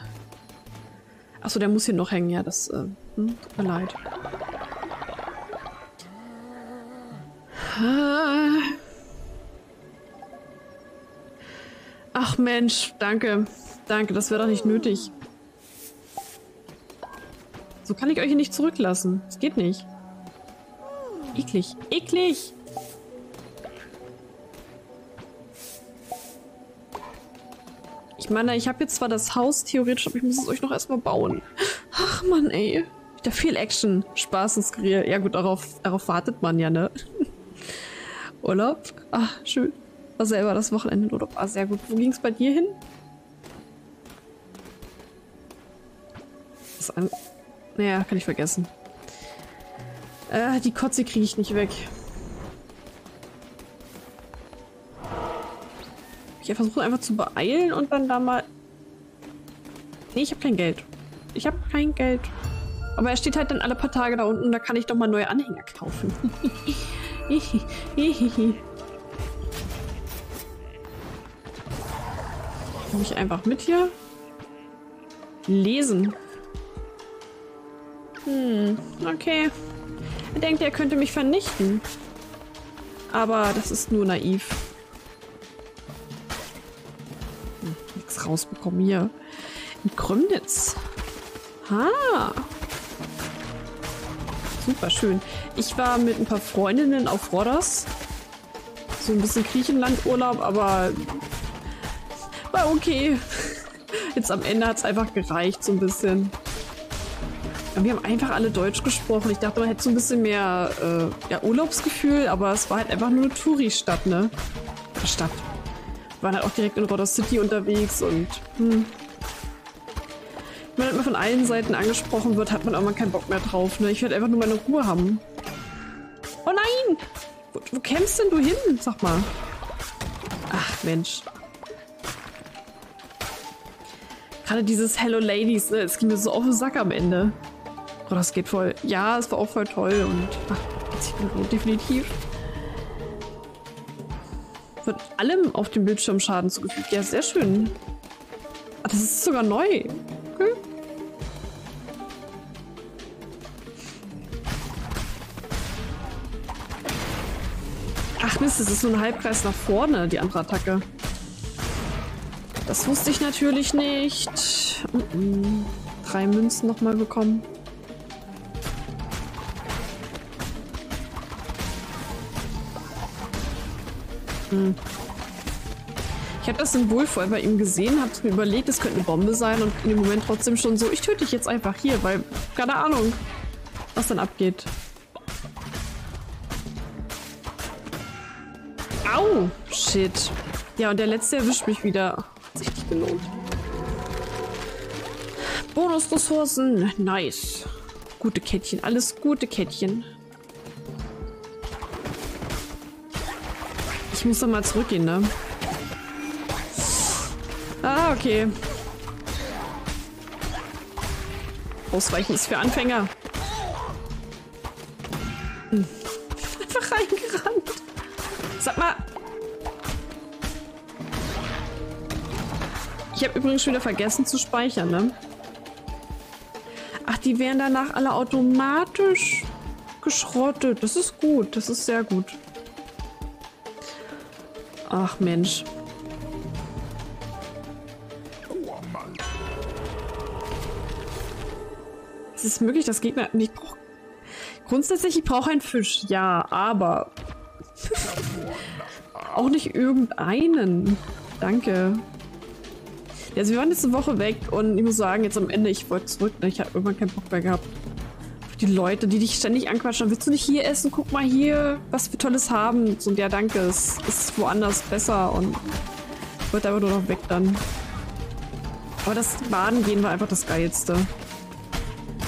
Achso, der muss hier noch hängen. Ja, das äh, hm, tut mir leid. Ach Mensch, danke. Danke, das wäre doch nicht nötig. So kann ich euch hier nicht zurücklassen. Das geht nicht. Eklig. Eklig! Ich meine, ich habe jetzt zwar das Haus theoretisch, aber ich muss es euch noch erstmal bauen. Ach man, ey. Wieder viel Action. Spaß und Skrill. Ja gut, darauf, darauf wartet man ja, ne? [laughs] Urlaub? Ach, schön. War selber das Wochenende in Urlaub. Ah, sehr gut. Wo ging es bei dir hin? Das an naja, kann ich vergessen. Äh, die Kotze kriege ich nicht weg. Ich versuche einfach zu beeilen und dann da mal... Nee, ich habe kein Geld. Ich habe kein Geld. Aber er steht halt dann alle paar Tage da unten, da kann ich doch mal neue Anhänger kaufen. [laughs] Komme ich einfach mit hier? Lesen. Hm, okay. Er denkt, er könnte mich vernichten. Aber das ist nur naiv. Hm, nix rausbekommen hier. In Krümnitz. Ha. Super schön. Ich war mit ein paar Freundinnen auf Rodos. So ein bisschen Griechenland-Urlaub, aber war okay. [laughs] Jetzt am Ende hat es einfach gereicht, so ein bisschen. Wir haben einfach alle Deutsch gesprochen. Ich dachte, man hätte so ein bisschen mehr äh, ja, Urlaubsgefühl, aber es war halt einfach nur eine Touri-Stadt, ne? Stadt. Wir waren halt auch direkt in Rodos City unterwegs und hm. Wenn man von allen Seiten angesprochen wird, hat man auch mal keinen Bock mehr drauf, ne? Ich werde einfach nur meine Ruhe haben. Oh nein! Wo, wo kämpfst denn du hin? Sag mal. Ach, Mensch. Gerade dieses Hello Ladies, ne? Es ging mir so auf den Sack am Ende. Oh, das geht voll. Ja, es war auch voll toll und ach, definitiv. Wird allem auf dem Bildschirm Schaden zugefügt. Ja, sehr schön. Ach, das ist sogar neu. Okay. Ach Mist, das ist so ein Halbkreis nach vorne, die andere Attacke. Das wusste ich natürlich nicht. Drei Münzen nochmal bekommen. Hm. Ich habe das Symbol vorher bei ihm gesehen, habe mir überlegt, es könnte eine Bombe sein und in dem Moment trotzdem schon so, ich töte dich jetzt einfach hier, weil, keine Ahnung, was dann abgeht. Au! Shit. Ja, und der letzte erwischt mich wieder. Hat sich nicht gelohnt. Bonusressourcen. Nice. Gute Kettchen. Alles gute Kettchen. Ich muss doch mal zurückgehen, ne? Ah, okay. Ausweichen ist für Anfänger. Hm. Einfach [laughs] reingerannt. Sag mal. Ich habe übrigens schon wieder vergessen zu speichern, ne? Ach, die werden danach alle automatisch geschrottet. Das ist gut. Das ist sehr gut. Ach Mensch. Es ist möglich, dass Gegner... Ich brauch, grundsätzlich, ich brauche einen Fisch. Ja, aber... [laughs] auch nicht irgendeinen. Danke. Also wir waren jetzt eine Woche weg und ich muss sagen, jetzt am Ende, ich wollte zurück, ne? ich habe irgendwann keinen Bock mehr gehabt. Die Leute, die dich ständig anquatschen, willst du nicht hier essen? Guck mal hier, was wir Tolles haben. So, ja, danke, es ist woanders besser und ich wollte einfach nur noch weg dann. Aber das Baden gehen war einfach das Geilste.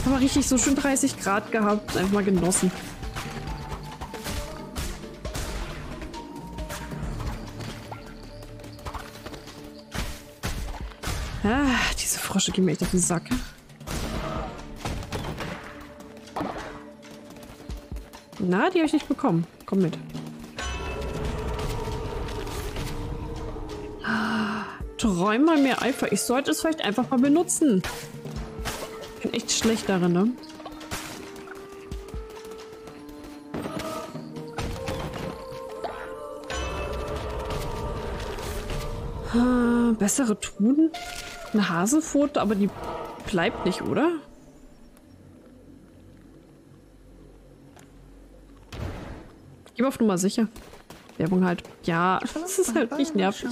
Aber richtig so schön 30 Grad gehabt, einfach mal genossen. Ah, diese Frosche gehen mir echt auf den Sack. Na, die habe ich nicht bekommen. Komm mit. Träum mal mehr Eifer. Ich sollte es vielleicht einfach mal benutzen. Ich bin echt schlecht darin, ne? Ah, bessere Truhen? Eine Hasenfoto, aber die bleibt nicht, oder? Geh auf Nummer sicher. Werbung halt. Ja, das ist halt nicht nervig.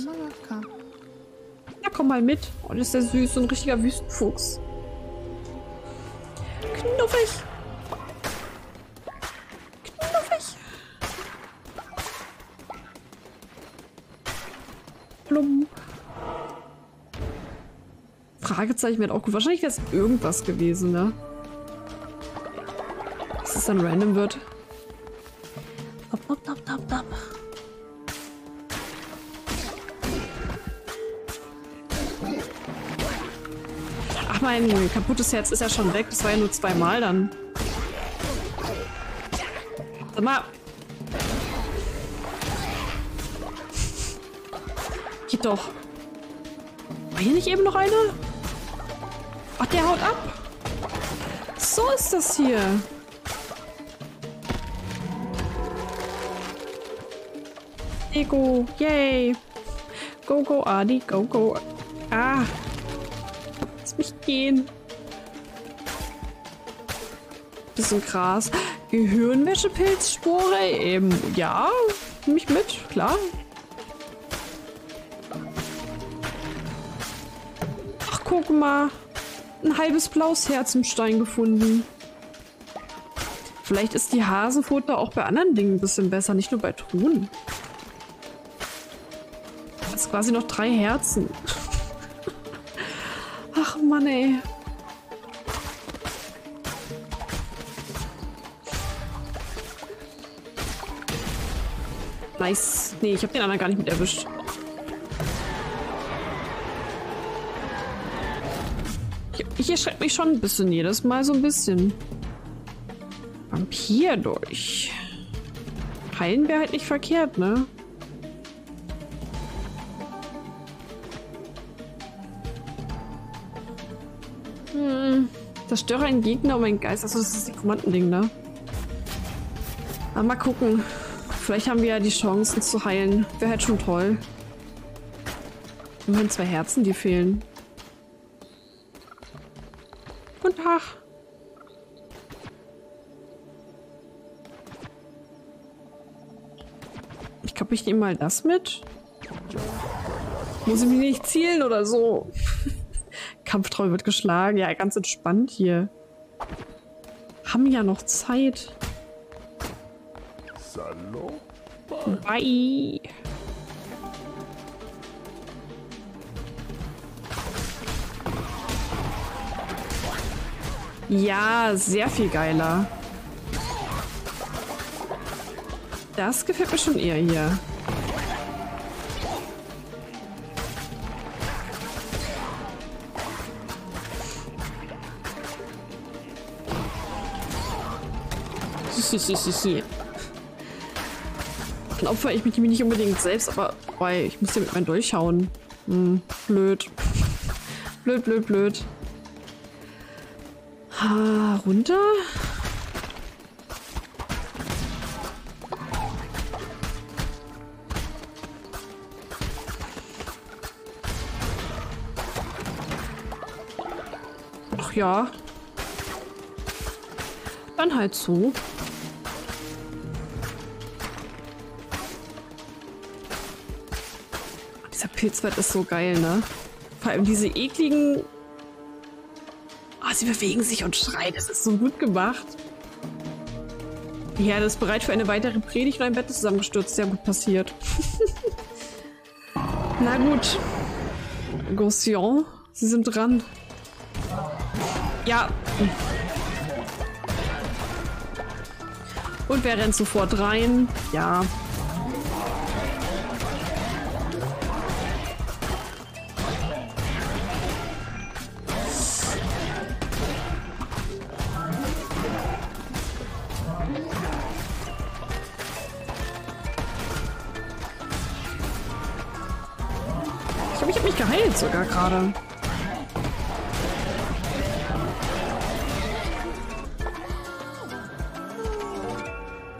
Ja, komm mal mit. Und oh, ist der süß, so ein richtiger Wüstenfuchs. Knuffig. Knuffig. Plump. Fragezeichen wird auch gut. Wahrscheinlich wäre es irgendwas gewesen, ne? Dass es dann random wird. Ach, mein kaputtes Herz ist ja schon weg. Das war ja nur zweimal dann. Sag mal. Geht doch. War hier nicht eben noch einer? Ach, der haut ab. So ist das hier. Ego. Yay. Go, go, Adi. Go, go. Ah. Lass mich gehen. Bisschen krass. Gehirnwäschepilzspore? Eben, ja. Nimm mich mit, klar. Ach, guck mal. Ein halbes blaues Herz im Stein gefunden. Vielleicht ist die Hasenfutter auch bei anderen Dingen ein bisschen besser, nicht nur bei Truhen quasi noch drei Herzen. Ach Mann, ey. Nice. Nee, ich habe den anderen gar nicht mit erwischt. Ich erschrecke mich schon ein bisschen jedes Mal so ein bisschen. Vampir durch. Heilen wäre halt nicht verkehrt, ne? Zerstöre einen Gegner um einen Geist. Achso, das ist die Kommandending, ne? Aber mal gucken. Vielleicht haben wir ja die Chancen zu heilen. Wäre halt schon toll. Immerhin zwei Herzen, die fehlen. Guten Tag. Ich glaube, ich nehme mal das mit. Muss ich mich nicht zielen oder so. Kampftreu wird geschlagen. Ja, ganz entspannt hier. Haben ja noch Zeit. Bye. Ja, sehr viel geiler. Das gefällt mir schon eher hier. Dann opfer ich mich nicht unbedingt selbst, aber weil ich muss hier mit meinem durchschauen. Hm, blöd. blöd, blöd, blöd. Ah, runter. Ach ja. Dann halt so. Pilzwald ist so geil, ne? Vor allem diese ekligen... Ah, sie bewegen sich und schreien. Das ist so gut gemacht. Die Herde ist bereit für eine weitere Predigt und ein Bett ist zusammengestürzt. Sehr gut passiert. [laughs] Na gut. Gossion, Sie sind dran. Ja. Und wer rennt sofort rein? Ja. Gerade.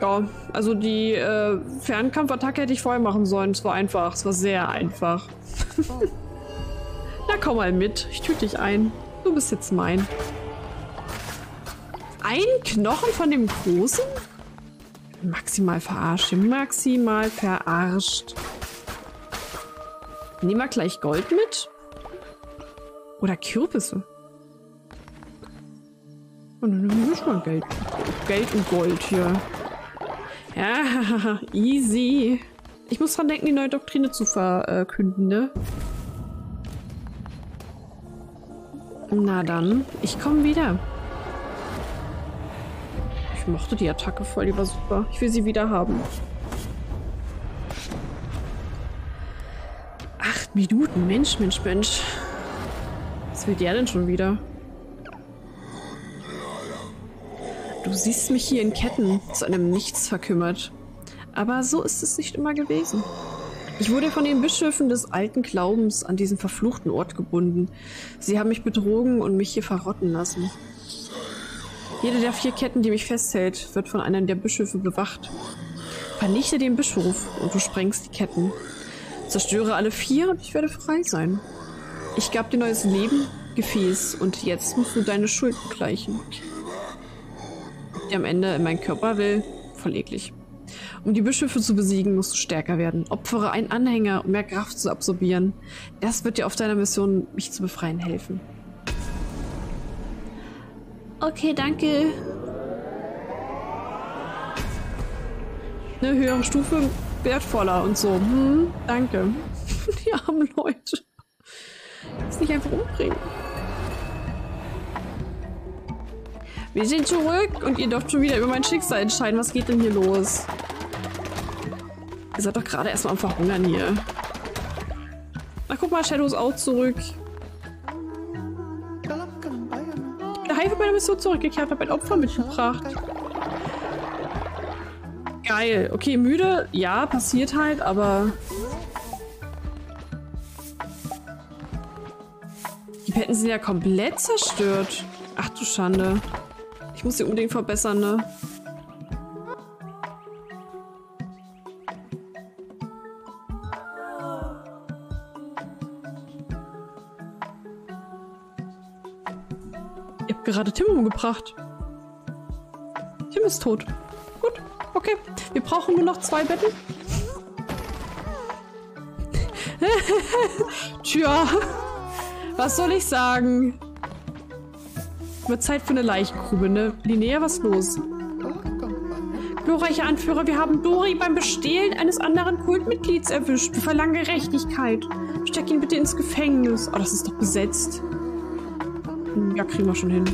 Ja, also die äh, Fernkampfattacke hätte ich vorher machen sollen. Es war einfach. Es war sehr einfach. [laughs] Na, komm mal mit. Ich tüte dich ein. Du bist jetzt mein. Ein Knochen von dem Großen? Maximal verarscht. Maximal verarscht. Nehmen wir gleich Gold mit? Oder Kürbisse? Und dann nehmen wir schon Geld. Geld und Gold hier. Ja, [laughs] easy. Ich muss dran denken, die neue Doktrine zu verkünden, ne? Na dann, ich komme wieder. Ich mochte die Attacke voll, die war super. Ich will sie wieder haben. Acht Minuten, Mensch, Mensch, Mensch. Was will der denn schon wieder? Du siehst mich hier in Ketten zu einem Nichts verkümmert. Aber so ist es nicht immer gewesen. Ich wurde von den Bischöfen des alten Glaubens an diesen verfluchten Ort gebunden. Sie haben mich betrogen und mich hier verrotten lassen. Jede der vier Ketten, die mich festhält, wird von einem der Bischöfe bewacht. Vernichte den Bischof und du sprengst die Ketten. Zerstöre alle vier und ich werde frei sein. Ich gab dir neues Leben, Gefäß, und jetzt musst du deine Schuld begleichen. Die am Ende in meinen Körper will, voll eklig. Um die Bischöfe zu besiegen, musst du stärker werden. Opfere einen Anhänger, um mehr Kraft zu absorbieren. Das wird dir auf deiner Mission, mich zu befreien, helfen. Okay, danke. Eine höhere Stufe wertvoller und so. Hm, danke. [laughs] Die armen Leute. Das nicht einfach umbringen. Wir sind zurück und ihr dürft schon wieder über mein Schicksal entscheiden. Was geht denn hier los? Ihr seid doch gerade erstmal am Verhungern hier. Na guck mal, Shadow ist auch zurück. Bin heil von meiner Mission zurückgekehrt, habe ein Opfer mitgebracht. Geil. Okay, müde. Ja, passiert halt, aber... Die Betten sind ja komplett zerstört. Ach du Schande. Ich muss sie unbedingt verbessern, ne? Ihr habt gerade Tim umgebracht. Tim ist tot. Gut, okay. Wir brauchen nur noch zwei Betten. [laughs] Tja, was soll ich sagen? Wird Zeit für eine Leichengrube, ne? Linnea, was los? Glorreicher Anführer, wir haben Dori beim Bestehlen eines anderen Kultmitglieds erwischt. Wir verlangen Gerechtigkeit. Steck ihn bitte ins Gefängnis. Oh, das ist doch besetzt. Hm, Ja, kriegen wir schon hin.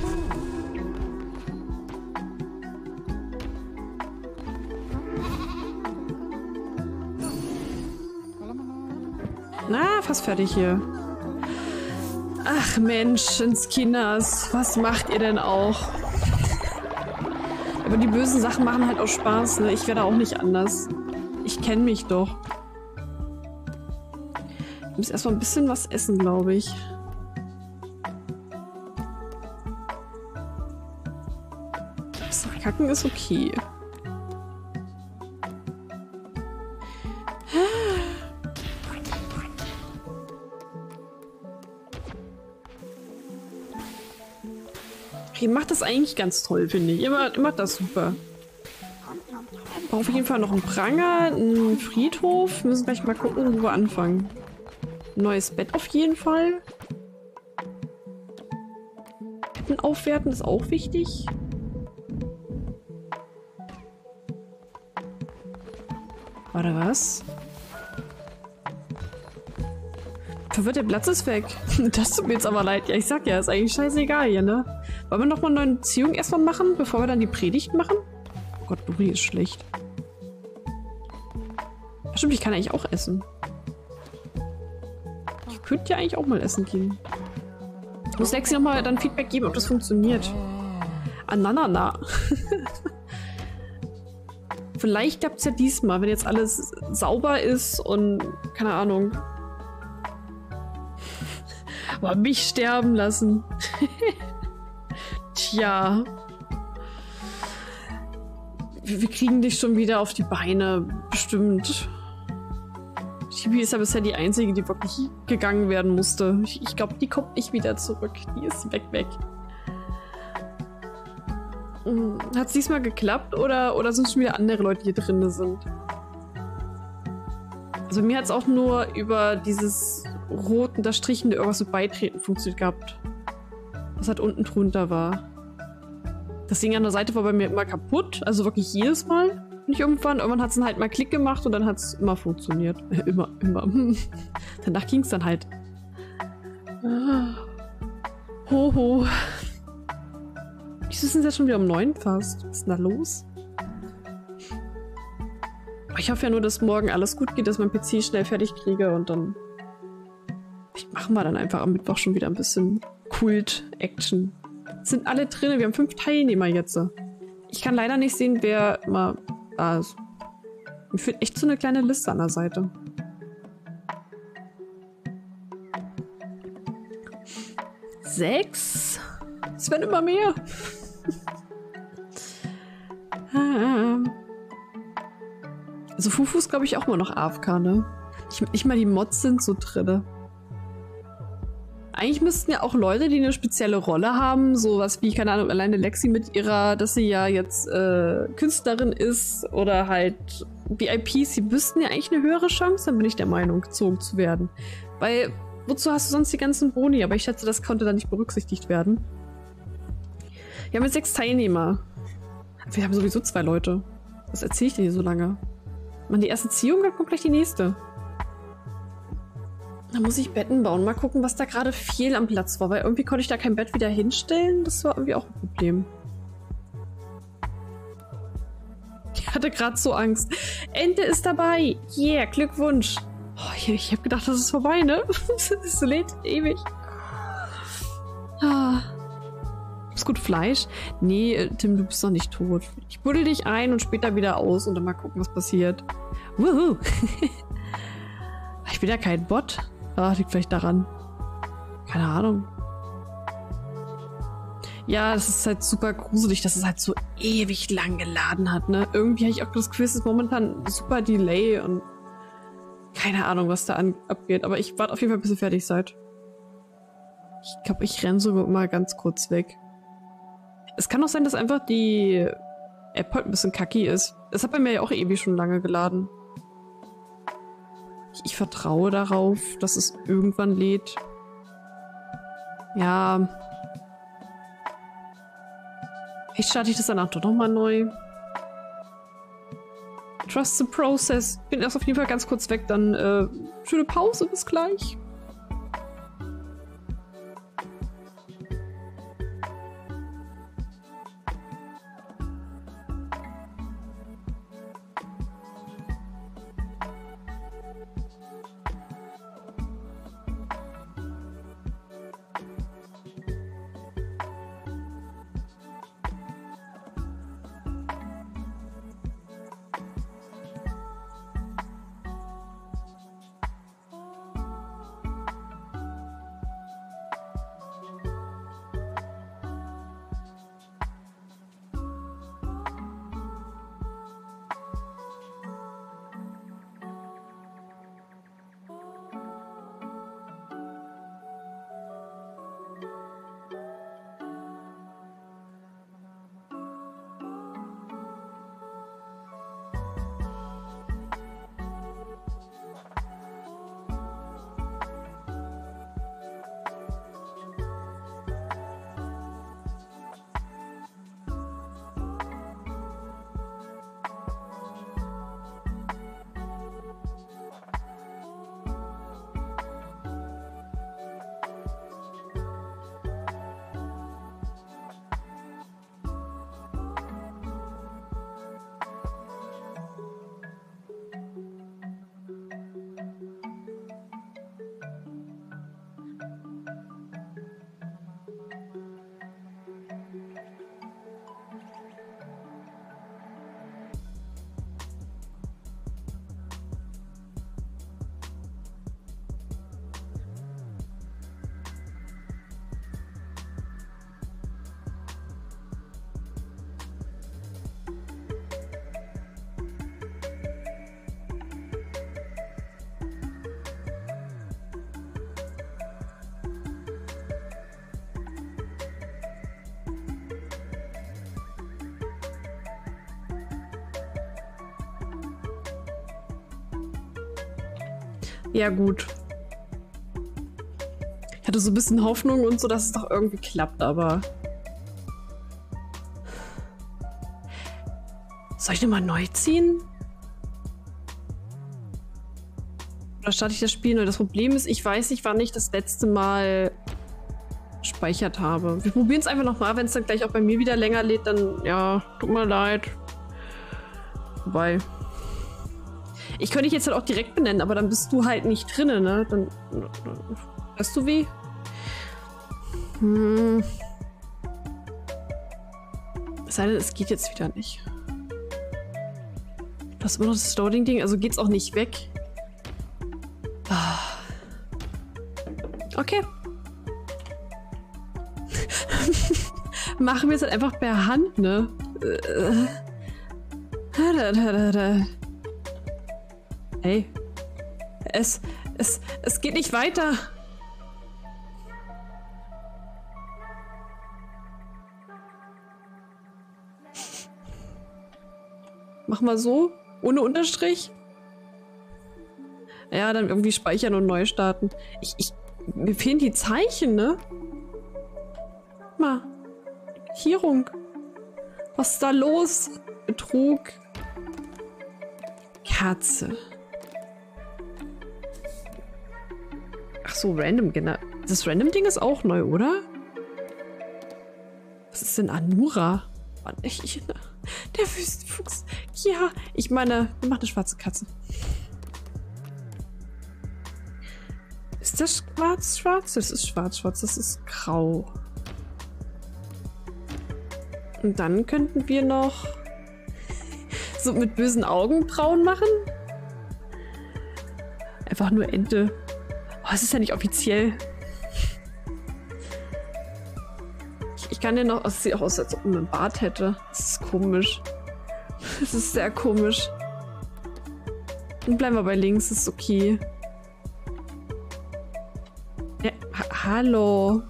Na, fast fertig hier. Ach Mensch, ins Kinders. Was macht ihr denn auch? Aber die bösen Sachen machen halt auch Spaß, ne? Ich werde auch nicht anders. Ich kenne mich doch. Ich muss erstmal ein bisschen was essen, glaube ich. Kacken ist okay. Eigentlich ganz toll, finde ich. Ihr macht, ihr macht das super. Brauche auf jeden Fall noch einen Pranger, einen Friedhof. Wir müssen gleich mal gucken, wo wir anfangen. Neues Bett auf jeden Fall. Betten aufwerten ist auch wichtig. Warte, was? Verwirrt, der Platz ist weg. [laughs] Das tut mir jetzt aber leid. Ja, ich sag ja, ist eigentlich scheißegal hier, ne? Wollen wir nochmal eine neue Beziehung erstmal machen, bevor wir dann die Predigt machen? Oh Gott, Dori ist schlecht. Stimmt, ich kann eigentlich auch essen. Ich könnte ja eigentlich auch mal essen gehen. Ich muss Lexi nochmal dann Feedback geben, ob das funktioniert. Ananana. [laughs] Vielleicht klappt es ja diesmal, wenn jetzt alles sauber ist und keine Ahnung. [laughs] Aber mich sterben lassen. [laughs] Tja. Wir, kriegen dich schon wieder auf die Beine. Bestimmt. Chibi ist ja bisher die Einzige, die wirklich gegangen werden musste. Ich, ich glaube, die kommt nicht wieder zurück. Die ist weg, weg. Hm, Hat es diesmal geklappt oder, oder sind schon wieder andere Leute, die hier drin sind? Also mir hat es auch nur über dieses rot unterstrichene irgendwas mit Beitreten funktioniert gehabt. Was halt unten drunter war. Das Ding an der Seite war bei mir immer kaputt, also wirklich jedes Mal. Nicht irgendwann, irgendwann hat es dann halt mal Klick gemacht und dann hat es immer funktioniert. immer, immer. [laughs] Danach ging es dann halt. Ah. Hoho. Wieso sind sie jetzt schon wieder um neun fast? Was ist denn da los? Ich hoffe ja nur, dass morgen alles gut geht, dass mein PC schnell fertig kriege und dann Vielleicht machen wir dann einfach am Mittwoch schon wieder ein bisschen Kult-Action. Sind alle drin, wir haben fünf Teilnehmer jetzt. Ich kann leider nicht sehen, wer mal da ist. Mir fehlt echt so eine kleine Liste an der Seite. Sechs? Es werden immer mehr. [laughs] Also Fufu ist, glaube ich, auch immer noch AFK, ne? Nicht, nicht mal die Mods sind so drinne. Eigentlich müssten ja auch Leute, die eine spezielle Rolle haben, sowas wie, keine Ahnung, alleine Lexi mit ihrer, dass sie ja jetzt äh, Künstlerin ist oder halt VIPs, die müssten ja eigentlich eine höhere Chance haben, bin ich der Meinung, gezogen zu werden. Weil, wozu hast du sonst die ganzen Boni? Aber ich schätze, das konnte da nicht berücksichtigt werden. Wir haben jetzt sechs Teilnehmer. Wir haben sowieso zwei Leute. Was erzähle ich denn hier so lange? Man, die erste Ziehung, dann kommt gleich die nächste. Da muss ich Betten bauen. Mal gucken, was da gerade viel am Platz war, weil irgendwie konnte ich da kein Bett wieder hinstellen. Das war irgendwie auch ein Problem. Ich hatte gerade so Angst. Ente ist dabei. Yeah, Glückwunsch. Oh, ich, ich habe gedacht, das ist vorbei, ne? [laughs] Es lädt ewig. Ah. Ist gut Fleisch? Nee, Tim, du bist doch nicht tot. Ich buddel dich ein und später wieder aus und dann mal gucken, was passiert. Wuhu. [laughs] ich bin ja kein Bot. Ah, liegt vielleicht daran. Keine Ahnung. Ja, das ist halt super gruselig, dass es halt so ewig lang geladen hat, ne? Irgendwie habe ich auch das Gefühl, es ist momentan super Delay und keine Ahnung, was da an, abgeht. Aber ich warte auf jeden Fall, bis ihr fertig seid. Ich glaube, ich renne sogar mal ganz kurz weg. Es kann auch sein, dass einfach die App heute ein bisschen kacki ist. Das hat bei mir ja auch ewig schon lange geladen. Ich, ich vertraue darauf, dass es irgendwann lädt. Ja. Ich starte ich das danach doch nochmal neu. Trust the process. Bin erst auf jeden Fall ganz kurz weg, dann äh, schöne Pause, bis gleich. Ja, gut. Ich hatte so ein bisschen Hoffnung und so, dass es doch irgendwie klappt, aber. Soll ich nochmal neu ziehen? Oder starte ich das Spiel neu? Das Problem ist, ich weiß nicht, wann ich das letzte Mal gespeichert habe. Wir probieren es einfach nochmal. Wenn es dann gleich auch bei mir wieder länger lädt, dann ja, tut mir leid. Wobei. Ich könnte dich jetzt halt auch direkt benennen, aber dann bist du halt nicht drinne, ne? Dann. Weißt du wie? Hm. Es sei denn, es geht jetzt wieder nicht. Du hast immer noch das Loading-Ding, also geht's auch nicht weg. Ah. Okay. [laughs] Machen wir es halt einfach per Hand, ne? Hey. Es, es, es geht nicht weiter. Mach mal so. Ohne Unterstrich. Ja, dann irgendwie speichern und neu starten. Ich, ich, mir fehlen die Zeichen, ne? Mal. Hierung. Was ist da los? Betrug. Katze. So, random, genau. Das Random-Ding ist auch neu, oder? Was ist denn Anura? Mann, ich, ich, der Wüstenfuchs. Ja, ich meine, wir machen eine schwarze Katze. Ist das schwarz-schwarz? Das ist schwarz-schwarz, das ist grau. Und dann könnten wir noch so mit bösen Augenbrauen machen. Einfach nur Ente. Oh, es ist ja nicht offiziell. Ich, ich kann ja noch... Es sieht auch aus, als ob man einen Bart hätte. Das ist komisch. Das ist sehr komisch. Und bleiben wir bei links, ist okay. Ja, ha hallo.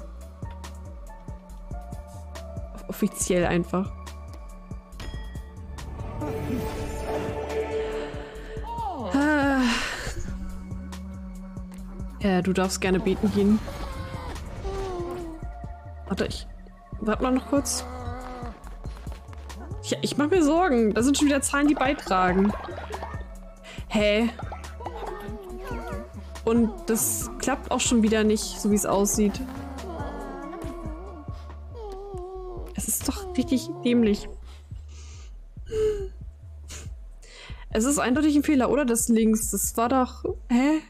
Offiziell einfach. Ja, du darfst gerne beten gehen. Warte, ich. Warte mal noch kurz. Ich, ich mach mir Sorgen. Da sind schon wieder Zahlen, die beitragen. Hä? Und das klappt auch schon wieder nicht, so wie es aussieht. Es ist doch richtig dämlich. Es ist eindeutig ein Fehler, oder? Das links. Das war doch... Hä?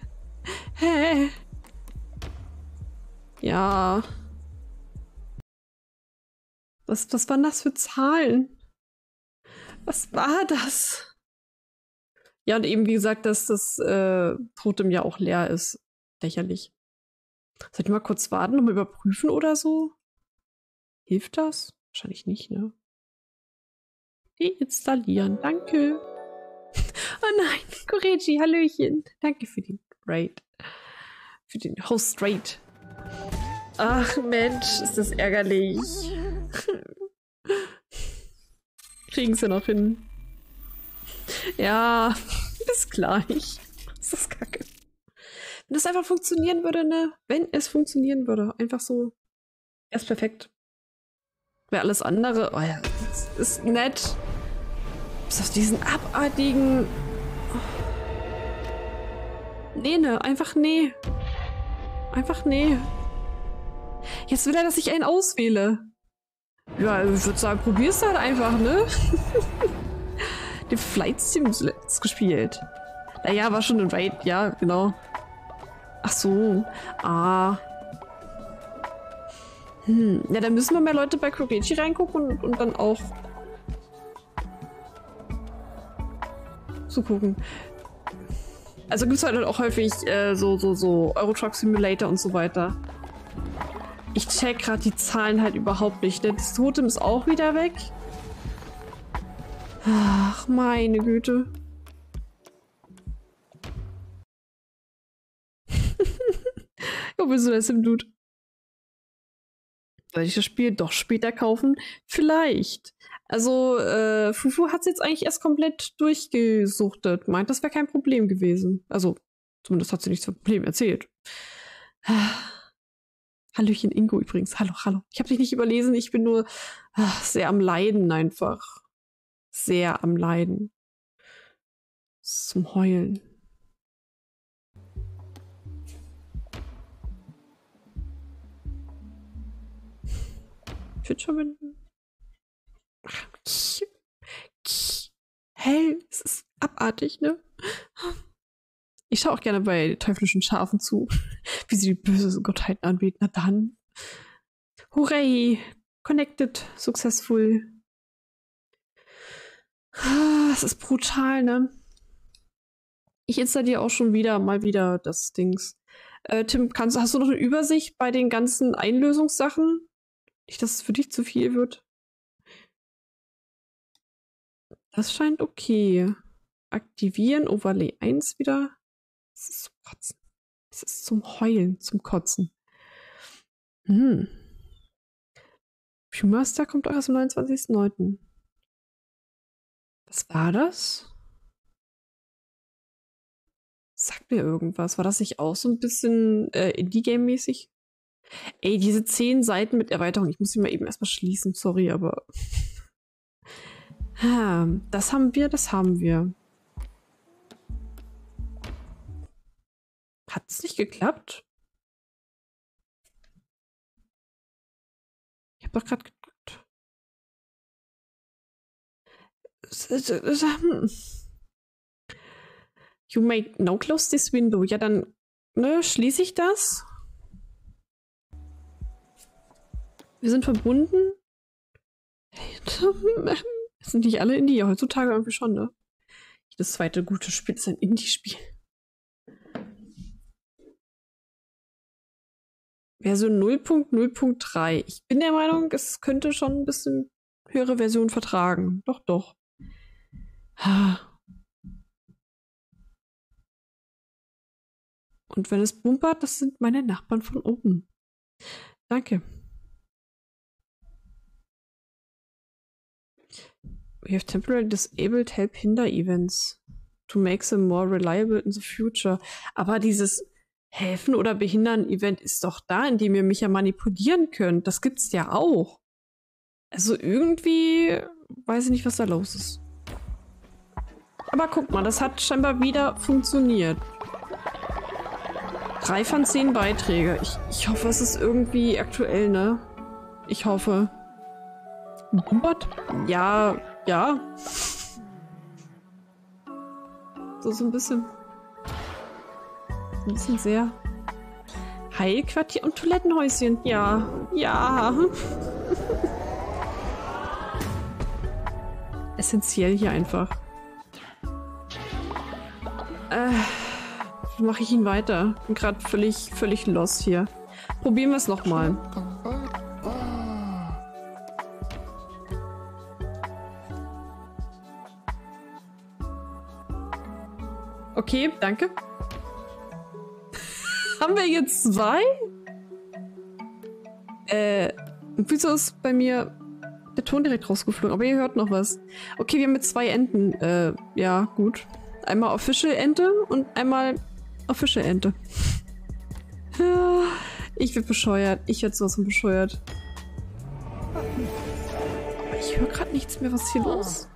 Was, was waren das für Zahlen? Was war das? Ja, und eben wie gesagt, dass das äh, Totem ja auch leer ist. Lächerlich. Soll ich mal kurz warten und mal überprüfen oder so? Hilft das? Wahrscheinlich nicht, ne? Deinstallieren, danke. [laughs] Oh nein, Koreji, Hallöchen. Danke für den Raid. Für den Host Raid. Ach Mensch, ist das ärgerlich. Kriegen sie noch hin. Ja, [laughs] bis gleich. Das ist kacke. Wenn das einfach funktionieren würde, ne? Wenn es funktionieren würde. Einfach so. Er ist perfekt. Wäre alles andere. Oh ja, das ist nett. Bis auf diesen abartigen. Nee, ne, einfach nee. Einfach nee. Jetzt will er, dass ich einen auswähle. Ja, also ich würde sagen, probier's halt einfach, ne? [laughs] Den Flight Sim zuletzt gespielt. Naja, war schon ein Raid, ja, genau. Ach so. Ah. Hm. Ja, dann müssen wir mehr Leute bei Korechi reingucken und, und dann auch zugucken. Also gibt es halt auch häufig äh, so, so, so Euro Truck Simulator und so weiter. Ich check gerade die Zahlen halt überhaupt nicht. Ne? Das Totem ist auch wieder weg. Ach, meine Güte. [laughs] Wo bist du das im Dude? Soll ich das Spiel doch später kaufen? Vielleicht. Also, äh, Fufu hat es jetzt eigentlich erst komplett durchgesuchtet. Meint, das wäre kein Problem gewesen. Also, Zumindest hat sie nichts vom Problem erzählt. Hallöchen Ingo übrigens. Hallo, hallo. Ich habe dich nicht überlesen. Ich bin nur ach, sehr am Leiden einfach. Sehr am Leiden. Zum Heulen. Verbinden. Hell, es ist abartig, ne? Ich schaue auch gerne bei teuflischen Schafen zu, [laughs] wie sie die böse Gottheiten anbeten. Na dann. Hooray! Connected, successful. Es ist brutal, ne? Ich installiere auch schon wieder mal wieder das Dings. Äh, Tim, kannst, hast du noch eine Übersicht bei den ganzen Einlösungssachen? Nicht, dass es für dich zu viel wird. Das scheint okay. Aktivieren, Overlay 1 wieder. Es ist zum Kotzen. Es ist zum Heulen, zum Kotzen. Hm. Viewmaster kommt auch erst am 29.09. Was war das? Sagt mir irgendwas. War das nicht auch so ein bisschen äh, Indie-Game-mäßig? Ey, diese zehn Seiten mit Erweiterung, ich muss sie mal eben erstmal schließen, sorry, aber. [laughs] das haben wir, das haben wir. Hat es nicht geklappt? Ich habe doch gerade geguckt. You may now close this window. Ja, dann ne, schließe ich das. Wir sind verbunden. [laughs] Sind nicht alle Indie? Heutzutage irgendwie schon, ne? Das zweite gute Spiel ist ein Indie-Spiel. Version 0.0.3. Ich bin der Meinung, es könnte schon ein bisschen höhere Version vertragen. Doch, doch. Und wenn es bumpert, das sind meine Nachbarn von oben. Danke. We have temporarily disabled help hinder events to make them more reliable in the future. Aber dieses Helfen oder Behindern Event ist doch da, in dem ihr mich ja manipulieren könnt. Das gibt's ja auch. Also irgendwie weiß ich nicht, was da los ist. Aber guck mal, das hat scheinbar wieder funktioniert. Drei von zehn Beiträge. Ich, ich hoffe, es ist irgendwie aktuell, ne? Ich hoffe. Bumpert? Ja, ja. So, so ein bisschen. Ein bisschen sehr. Heilquartier und Toilettenhäuschen. Ja, ja. [laughs] Essentiell hier einfach. Äh, mache ich ihn weiter? Bin gerade völlig, völlig lost hier. Probieren wir es nochmal. Okay, danke. Haben wir jetzt zwei? Äh, wieso ist bei mir der Ton direkt rausgeflogen? Aber ihr hört noch was. Okay, wir haben mit zwei Enten. Äh, ja, gut. Einmal Official Ente und einmal Official Ente. ich werde bescheuert. Ich werde sowas von bescheuert. Ich höre gerade nichts mehr. Was ist hier los?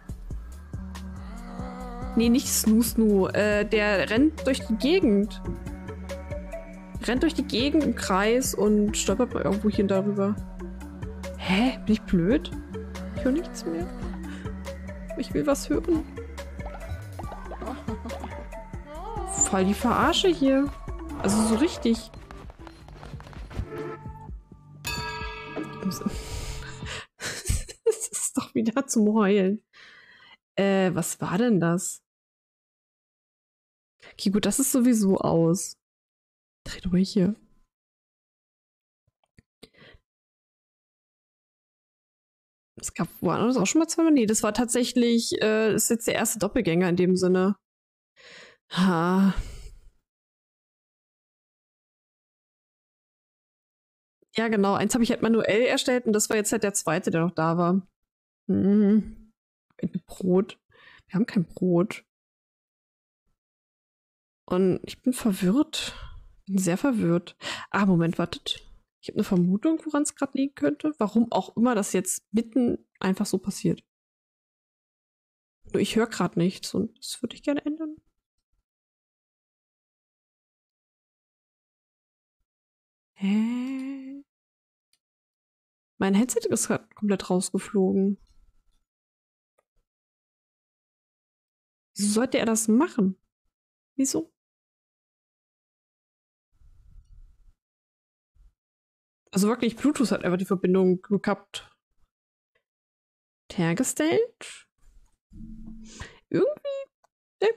Nee, nicht Snoo Snoo. Äh, der rennt durch die Gegend. Rennt durch die Gegend im Kreis und stolpert mal irgendwo hier darüber. Hä? Bin ich blöd? Ich höre nichts mehr. Ich will was hören. Voll die Verarsche hier. Also so richtig. [laughs] das ist doch wieder zum Heulen. Äh, was war denn das? Okay, gut, das ist sowieso aus. Dreh durch hier. Es gab woanders auch schon mal zweimal. Nee, das war tatsächlich, äh, ist jetzt der erste Doppelgänger in dem Sinne. Ha. Ja, genau. Eins habe ich halt manuell erstellt und das war jetzt halt der zweite, der noch da war. Mhm. Brot. Wir haben kein Brot. Und ich bin verwirrt. Bin sehr verwirrt. Ah, Moment, wartet. Ich habe eine Vermutung, woran es gerade liegen könnte. Warum auch immer das jetzt mitten einfach so passiert. Nur ich höre gerade nichts und das würde ich gerne ändern. Hä? Mein Headset ist gerade komplett rausgeflogen. Wieso sollte er das machen? Wieso? Also wirklich, Bluetooth hat einfach die Verbindung gekappt. Hergestellt? Irgendwie. Ne,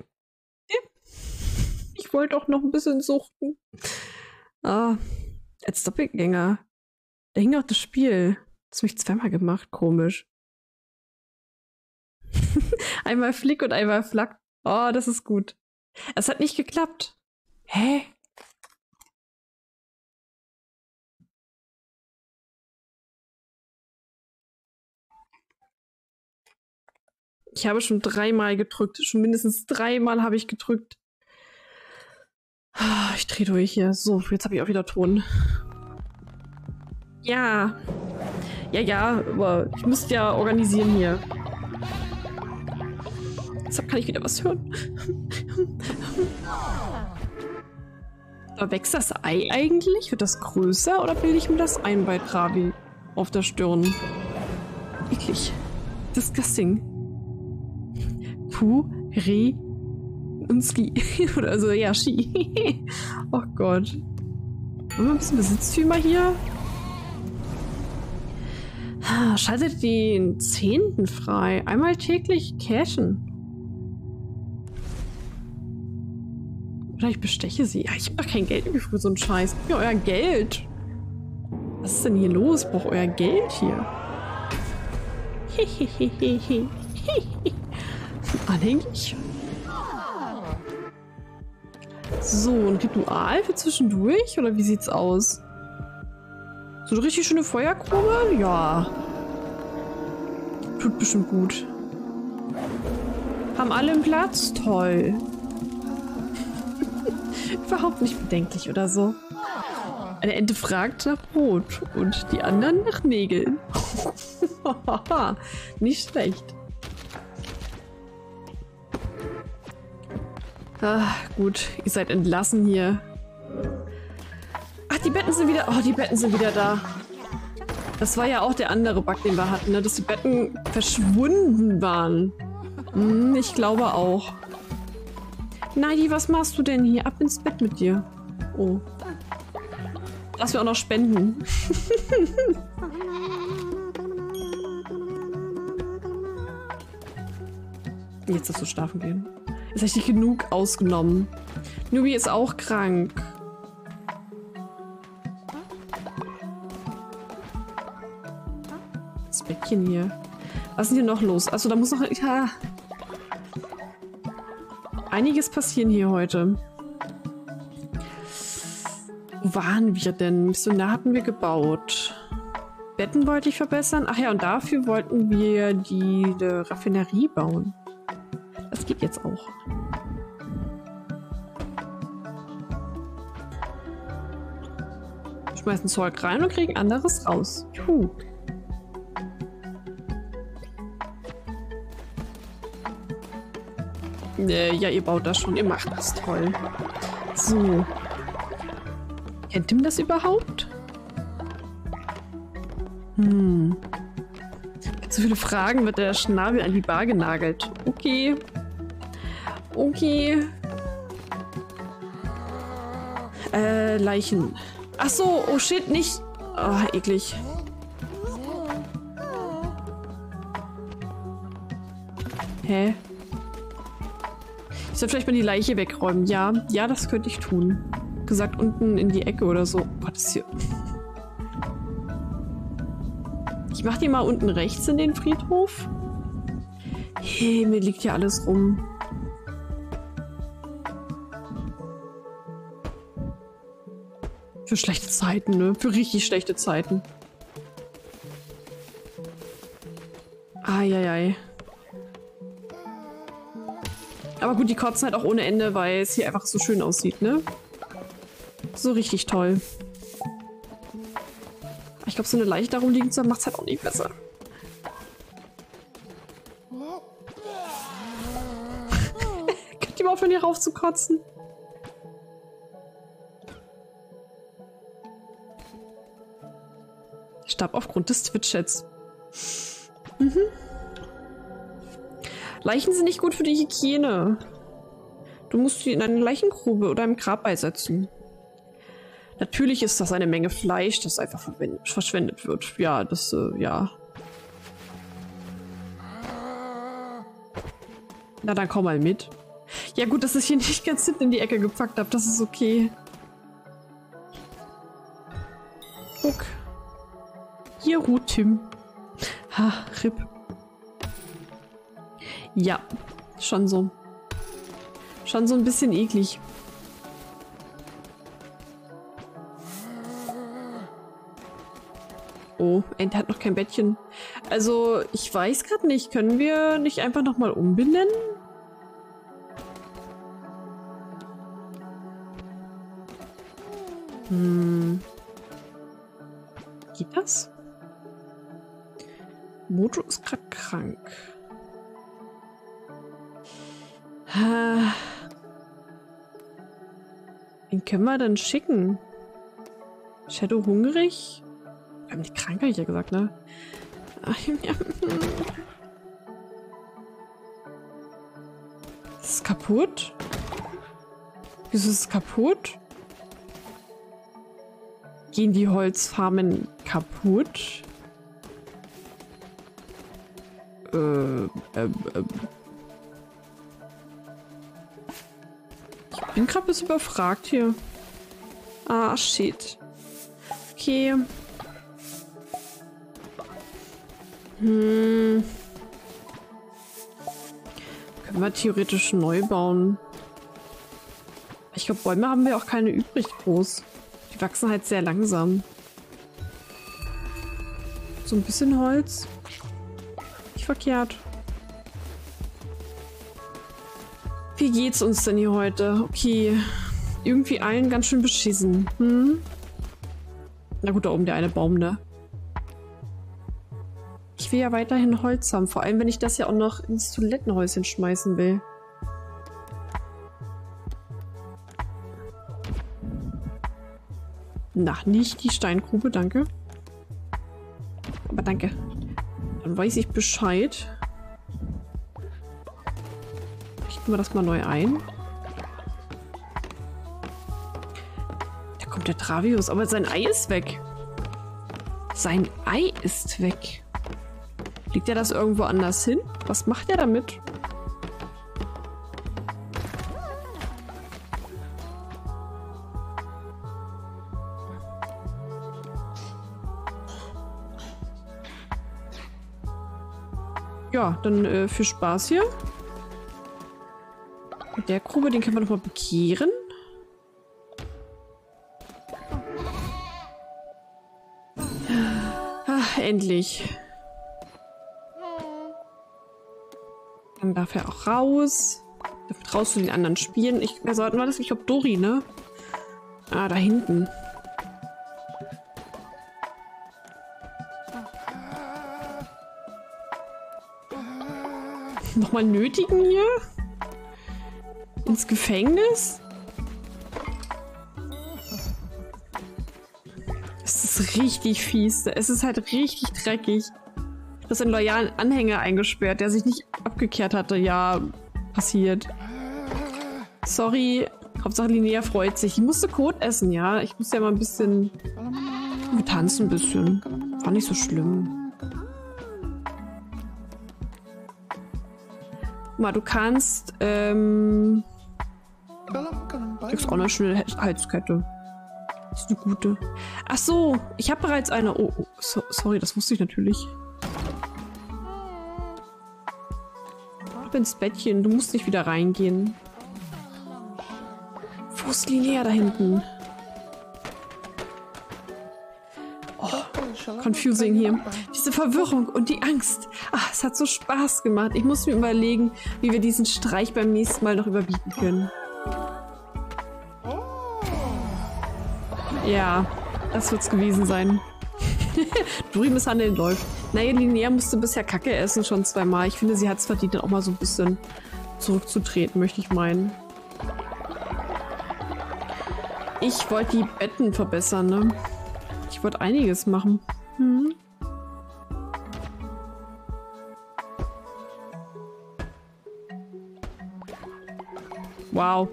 ne. Ich wollte auch noch ein bisschen suchten. Ah, als Doppelgänger. Da hing auch das Spiel. Das habe ich zweimal gemacht, komisch. [laughs] einmal Flick und einmal Flack. Oh, das ist gut. Es hat nicht geklappt. Hä? Ich habe schon dreimal gedrückt. Schon mindestens dreimal habe ich gedrückt. Ah, ich drehe durch hier. So, jetzt habe ich auch wieder Ton. Ja. Ja, ja, aber ich müsste ja organisieren hier. Deshalb kann ich wieder was hören. [laughs] Aber wächst das Ei eigentlich? Wird das größer oder bilde ich mir das ein bei Travi auf der Stirn? Eklig. Disgusting. Puh, Re und Ski. [laughs] Oder so, ja, Ski. [laughs] oh Gott. Haben wir ein bisschen Besitztümer hier? Schaltet den Zehnten frei. Einmal täglich cashen. Oder ich besteche sie. Ja, ich habe doch kein Geld für so einen Scheiß. Gib mir euer Geld. Was ist denn hier los? Ich brauche euer Geld hier. Hehehehe. [laughs] Anhänglich. So, ein Ritual für zwischendurch? Oder wie sieht's aus? So eine richtig schöne Feuerkrone? Ja. Tut bestimmt gut. Haben alle einen Platz? Toll. [laughs] Überhaupt nicht bedenklich oder so. Eine Ente fragt nach Brot und die anderen nach Nägeln. [laughs] nicht schlecht. Ah, gut, ihr seid entlassen hier. Ach, die Betten sind wieder... Oh, die Betten sind wieder da. Das war ja auch der andere Bug, den wir hatten, ne? dass die Betten verschwunden waren. Hm, ich glaube auch. Neidi, was machst du denn hier? Ab ins Bett mit dir. Oh. Lass wir auch noch spenden. [laughs] Jetzt darfst du schlafen gehen. Habe ich dich genug ausgenommen. Nubi ist auch krank. Das Bettchen hier. Was ist denn hier noch los? Also da muss noch... Ja. Einiges passieren hier heute. Wo waren wir denn? Missionar hatten wir gebaut. Betten wollte ich verbessern. Ach ja, und dafür wollten wir die, die Raffinerie bauen. Das geht jetzt auch. Schmeißen Zeug rein und kriegen anderes raus. Juhu. Äh, ja, ihr baut das schon. Ihr macht das toll. So. Kennt Tim das überhaupt? Hm. Zu viele Fragen wird der Schnabel an die Bar genagelt. Okay. Okay. Äh, Leichen. Ach so, oh shit, nicht. Oh, eklig. Hä? Ich soll vielleicht mal die Leiche wegräumen. Ja, ja, das könnte ich tun. Gesagt, unten in die Ecke oder so. Gott, ist hier... Ich mach die mal unten rechts in den Friedhof. Hey, mir liegt hier alles rum. Für schlechte Zeiten, ne? Für richtig schlechte Zeiten. Eieiei. Aber gut, die kotzen halt auch ohne Ende, weil es hier einfach so schön aussieht, ne? So richtig toll. Ich glaube, so eine Leiche darum liegen zu haben, macht es halt auch nicht besser. [laughs] Könnt ihr mal aufhören, hier rauf starb aufgrund des Twitch-Chats. Mhm. Leichen sind nicht gut für die Hygiene. Du musst sie in eine Leichengrube oder im Grab beisetzen. Natürlich ist das eine Menge Fleisch, das einfach verschwendet wird. Ja, das, äh, ja. Na, dann komm mal mit. Ja gut, dass ich hier nicht ganz hinten in die Ecke gepackt habe, das ist okay. Guck. Hier ruht Tim. Ha, RIP. Ja, schon so. Schon so ein bisschen eklig. Oh, Ent hat noch kein Bettchen. Also, ich weiß gerade nicht. Können wir nicht einfach nochmal umbenennen? Hm. Geht das? Mojo ist gerade krank. [sighs] Wen können wir denn schicken? Shadow hungrig? Wir haben nicht krank, habe ich ja gesagt, ne? [laughs] Ist es kaputt? Wieso ist es kaputt? Gehen die Holzfarmen kaputt? Äh, ähm, ähm. Ich bin gerade ein bisschen überfragt hier. Ah, shit. Okay. Hm. Können wir theoretisch neu bauen. Ich glaube, Bäume haben wir auch keine übrig groß. Die wachsen halt sehr langsam. So ein bisschen Holz. Verkehrt. Wie geht's uns denn hier heute? Okay. Irgendwie allen ganz schön beschissen. Hm? Na gut, da oben der eine Baum, ne? Ich will ja weiterhin Holz haben. Vor allem, wenn ich das ja auch noch ins Toilettenhäuschen schmeißen will. Na, nicht die Steingrube, danke. Aber danke. Dann weiß ich Bescheid. Richten wir das mal neu ein. Da kommt der Travius, aber sein Ei ist weg. Sein Ei ist weg. Legt er das irgendwo anders hin? Was macht er damit? Ja, dann äh, viel Spaß hier. Mit der Grube, den können wir nochmal bekehren. Ach, endlich. Dann darf er auch raus. Darf raus zu den anderen spielen. Ich, wer sollten wir das? Ich glaube Dori, ne? Ah, da hinten. [laughs] Nochmal nötigen hier? Ins Gefängnis? Es ist richtig fies. Es ist halt richtig dreckig. Du hast einen loyalen Anhänger eingesperrt, der sich nicht abgekehrt hatte. Ja, passiert. Sorry. Hauptsache Linnea freut sich. Ich musste Kot essen, ja. Ich musste ja mal ein bisschen... Wir tanzen ein bisschen. War nicht so schlimm. Mal, du kannst, ähm... Kriegst auch eine schöne Halskette. Das ist eine gute. Ach so, ich habe bereits eine. Oh, oh so, sorry, das wusste ich natürlich. ab ins Bettchen. Du musst nicht wieder reingehen. Wo da hinten? Oh. confusing hier. Diese Verwirrung und die Angst. Ach, es hat so Spaß gemacht. Ich muss mir überlegen, wie wir diesen Streich beim nächsten Mal noch überbieten können. Ja, das wird's gewesen sein. [laughs] Duri misshandeln läuft. Naja, Linnea musste bisher Kacke essen, schon zweimal. Ich finde, sie hat es verdient, auch mal so ein bisschen zurückzutreten, möchte ich meinen. Ich wollte die Betten verbessern, ne? Ich wollte einiges machen. Wow.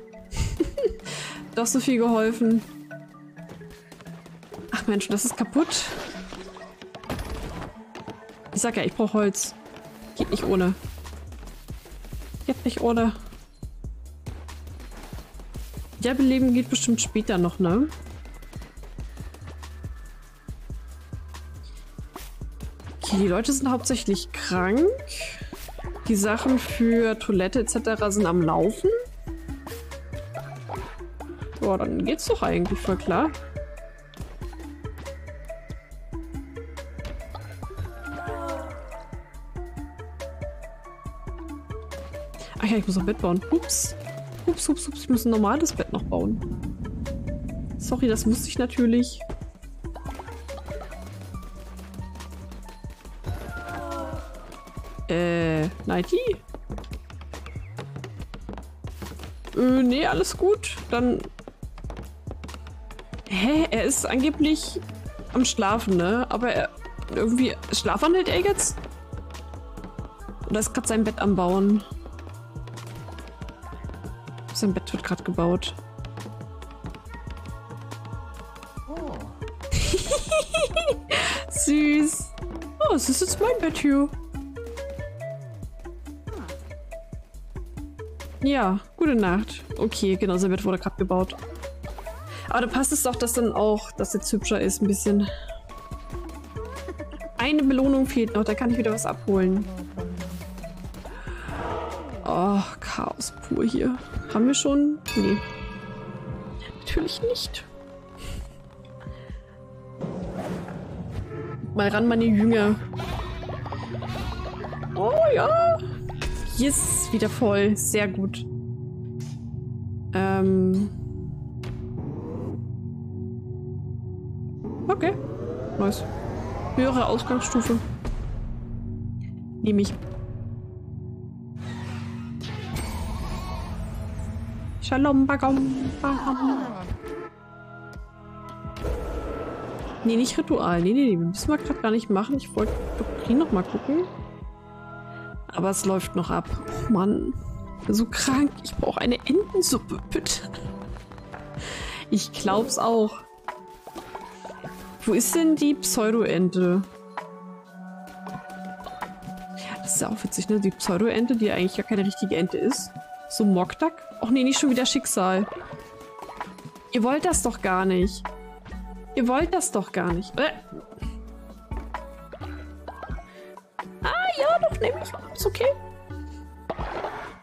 [laughs] Doch so viel geholfen. Ach Mensch, das ist kaputt. Ich sag ja, ich brauche Holz. Geht nicht ohne. Geht nicht ohne. Ja, beleben geht bestimmt später noch, ne? Okay, die Leute sind hauptsächlich krank. Die Sachen für Toilette etc. sind am Laufen. Boah, dann geht's doch eigentlich voll klar. Ach ja, ich muss ein Bett bauen. Ups. Ups, ups, ups. Ich muss ein normales Bett noch bauen. Sorry, das musste ich natürlich. Äh, Nighty? Äh, nee, alles gut. Dann... Hä? Er ist angeblich am Schlafen, ne? Aber er... Irgendwie... Schlafwandelt er jetzt? Oder ist gerade sein Bett am Bauen? Sein Bett wird gerade gebaut. Oh. [laughs] Süß. Oh, es ist jetzt mein Bett hier. Ja, gute Nacht. Okay, genau, sein Bett wurde gerade gebaut. Aber da passt es doch, dass dann auch, dass jetzt hübscher ist, ein bisschen. Eine Belohnung fehlt noch, da kann ich wieder was abholen. Oh, Chaos pur hier. Haben wir schon? Nee. Natürlich nicht. Mal ran, meine Jünger. Oh ja. Yes, wieder voll. Sehr gut. Höhere Ausgangsstufe. Nehme ich. Shalom, bagom, bagom. Nee, nicht Ritual. Nee, nee, nee. Müssen wir gerade gar nicht machen. Ich wollte Doktrin noch mal gucken. Aber es läuft noch ab. Oh Mann. So krank. Ich brauche eine Entensuppe, bitte. Ich glaub's auch. Wo ist denn die Pseudo-Ente? Das ist ja auch witzig, ne? Die Pseudo-Ente, die eigentlich gar keine richtige Ente ist. So Mokdak? Och nee, nicht schon wieder Schicksal. Ihr wollt das doch gar nicht. Ihr wollt das doch gar nicht. Äh. Ah, ja, doch, nehme ich. Ist okay.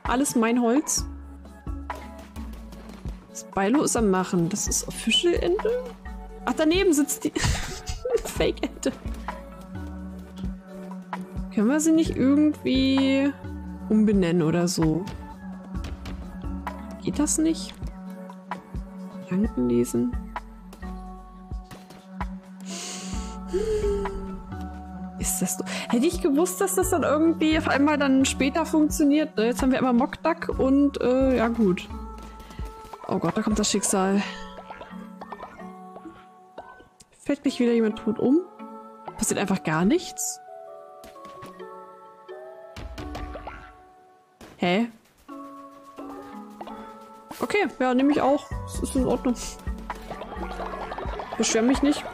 Alles mein Holz. Spilo ist am Machen. Das ist Official Ente? Ach, daneben sitzt die [laughs] Fake Ente. Können wir sie nicht irgendwie umbenennen oder so? Geht das nicht? Gedanken lesen? Ist das so? Hätte ich gewusst, dass das dann irgendwie auf einmal dann später funktioniert. Ne? Jetzt haben wir immer Mockduck und äh, ja gut. Oh Gott, da kommt das Schicksal. Fällt mich wieder jemand tot um? Passiert einfach gar nichts? Hä? Okay, ja, nehme ich auch. Das ist in Ordnung. Beschwer mich nicht.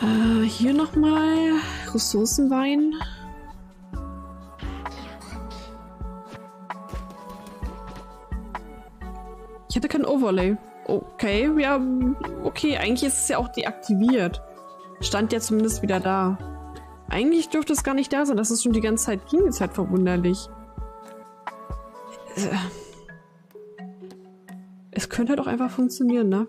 Äh, hier nochmal Ressourcenwein. Ich hatte kein Overlay. Okay, ja, okay. Eigentlich ist es ja auch deaktiviert. Stand ja zumindest wieder da. Eigentlich dürfte es gar nicht da sein. Das ist schon die ganze Zeit ging. Ist halt verwunderlich. Es könnte halt auch einfach funktionieren, ne?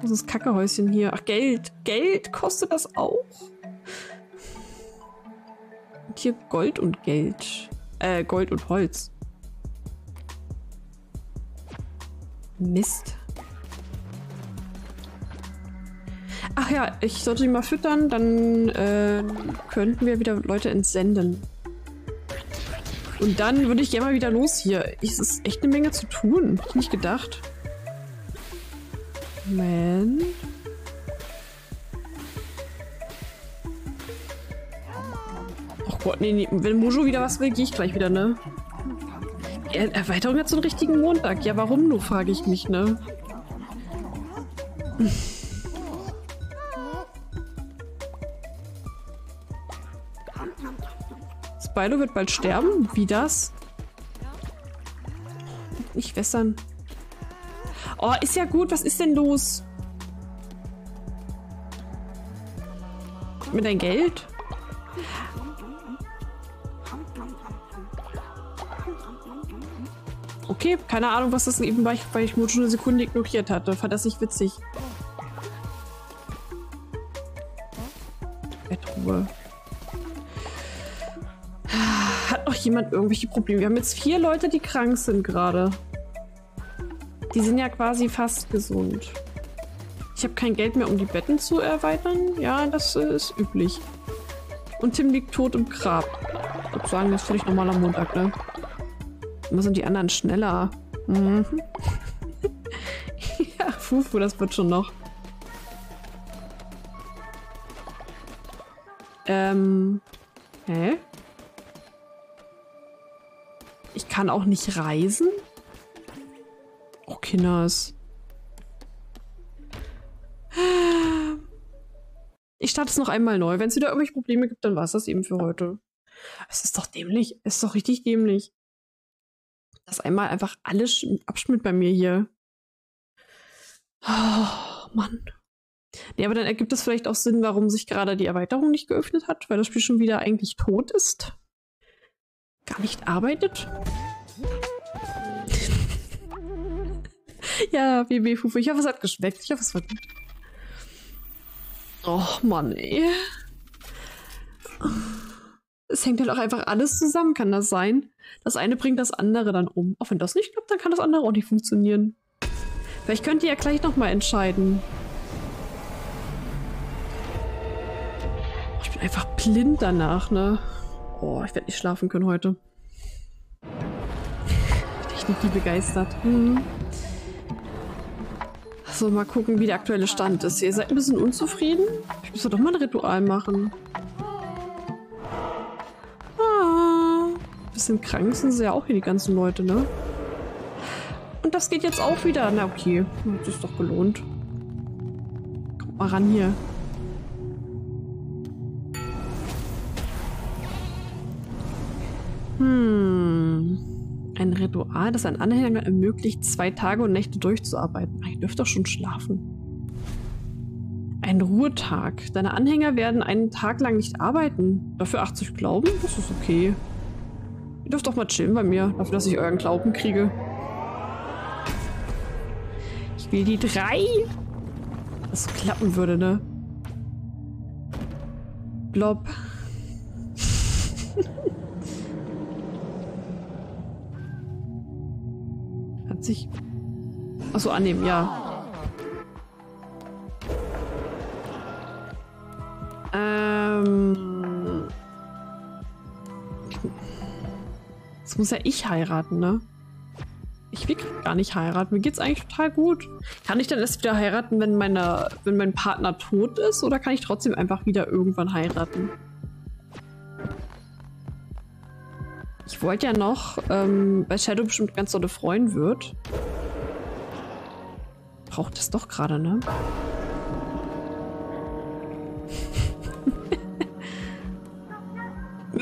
Was ist Kackehäuschen hier? Ach, Geld. Geld kostet das auch? Und hier Gold und Geld. Äh, Gold und Holz. Mist. Ach ja, ich sollte ihn mal füttern, dann äh, könnten wir wieder Leute entsenden. Und dann würde ich gerne mal wieder los hier. Es ist echt eine Menge zu tun. Hab ich nicht gedacht. Moment. Ach Gott, nee, nee. Wenn Mojo wieder was will, gehe ich gleich wieder, ne? Er Erweiterung hat so einen richtigen Montag. Ja, warum nur, frage ich mich, ne? Spilo wird bald sterben? Wie das? Nicht wässern. Oh, ist ja gut. Was ist denn los? Mir dein Geld. Okay, keine Ahnung, was das eben war, weil ich schon eine Sekunde ignoriert hatte. Fand das nicht witzig. Bettruhe. Hat noch jemand irgendwelche Probleme? Wir haben jetzt vier Leute, die krank sind gerade. Die sind ja quasi fast gesund. Ich habe kein Geld mehr, um die Betten zu erweitern. Ja, das ist üblich. Und Tim liegt tot im Grab. Ich würde sagen, das ist völlig normal am Montag, ne? Immer sind die anderen schneller. Mhm. [laughs] ja, Fufu, das wird schon noch. Ähm. Hä? Ich kann auch nicht reisen? Oh, Kinders. Ich starte es noch einmal neu. Wenn es wieder irgendwelche Probleme gibt, dann war es das eben für heute. Es ist doch dämlich. Es ist doch richtig dämlich. Das einmal einfach alles abschmiert bei mir hier. Oh, Mann. Nee, aber dann ergibt es vielleicht auch Sinn, warum sich gerade die Erweiterung nicht geöffnet hat, weil das Spiel schon wieder eigentlich tot ist. Gar nicht arbeitet. [laughs] ja, BB Fufu. Ich hoffe, es hat geschmeckt. Ich hoffe, es war gut. Och, Mann, ey. Es hängt halt auch einfach alles zusammen, kann das sein? Das eine bringt das andere dann um. Auch wenn das nicht klappt, dann kann das andere auch nicht funktionieren. Vielleicht könnt ihr ja gleich nochmal entscheiden. Ich bin einfach blind danach, ne? Oh, ich werde nicht schlafen können heute. Ich bin nicht begeistert. Hm. So, mal gucken, wie der aktuelle Stand ist. Ihr seid ein bisschen unzufrieden? Ich muss doch mal ein Ritual machen. Bisschen krank sind sie ja auch hier, die ganzen Leute, ne? Und das geht jetzt auch wieder. Na okay, das ist doch gelohnt. Kommt mal ran hier. Hm. Ein Ritual, das ein Anhänger ermöglicht, zwei Tage und Nächte durchzuarbeiten. Ich dürfte doch schon schlafen. Ein Ruhetag. Deine Anhänger werden einen Tag lang nicht arbeiten. Dafür 80 Glauben? Das ist okay. Ihr dürft doch mal chillen bei mir, dafür, dass ich euren Glauben kriege. Ich will die drei. Das klappen würde, ne? Blob. [laughs] Hat sich... Achso, annehmen, ja. Ähm... Jetzt muss ja ich heiraten, ne? Ich will gar nicht heiraten. Mir geht's eigentlich total gut. Kann ich dann erst wieder heiraten, wenn, meine, wenn mein Partner tot ist? Oder kann ich trotzdem einfach wieder irgendwann heiraten? Ich wollte ja noch, ähm, weil Shadow bestimmt ganz dolle freuen wird. Braucht das doch gerade, ne? [laughs]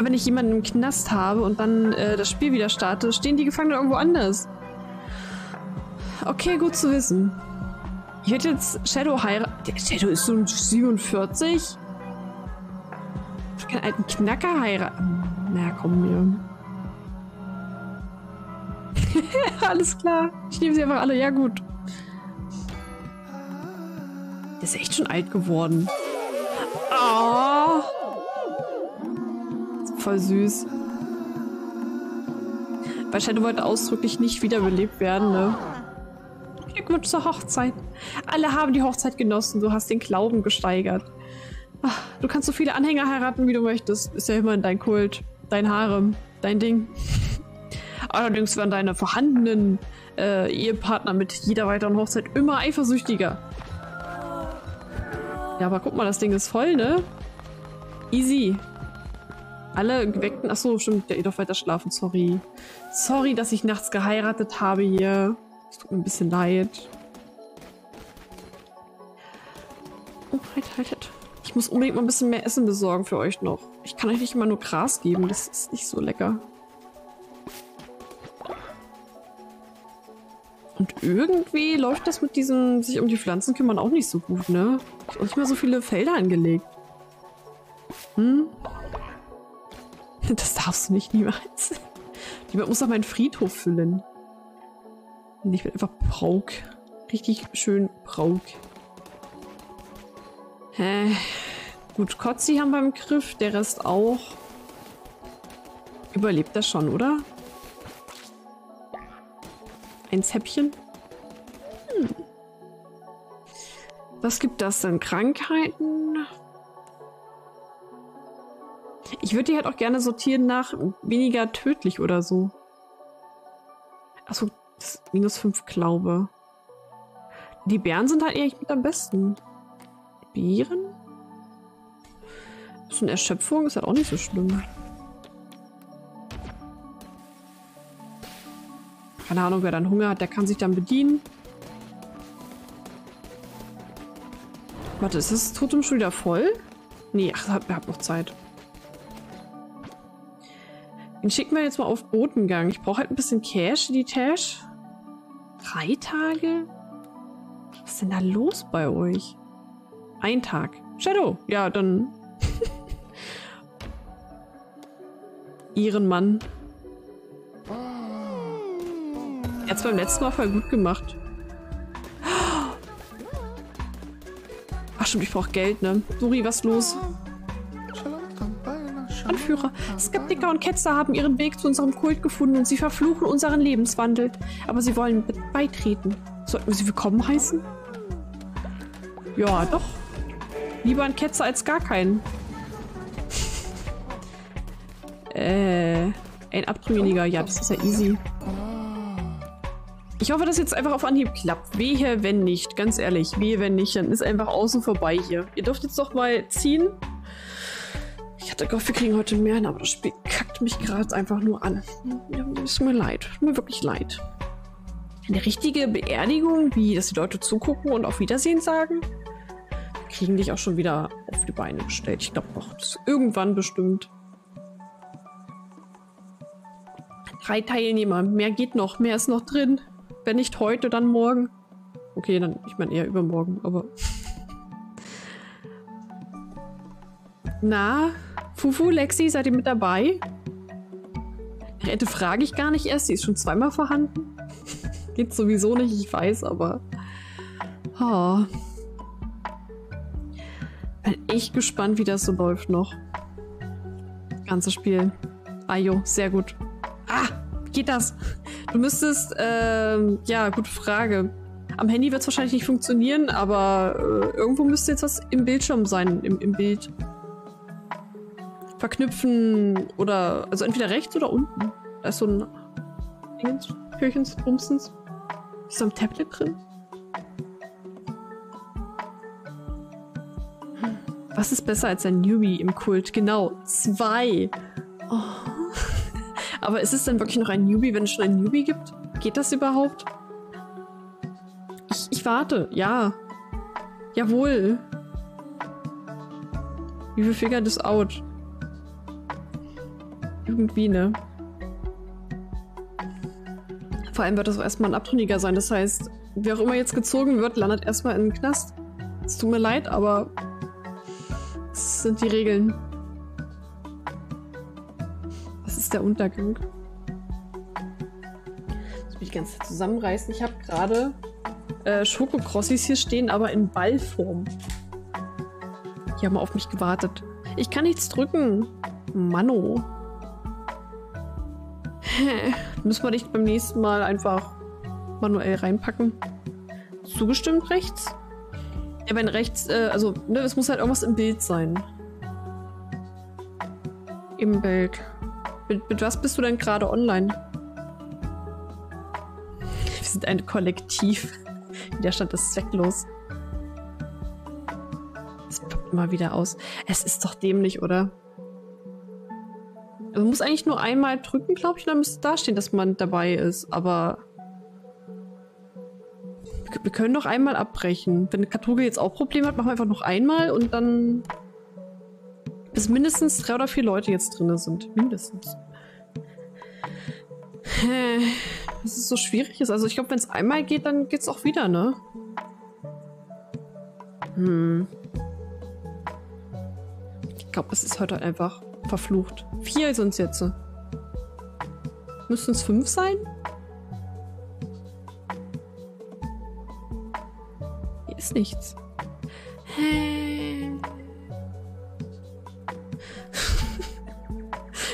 wenn ich jemanden im Knast habe und dann äh, das Spiel wieder starte, stehen die Gefangenen irgendwo anders. Okay, gut zu wissen. Ich hätte jetzt Shadow heiraten. Der Shadow ist so 47. Ich kann alten Knacker heiraten. Na, komm mir. [laughs] Alles klar. Ich nehme sie einfach alle. Ja, gut. ist echt schon alt geworden. Oh. Voll süß. Weil Shadow wollte ausdrücklich nicht wiederbelebt werden, ne? Glückwunsch zur Hochzeit. Alle haben die Hochzeit genossen. Du hast den Glauben gesteigert. Ach, du kannst so viele Anhänger heiraten, wie du möchtest. Ist ja immerhin dein Kult, dein Harem, dein Ding. Allerdings werden deine vorhandenen äh, Ehepartner mit jeder weiteren Hochzeit immer eifersüchtiger. Ja, aber guck mal, das Ding ist voll, ne? Easy. Alle geweckten... Achso, stimmt, der ihr doch weiter schlafen, sorry. Sorry, dass ich nachts geheiratet habe hier. Es tut mir ein bisschen leid. Oh, halt, halt, halt. Ich muss unbedingt mal ein bisschen mehr Essen besorgen für euch noch. Ich kann euch nicht immer nur Gras geben, das ist nicht so lecker. Und irgendwie läuft das mit diesem sich um die Pflanzen kümmern auch nicht so gut, ne? Ich habe nicht mehr so viele Felder angelegt. Hm? [laughs] Das darfst du nicht niemals. Jemand muss doch meinen Friedhof füllen. Ich bin einfach Brauk. Richtig schön Brauk. Hä? Gut, Kotzi haben wir im Griff, der Rest auch. Überlebt das schon, oder? Ein Zäppchen? Hm. Was gibt das denn? Krankheiten? Ich würde die halt auch gerne sortieren nach weniger tödlich oder so. Achso, minus 5 Glaube. Die Bären sind halt eigentlich mit am besten. Bären? So eine Erschöpfung ist halt auch nicht so schlimm. Keine Ahnung, wer dann Hunger hat, der kann sich dann bedienen. Warte, ist das Totem schon wieder voll? Nee, ach, wir haben noch Zeit. Den schicken wir jetzt mal auf Botengang. Ich brauche halt ein bisschen Cash, die Tash. Drei Tage? Was ist denn da los bei euch? Ein Tag. Shadow. Ja, dann... [laughs] Ihren Mann. Er hat es beim letzten Mal voll gut gemacht. [gasps] Ach stimmt, ich brauche Geld, ne? Duri, was los? Anführer, Skeptiker und Ketzer haben ihren Weg zu unserem Kult gefunden und sie verfluchen unseren Lebenswandel. Aber sie wollen beitreten. Sollten wir sie willkommen heißen? Ja, doch. Lieber ein Ketzer als gar keinen. [laughs] äh, ein Abtrünniger. Ja, das ist ja easy. Ich hoffe, dass jetzt einfach auf Anhieb klappt. Wehe, wenn nicht. Ganz ehrlich, wehe, wenn nicht. Dann ist einfach außen vorbei hier. Ihr dürft jetzt doch mal ziehen. Ich hatte gehofft, wir kriegen heute mehr, aber das Spiel kackt mich gerade einfach nur an. Es tut mir leid. Tut mir wirklich leid. Eine richtige Beerdigung, wie dass die Leute zugucken und auf Wiedersehen sagen, kriegen dich auch schon wieder auf die Beine gestellt. Ich glaube doch, das ist irgendwann bestimmt. Drei Teilnehmer. Mehr geht noch. Mehr ist noch drin. Wenn nicht heute, dann morgen. Okay, dann, ich meine eher übermorgen, aber. Na, Fufu, Lexi, seid ihr mit dabei? Rette frage ich gar nicht erst, sie ist schon zweimal vorhanden. Geht sowieso nicht, ich weiß, aber. Oh. Bin echt gespannt, wie das so läuft noch. Ganzes Spiel. Ayo, sehr gut. Ah, geht das? Du müsstest, ähm, ja, gute Frage. Am Handy wird es wahrscheinlich nicht funktionieren, aber äh, irgendwo müsste jetzt was im Bildschirm sein, im, im Bild. Verknüpfen oder, also entweder rechts oder unten. Da ist so ein Dingens, Türchens, Bumsens. Ist da ein Tablet drin? Was ist besser als ein Newbie im Kult? Genau, zwei. Oh. [laughs] Aber ist es denn wirklich noch ein Newbie, wenn es schon ein Newbie gibt? Geht das überhaupt? Ich, ich warte, ja. Jawohl. Wie viel figure das out? Irgendwie, ne? Vor allem wird das erstmal ein Abtrünniger sein. Das heißt, wer auch immer jetzt gezogen wird, landet erstmal in den Knast. Es tut mir leid, aber das sind die Regeln ist der Untergang. Muss mich Zeit zusammenreißen. Ich habe gerade äh, Schokokrossis hier stehen, aber in Ballform. Die haben auf mich gewartet. Ich kann nichts drücken. Manno. [laughs] Müssen wir nicht beim nächsten Mal einfach manuell reinpacken? Zugestimmt rechts? Ja, wenn rechts, äh, also, ne, es muss halt irgendwas im Bild sein. Im Bild. Mit, mit was bist du denn gerade online? Wir sind ein Kollektiv. Widerstand ist zwecklos. Es poppt immer wieder aus. Es ist doch dämlich, oder? Man muss eigentlich nur einmal drücken, glaube ich, und dann müsste da stehen, dass man dabei ist. Aber wir können doch einmal abbrechen. Wenn Katuge jetzt auch Probleme hat, machen wir einfach noch einmal und dann bis mindestens drei oder vier Leute jetzt drin sind. Mindestens. Das ist so schwierig ist. Also ich glaube, wenn es einmal geht, dann geht es auch wieder, ne? Hm. Ich glaube, es ist heute einfach verflucht. Vier sind es jetzt. Müssten es fünf sein? Hier ist nichts. [laughs]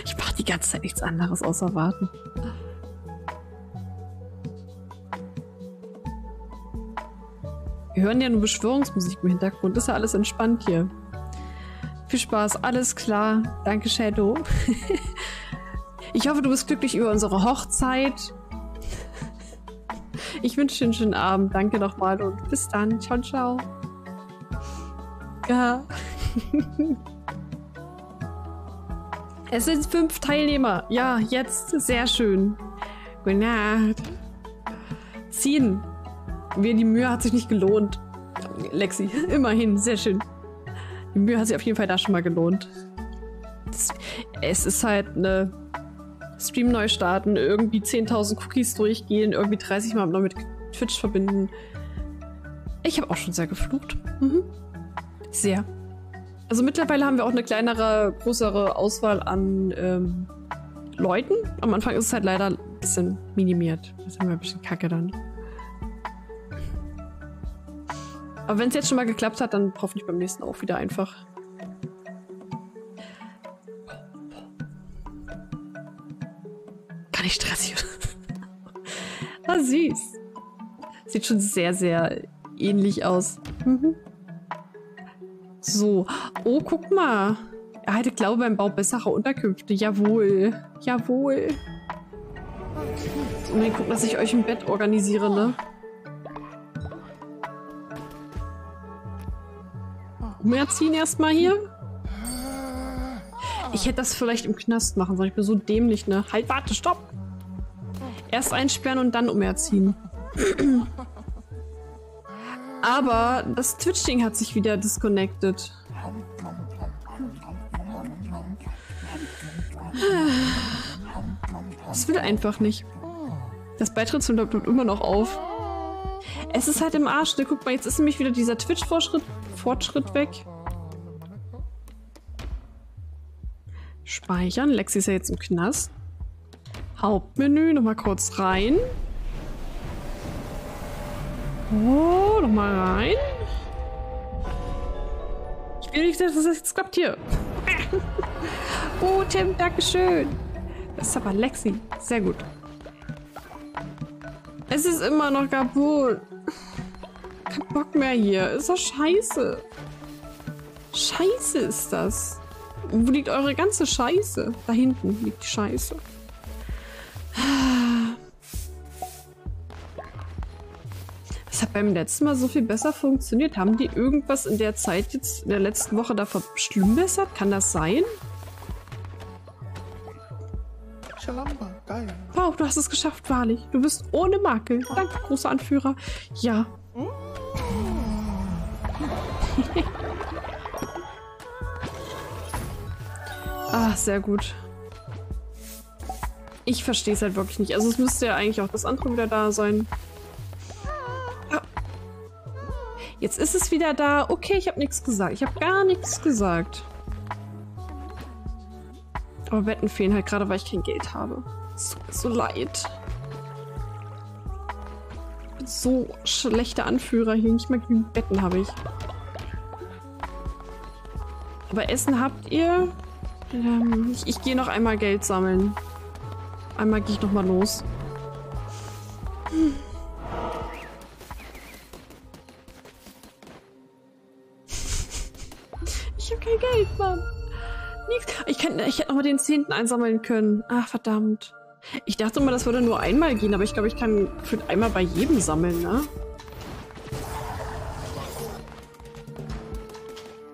Ich mache die ganze Zeit nichts anderes außer warten. Wir hören ja nur Beschwörungsmusik im Hintergrund. Ist ja alles entspannt hier. Viel Spaß, alles klar. Danke, Shadow. [laughs] ich hoffe, du bist glücklich über unsere Hochzeit. Ich wünsche dir einen schönen Abend. Danke nochmal und bis dann. Ciao, ciao. Ja. [laughs] es sind fünf Teilnehmer. Ja, jetzt. Sehr schön. Gute Nacht. Ziehen. Mir die Mühe hat sich nicht gelohnt. Lexi, [laughs] immerhin. Sehr schön. Die Mühe hat sich auf jeden Fall da schon mal gelohnt. Es ist halt eine Stream neu starten, irgendwie 10.000 Cookies durchgehen, irgendwie 30 Mal noch mit Twitch verbinden. Ich habe auch schon sehr geflucht. Mhm. Sehr. Also mittlerweile haben wir auch eine kleinere, größere Auswahl an ähm, Leuten. Am Anfang ist es halt leider ein bisschen minimiert. Das ist immer ein bisschen kacke dann. Aber wenn es jetzt schon mal geklappt hat, dann hoffentlich beim nächsten auch wieder einfach. Gar nicht stressig. [laughs] ah, süß. Sieht schon sehr, sehr ähnlich aus. Mhm. So. Oh, guck mal. Er hatte Glaube beim Bau besserer Unterkünfte. Jawohl. Jawohl. Und dann gucken, dass ich euch ein Bett organisiere, ne? Umerziehen erstmal hier. Ich hätte das vielleicht im Knast machen sollen. Ich bin so dämlich, ne? Halt, warte, stopp! Erst einsperren und dann umerziehen. [clears throat] Aber das Twitch-Ding hat sich wieder disconnected. Das will einfach nicht. Das Beitrittsfilm bleibt immer noch auf. Es ist halt im Arsch. Ne? Guck mal, jetzt ist nämlich wieder dieser Twitch-Fortschritt Fortschritt weg. Speichern. Lexi ist ja jetzt im Knast. Hauptmenü, nochmal kurz rein. Oh, nochmal rein. Ich will nicht, dass das jetzt klappt hier. [laughs] oh, Tim, Dankeschön. Das ist aber Lexi. Sehr gut. Es ist immer noch kaputt. Kein Bock mehr hier. Ist doch scheiße. Scheiße ist das. Wo liegt eure ganze Scheiße? Da hinten liegt die Scheiße. Das hat beim letzten Mal so viel besser funktioniert. Haben die irgendwas in der Zeit jetzt, in der letzten Woche da verschlimmbessert? Kann das sein? Wow, du hast es geschafft, wahrlich. Du bist ohne Makel. Danke, großer Anführer. Ja. Ah, sehr gut. Ich verstehe es halt wirklich nicht. Also es müsste ja eigentlich auch das andere wieder da sein. Jetzt ist es wieder da. Okay, ich habe nichts gesagt. Ich habe gar nichts gesagt. Aber Wetten fehlen halt gerade, weil ich kein Geld habe. Es so leid. So schlechte Anführer hier. Nicht mal genügend Betten habe ich. Aber Essen habt ihr? Ähm, ich, ich gehe noch einmal Geld sammeln. Einmal gehe ich noch mal los. Hm. [laughs] Ich habe kein Geld, Mann. Ich, kann, ich hätte noch mal den Zehnten einsammeln können. Ach, verdammt. Ich dachte immer, das würde nur einmal gehen, aber ich glaube, ich kann für einmal bei jedem sammeln, ne?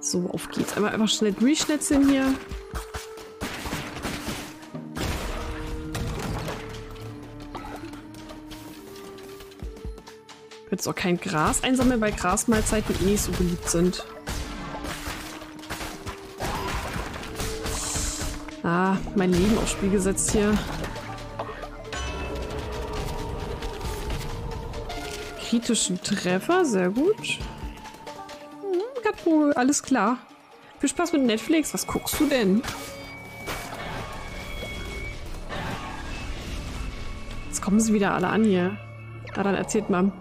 So, auf geht's. Einmal einfach schnell durchschnetzeln hier. Jetzt auch kein Gras einsammeln, weil Grasmahlzeiten eh nicht so beliebt sind. Ah, mein Leben aufs Spiel gesetzt hier. Kritischen Treffer, sehr gut. Gatpo, alles klar. Viel Spaß mit Netflix, was guckst du denn? Jetzt kommen sie wieder alle an hier. Na dann erzählt mal.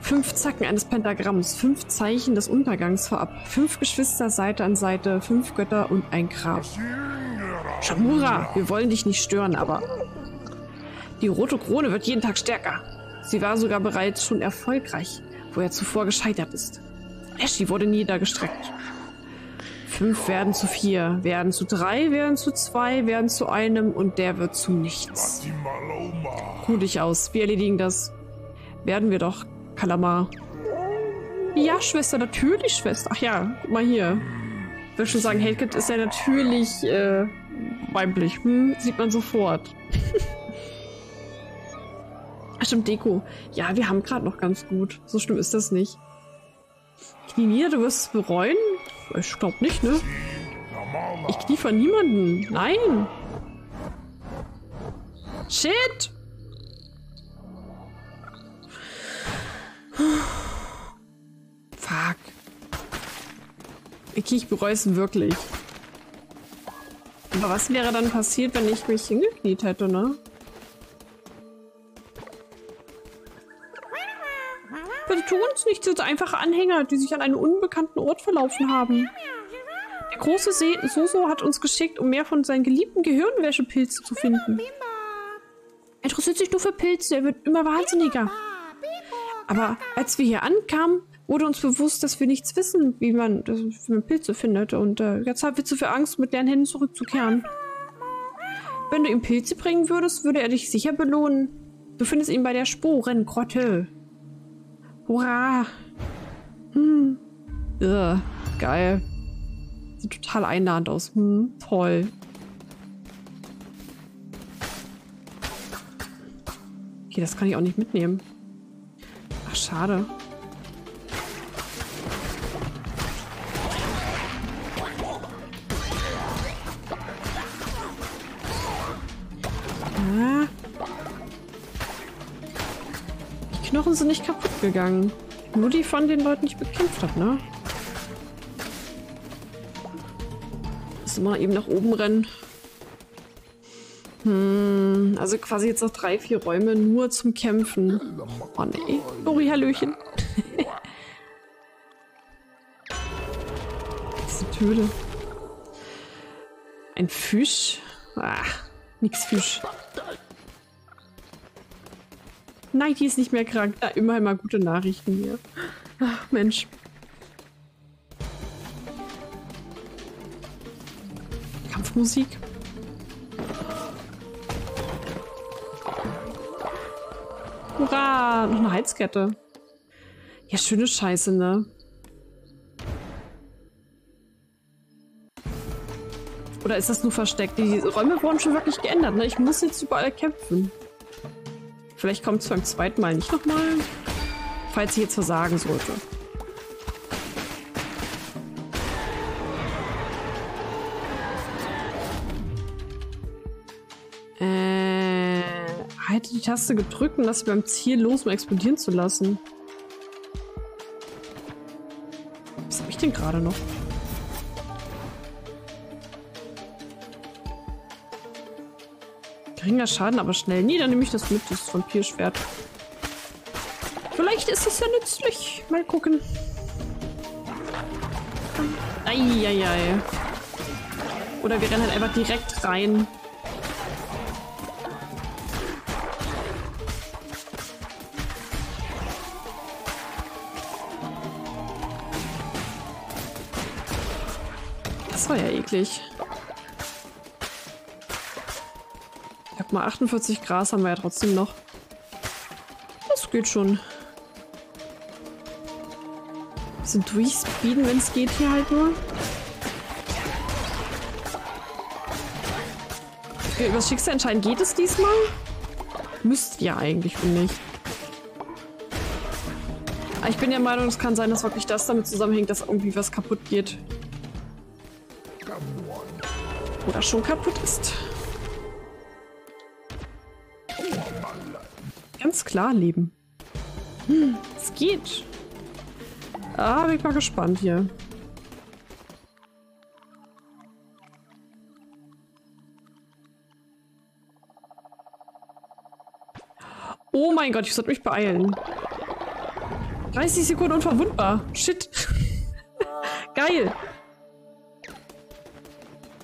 Fünf Zacken eines Pentagramms, fünf Zeichen des Untergangs vorab, fünf Geschwister Seite an Seite, fünf Götter und ein Grab. Shamura, wir wollen dich nicht stören, aber die rote Krone wird jeden Tag stärker. Sie war sogar bereits schon erfolgreich, wo er zuvor gescheitert ist. Ashley wurde niedergestreckt. Fünf werden zu vier, werden zu drei, werden zu zwei, werden zu einem und der wird zu nichts. Ruh dich aus, wir erledigen das. Werden wir doch, Kalamar. Ja, Schwester, natürlich, Schwester. Ach ja, guck mal hier. Ich würde schon sagen, Hellcat ist ja natürlich äh, weiblich. Hm, sieht man sofort. [laughs] Stimmt, Deko. Ja, wir haben gerade noch ganz gut. So schlimm ist das nicht. Knie nieder, du wirst es bereuen? Ich glaube nicht, ne? Ich knie von niemanden. Nein. Shit. Fuck. Okay, ich bereue es wirklich. Aber was wäre dann passiert, wenn ich mich hingekniet hätte, ne? Bitte tu uns nicht so einfache Anhänger, die sich an einem unbekannten Ort verlaufen haben. Der große See Soso hat uns geschickt, um mehr von seinen geliebten Gehirnwäschepilzen zu finden. Er interessiert sich nur für Pilze, er wird immer wahnsinniger. Aber als wir hier ankamen, wurde uns bewusst, dass wir nichts wissen, wie man, wie man Pilze findet. Und äh, jetzt haben wir zu viel Angst, mit leeren Händen zurückzukehren. Wenn du ihm Pilze bringen würdest, würde er dich sicher belohnen. Du findest ihn bei der Sporengrotte. Hurra! Hm. Ugh, geil. Sieht total einladend aus. Hm, toll. Okay, das kann ich auch nicht mitnehmen. Ach, schade. Ah. Knochen sind nicht kaputt gegangen. Nur die von den Leuten, die ich bekämpft habe, ne? Müssen wir eben nach oben rennen. Hm, also quasi jetzt noch drei, vier Räume nur zum Kämpfen. Oh nee. Lori, Hallöchen. [laughs] Diese Töle. Ein Fisch? Ah, nix Fisch. Nein, ist nicht mehr krank. Da immerhin mal gute Nachrichten hier. Ach, Mensch. Kampfmusik. Hurra! Noch eine Heizkette. Ja, schöne Scheiße, ne? Oder ist das nur versteckt? Die Räume wurden schon wirklich geändert, ne? Ich muss jetzt überall kämpfen. Vielleicht kommt es beim zweiten Mal nicht nochmal. Falls ich jetzt versagen sollte. Äh, halte die Taste gedrückt und lasse beim Ziel los, um explodieren zu lassen. Was habe ich denn gerade noch? Geringer Schaden, aber schnell. Nee, dann nehme ich das mit, das Vampirschwert. Vielleicht ist es ja nützlich. Mal gucken. Eieiei. Oder wir rennen halt einfach direkt rein. Das war ja eklig. Mal 48 Gras haben wir ja trotzdem noch. Das geht schon. Bisschen durchspeeden, wenn es geht hier halt nur. Okay, übers Schicksal entscheiden geht es diesmal? Müsst ja eigentlich, finde ich. Aber ich bin der Meinung, es kann sein, dass wirklich das damit zusammenhängt, dass irgendwie was kaputt geht. Oder schon kaputt ist. Ganz klar leben. Hm, es geht. Ah, bin ich mal gespannt hier. Oh mein Gott, ich sollte mich beeilen. 30 Sekunden unverwundbar. Shit. [laughs] Geil.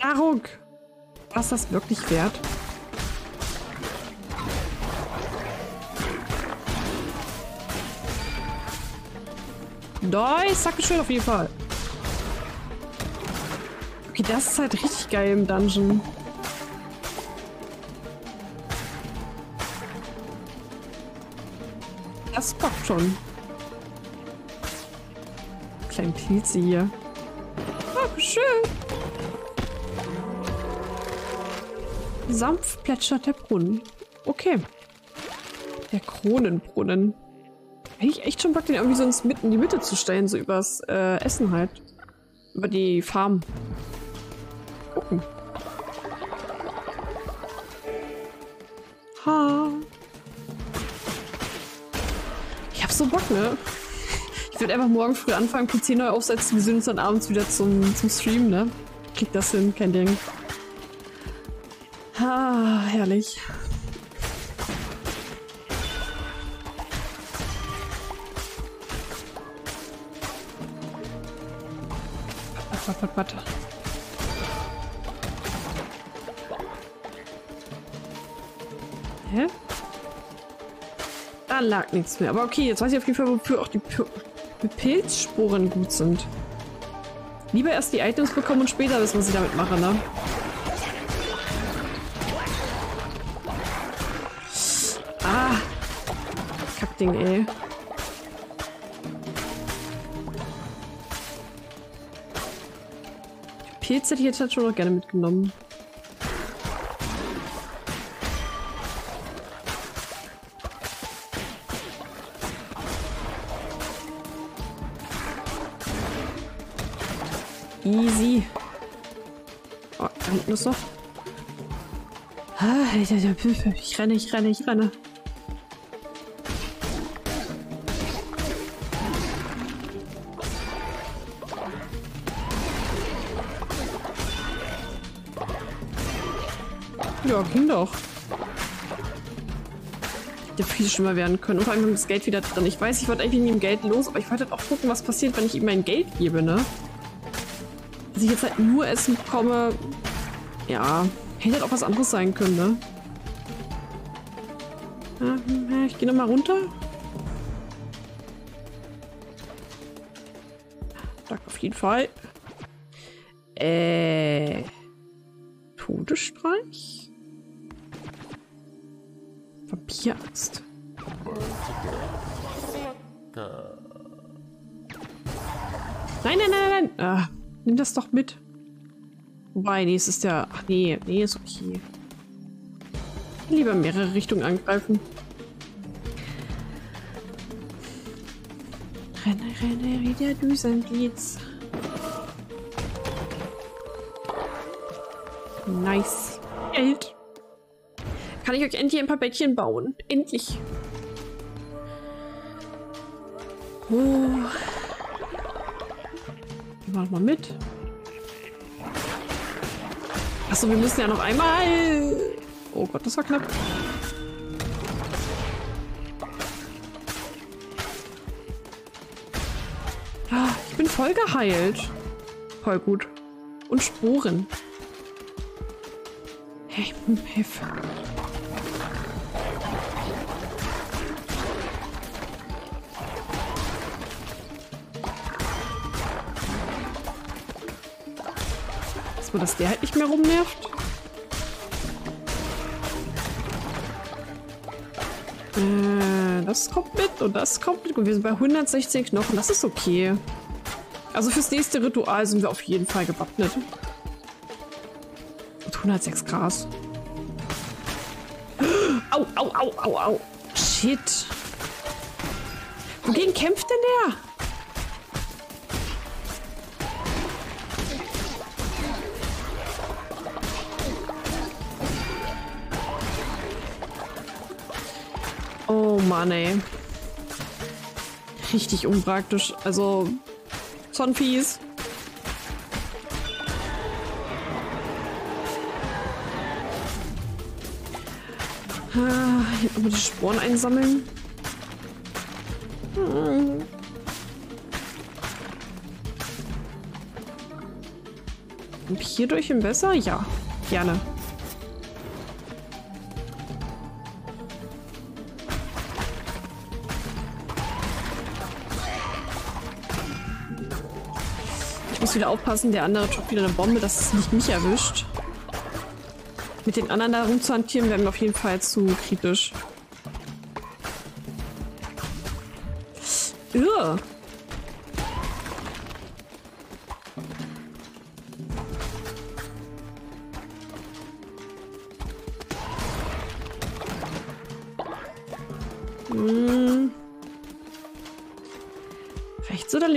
Naruk. Was das wirklich wert? Nice, schön auf jeden Fall. Okay, das ist halt richtig geil im Dungeon. Das bockt schon. Kleinen Pilze hier. Oh, schön. Sanft plätschert der Brunnen. Okay. Der Kronenbrunnen. Hätte ich echt schon Bock, den irgendwie sonst mitten in die Mitte zu stellen, so übers äh, Essen halt. Über die Farm. Gucken. Ha. Ich hab so Bock, ne? Ich würde einfach morgen früh anfangen, PC neu aufsetzen. Wir sehen uns dann abends wieder zum, zum Stream, ne? Krieg das hin, kein Ding. Ah, herrlich. Warte, warte, warte. Hä? Da lag nichts mehr. Aber okay, jetzt weiß ich auf jeden Fall, wofür auch die P Pilzspuren gut sind. Lieber erst die Items bekommen und später wissen, was ich damit mache, ne? Ding, ey. Pilz hätte ich jetzt halt schon noch gerne mitgenommen. Easy. Oh, da hinten ist noch. Ah, ich renne, ich renne, ich renne. Ja, ging doch. Hätte viel schlimmer werden können. Und vor allem das Geld wieder drin. Ich weiß, ich wollte eigentlich nicht im Geld los, aber ich wollte halt auch gucken, was passiert, wenn ich ihm mein Geld gebe, ne? Dass ich jetzt halt nur Essen bekomme. Ja, hätte halt auch was anderes sein können, ne? Ja, ich gehe nochmal runter. Danke auf jeden Fall. Äh. Todesstreich? Das doch mit. Wobei, nee, es ist ja... Ach nee, nee, ist okay. Lieber mehrere Richtungen angreifen. Renne, renne, wieder du Düsenglieds. Nice. Geld. Kann ich euch endlich ein paar Bettchen bauen? Endlich. Oh. Noch mal mit. Achso, wir müssen ja noch einmal... Oh Gott, das war knapp. Ah, ich bin voll geheilt. Voll gut. Und Sporen. Hey, Hilfe. Nur, dass der halt nicht mehr rumnervt. Äh, das kommt mit und das kommt mit. Und wir sind bei 116 Knochen. Das ist okay. Also fürs nächste Ritual sind wir auf jeden Fall gewappnet. Und 106 Gras. [gasps] Au, au, au, au, au. Shit. Wogegen kämpft denn der? Mann, ey. Richtig unpraktisch. Also, schon fies. Ah, hier nochmal die Sporen einsammeln. Hm. Hier durch ihn besser? Ja, gerne. Muss wieder aufpassen, der andere droppt wieder eine Bombe, dass es nicht mich erwischt. Mit den anderen da rumzuhantieren werden wir auf jeden Fall zu kritisch.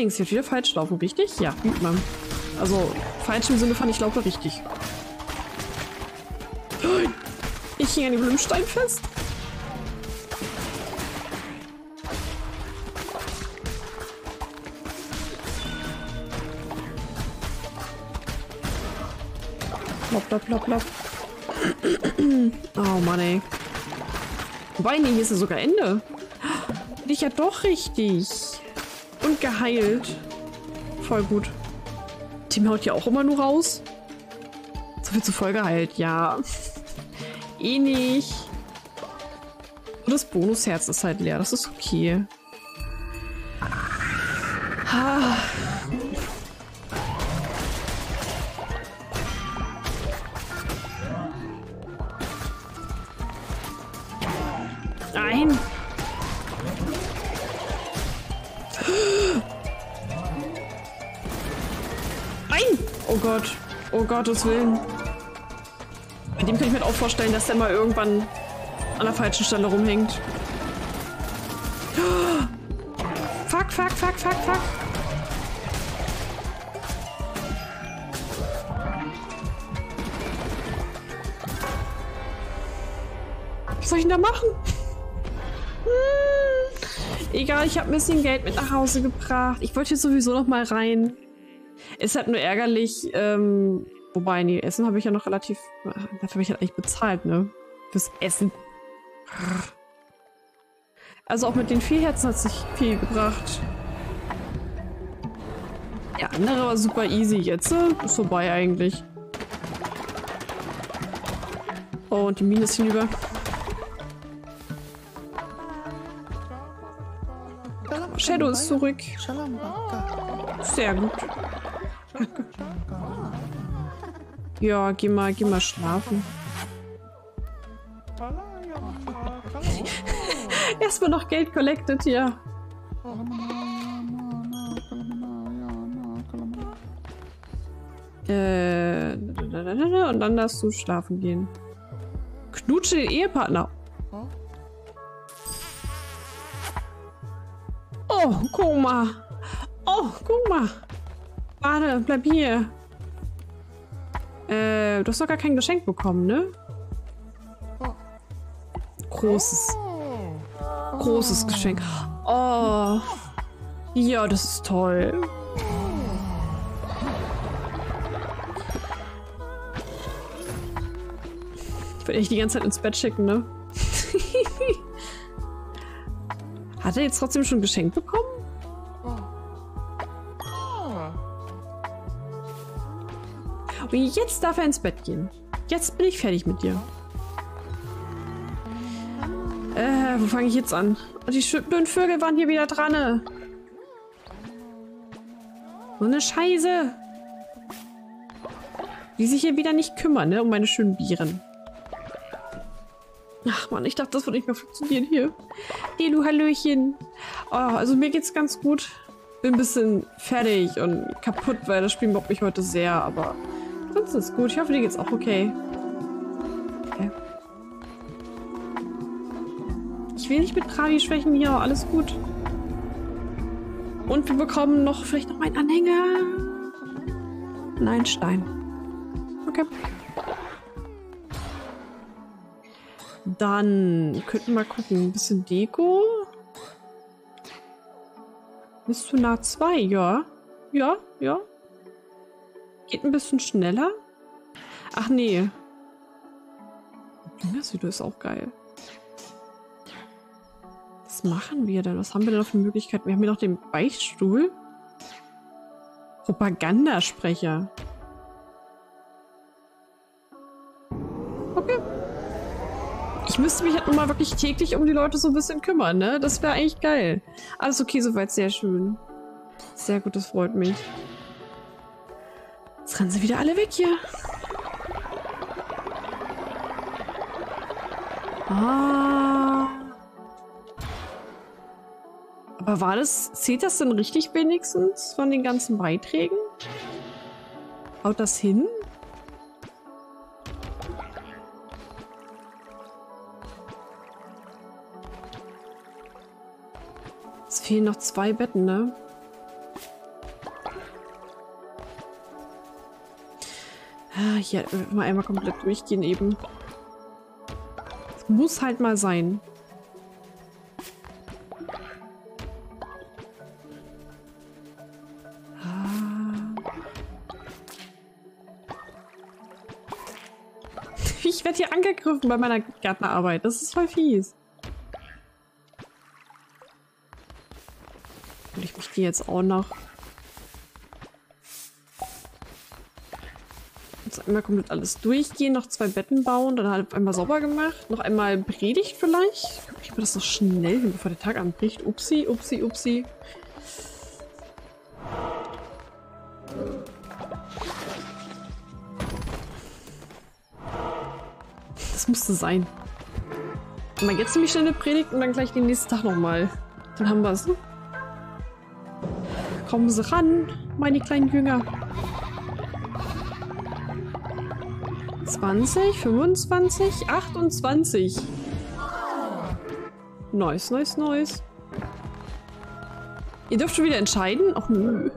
Links? Wird wieder falsch laufen, richtig? Ja, übt man. Also, falsch im Sinne von ich laufe richtig. Ich hing an dem Blümstein fest. Plopp, plopp, plopp, plopp. [clears throat] Oh Mann, ey. Wobei, nee, hier ist ja sogar Ende. Bin ich ja doch richtig. Und geheilt. Voll gut. Team haut ja auch immer nur raus. So viel zu voll geheilt, ja. [laughs] eh nicht. Und das Bonusherz ist halt leer, das ist okay. Ah. Nein! Oh Gott. Oh Gottes Willen. Bei dem kann ich mir auch vorstellen, dass der mal irgendwann an der falschen Stelle rumhängt. Fuck, fuck, fuck, fuck, fuck. Was soll ich denn da machen? Hm. Egal, ich habe ein bisschen Geld mit nach Hause gebracht. Ich wollte hier sowieso noch mal rein. Ist halt nur ärgerlich, ähm, wobei, nee, Essen habe ich ja noch relativ, dafür habe ich halt eigentlich bezahlt, ne? Fürs Essen. Also auch mit den vier Herzen hat sich viel gebracht. Der andere war super easy. Jetzt äh, ist vorbei eigentlich. Oh, und die Mine ist hinüber. Shadow ist zurück. Sehr gut. Ja, geh mal, geh mal schlafen. [laughs] Erstmal noch Geld collected hier. Äh, und dann darfst du schlafen gehen. Knutsche den Ehepartner. Oh, guck mal. Oh, guck mal. Warte, bleib hier. Äh, du hast doch gar kein Geschenk bekommen, ne? Großes. Großes Geschenk. Oh. Ja, das ist toll. Ich würde echt die ganze Zeit ins Bett schicken, ne? [laughs] Hat er jetzt trotzdem schon ein Geschenk bekommen? Und jetzt darf er ins Bett gehen. Jetzt bin ich fertig mit dir. Äh, wo fange ich jetzt an? Die blöden Vögel waren hier wieder dran. So eine Scheiße. Die sich hier wieder nicht kümmern, ne? Um meine schönen Bieren. Ach man, ich dachte, das würde nicht mehr funktionieren hier. Delu, Hallöchen. Oh, also mir geht's ganz gut. Bin ein bisschen fertig und kaputt, weil das Spiel mobbt mich heute sehr, aber sonst ist gut. Ich hoffe, dir geht's auch okay. Okay. Ich will nicht mit Travi schwächen hier, alles gut. Und wir bekommen noch vielleicht noch einen Anhänger. Nein, Stein. Okay. Dann könnten wir mal gucken. Ein bisschen Deko. Bist du nah 2? Ja. Ja, ja. Geht ein bisschen schneller. Ach nee. Das ist auch geil. Was machen wir denn? Was haben wir denn noch für Möglichkeiten? Wir haben hier noch den Beichtstuhl. Propagandasprecher. Okay. Ich müsste mich halt nur mal wirklich täglich um die Leute so ein bisschen kümmern, ne? Das wäre eigentlich geil. Alles okay soweit, sehr schön. Sehr gut, das freut mich. Jetzt rennen sie wieder alle weg hier. Ah. Aber war das, zählt das denn richtig wenigstens von den ganzen Beiträgen? Haut das hin? Es fehlen noch zwei Betten, ne? Ah, hier, mal einmal komplett durchgehen eben. Es muss halt mal sein. [laughs] Ich werde hier angegriffen bei meiner Gärtnerarbeit. Das ist voll fies. Und ich möchte jetzt auch noch... Jetzt einmal komplett alles durchgehen, noch zwei Betten bauen, dann halt einmal sauber gemacht, noch einmal predigt vielleicht. Ich mir das noch schnell hin, bevor der Tag anbricht. Upsi, upsi, upsi. musste sein. Mal jetzt nämlich schnell eine Predigt und dann gleich den nächsten Tag nochmal. Dann haben wir es. Kommen Sie ran, meine kleinen Jünger. 20, 25, 28. Nice, nice, nice. Ihr dürft schon wieder entscheiden? Ach nö.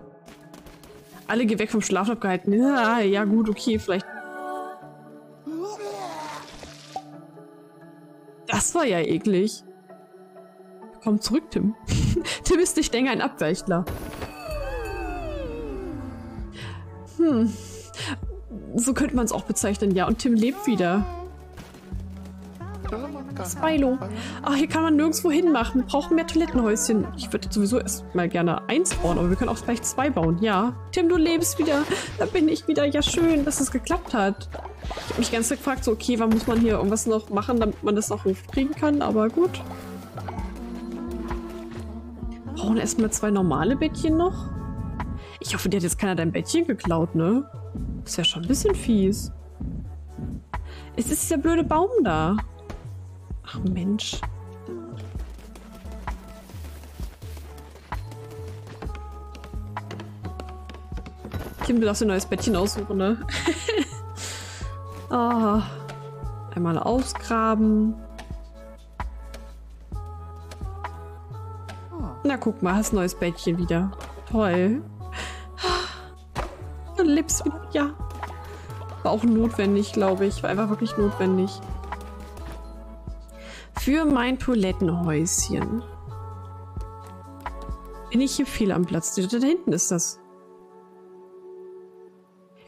Alle geh weg vom Schlafen abgehalten. Ja, ja gut, okay, vielleicht Das war ja eklig. Komm zurück, Tim. [laughs] Tim ist nicht länger ein Abweichler. Hm. So könnte man es auch bezeichnen, ja. Und Tim lebt wieder. Spilo. Ah, hier kann man nirgendwo hinmachen. Wir brauchen mehr Toilettenhäuschen. Ich würde sowieso erstmal gerne eins bauen, aber wir können auch vielleicht zwei bauen. Ja. Tim, du lebst wieder. Da bin ich wieder. Ja, schön, dass es geklappt hat. Ich habe mich ganz gefragt, so, okay, wann muss man hier irgendwas noch machen, damit man das noch hochkriegen kann, aber gut. Brauchen erstmal zwei normale Bettchen noch? Ich hoffe, dir hat jetzt keiner dein Bettchen geklaut, ne? Das wäre schon ein bisschen fies. Es ist der blöde Baum da. Ach Mensch. Kim, du darfst ein neues Bettchen aussuchen, ne? oh. [laughs] Einmal ausgraben. Na, guck mal, hast ein neues Bettchen wieder. Toll. Lebst wieder. Ja. War auch notwendig, glaube ich. War einfach wirklich notwendig. Für mein Toilettenhäuschen. Bin ich hier viel am Platz? Da hinten ist das.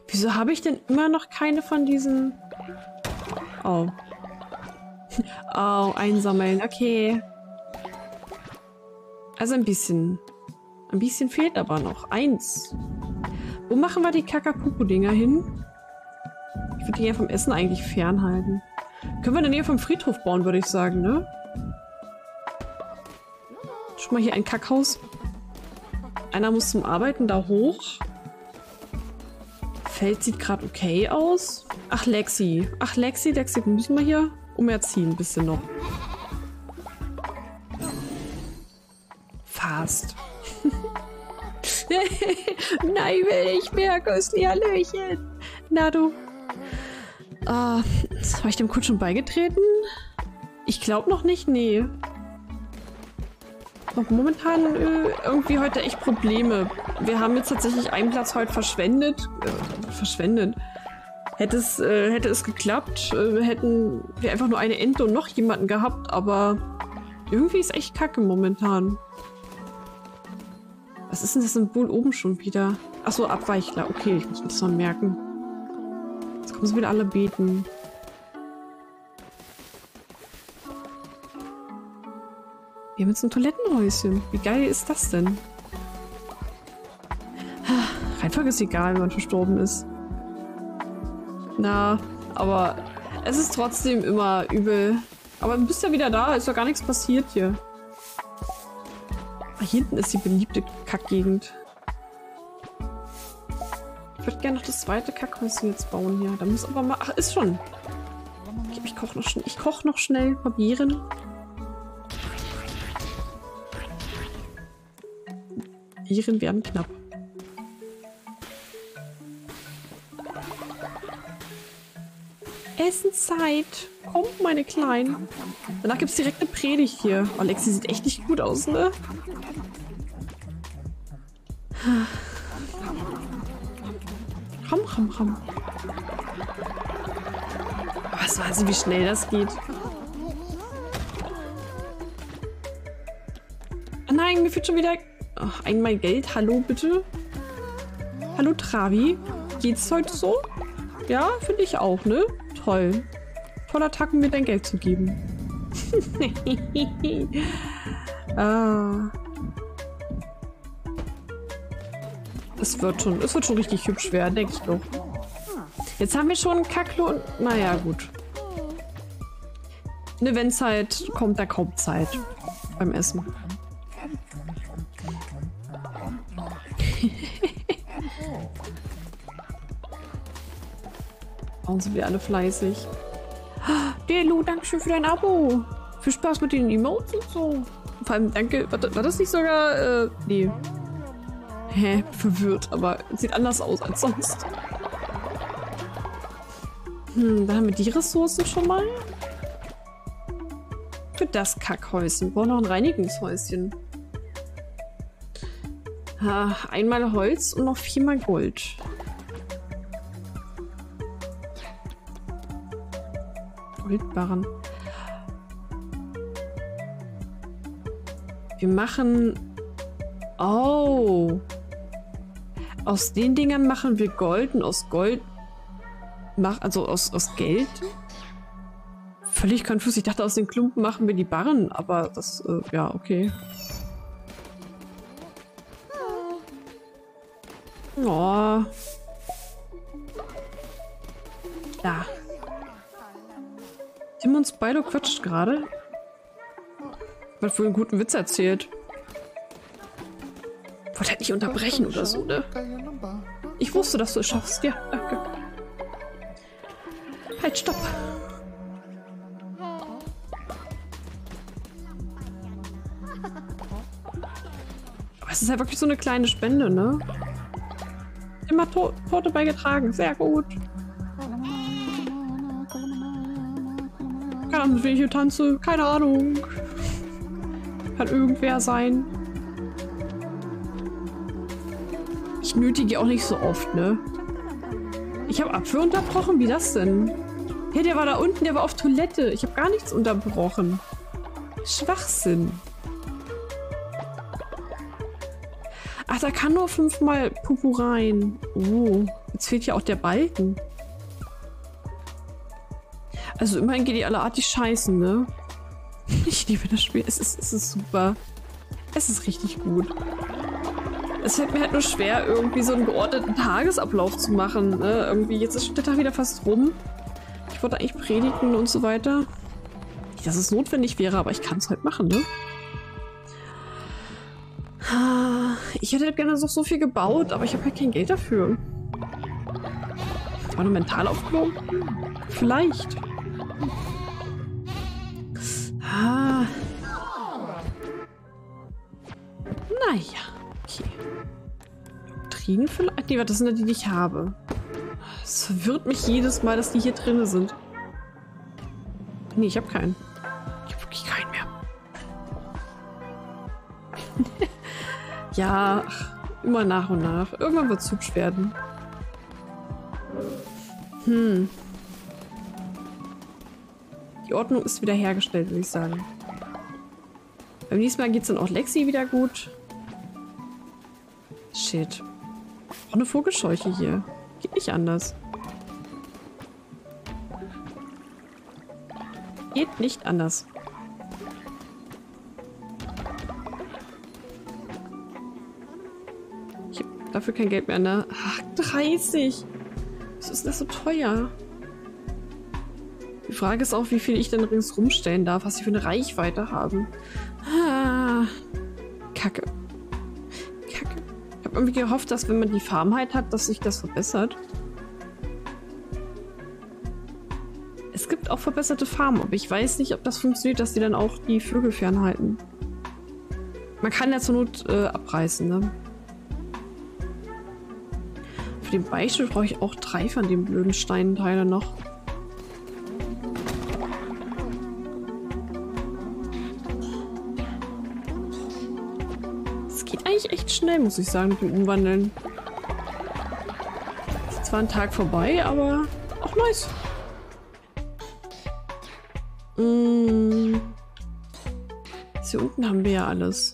Wieso habe ich denn immer noch keine von diesen... Oh. [laughs] Oh, einsammeln. Okay. Also ein bisschen. Ein bisschen fehlt aber noch. Eins. Wo machen wir die Kakapuku-Dinger hin? Ich würde die ja vom Essen eigentlich fernhalten. Können wir in der Nähe vom Friedhof bauen, würde ich sagen, ne? Schon mal hier ein Kackhaus. Einer muss zum Arbeiten da hoch. Feld sieht gerade okay aus. Ach, Lexi. Ach, Lexi, Lexi, müssen wir hier umerziehen ein bisschen noch. Fast. [laughs] Nein, will ich mehr, Güssli, Hallöchen. Na du. Äh, war ich dem Kutsch schon beigetreten? Ich glaube noch nicht, nee. Noch momentan äh, irgendwie heute echt Probleme. Wir haben jetzt tatsächlich einen Platz heute verschwendet. Äh, verschwendet. Hätte es, äh, hätte es geklappt, äh, hätten wir einfach nur eine Ente und noch jemanden gehabt, aber irgendwie ist echt kacke momentan. Was ist denn das Symbol oben schon wieder? Achso, Abweichler. Okay, ich muss mir das mal merken. Jetzt kommen sie wieder alle beten. Wir haben jetzt ein Toilettenhäuschen. Wie geil ist das denn? Reihenfolge ist egal, wenn man verstorben ist. Na, aber es ist trotzdem immer übel. Aber du bist ja wieder da, ist doch gar nichts passiert hier. Ah, hier hinten ist die beliebte Kackgegend. Ich würde gerne noch das zweite Kackhäuschen jetzt bauen hier. Da muss aber mal... Ach, ist schon. Ich, ich koche noch, schn koch noch schnell. Probieren. Viren werden knapp. Essenszeit. Kommt, meine Kleinen. Danach gibt es direkt eine Predigt hier. Oh, Lexi sieht echt nicht gut aus, ne? Ram, ram, ram. Was weiß ich, wie schnell das geht. Oh nein, mir fehlt schon wieder Ach, einmal Geld. Hallo, bitte. Hallo, Travi. Geht's heute so? Ja, finde ich auch, ne? Toll. Toller Tag, mir dein Geld zu geben. [laughs] ah. Es wird schon, es wird schon richtig hübsch werden, denke ich doch. Jetzt haben wir schon Kacklo und... Naja, gut. Ne, wenn Zeit kommt, da kommt Zeit. Beim Essen. Warum sind wir alle fleißig? Delu, danke schön für dein Abo. Viel Spaß mit den Emotes und so. Vor allem, danke. War, war das nicht sogar. Äh, nee. Hä? Verwirrt, aber sieht anders aus als sonst. Hm, da haben wir die Ressourcen schon mal. Für das Kackhäuschen. Wir brauchen noch ein Reinigungshäuschen. Ah, einmal Holz und noch viermal Gold. Goldbarren. Wir machen... Oh. Aus den Dingern machen wir Gold und aus Gold... Mach, also aus, aus Geld? Völlig konfus. Ich dachte, aus den Klumpen machen wir die Barren, aber das... Äh, ja, okay. Oh. Da. Tim und Spyro quatscht gerade. Hat wohl einen guten Witz erzählt. Wollte halt nicht unterbrechen oder so, ne? Ich wusste, dass du es schaffst. Ja, danke. Halt, stopp. Aber es ist halt wirklich so eine kleine Spende, ne? Immer to Tote beigetragen. Sehr gut. Keine Ahnung, wie ich hier tanze. Keine Ahnung. Kann irgendwer sein. Ich nötige auch nicht so oft, ne? Ich habe Apfel unterbrochen? Wie das denn? Ja, der war da unten, der war auf Toilette. Ich habe gar nichts unterbrochen. Schwachsinn. Ach, da kann nur fünfmal Pupu rein. Oh, jetzt fehlt ja auch der Balken. Also immerhin geht die alle artig scheißen, ne? [laughs] Ich liebe das Spiel. Es ist, es ist super. Es ist richtig gut. Es fällt mir halt nur schwer, irgendwie so einen geordneten Tagesablauf zu machen. Ne? Irgendwie, jetzt ist der Tag wieder fast rum. Ich wollte eigentlich predigen und so weiter. Nicht, dass es notwendig wäre, aber ich kann es halt machen, ne? Ich hätte gerne so, so viel gebaut, aber ich habe halt kein Geld dafür. Monumentalaufbau? Vielleicht. Doktrinen vielleicht? Nee, das sind ja die, die ich habe. Es verwirrt mich jedes Mal, dass die hier drin sind. Nee, ich habe keinen. Ich habe wirklich keinen mehr. [laughs] ja, ach, immer nach und nach. Irgendwann wird es hübsch werden. Hm. Die Ordnung ist wieder hergestellt, würde ich sagen. Beim nächsten Mal geht es dann auch Lexi wieder gut. Shit. Auch eine Vogelscheuche hier. Geht nicht anders. Geht nicht anders. Ich habe dafür kein Geld mehr, ne? Ach, 30. Was ist das so teuer? Die Frage ist auch, wie viel ich denn ringsrum stellen darf, was sie für eine Reichweite haben. Habe irgendwie gehofft, dass wenn man die Farmheit hat, dass sich das verbessert. Es gibt auch verbesserte Farmen, aber ich weiß nicht, ob das funktioniert, dass die dann auch die Vögel fernhalten. Man kann ja zur Not äh, abreißen, ne? Für den Beispiel brauche ich auch drei von den blöden Steinteile noch. Schnell, muss ich sagen, mit dem Umwandeln. Ist zwar ein Tag vorbei, aber auch nice. Mmh. Hier unten haben wir ja alles.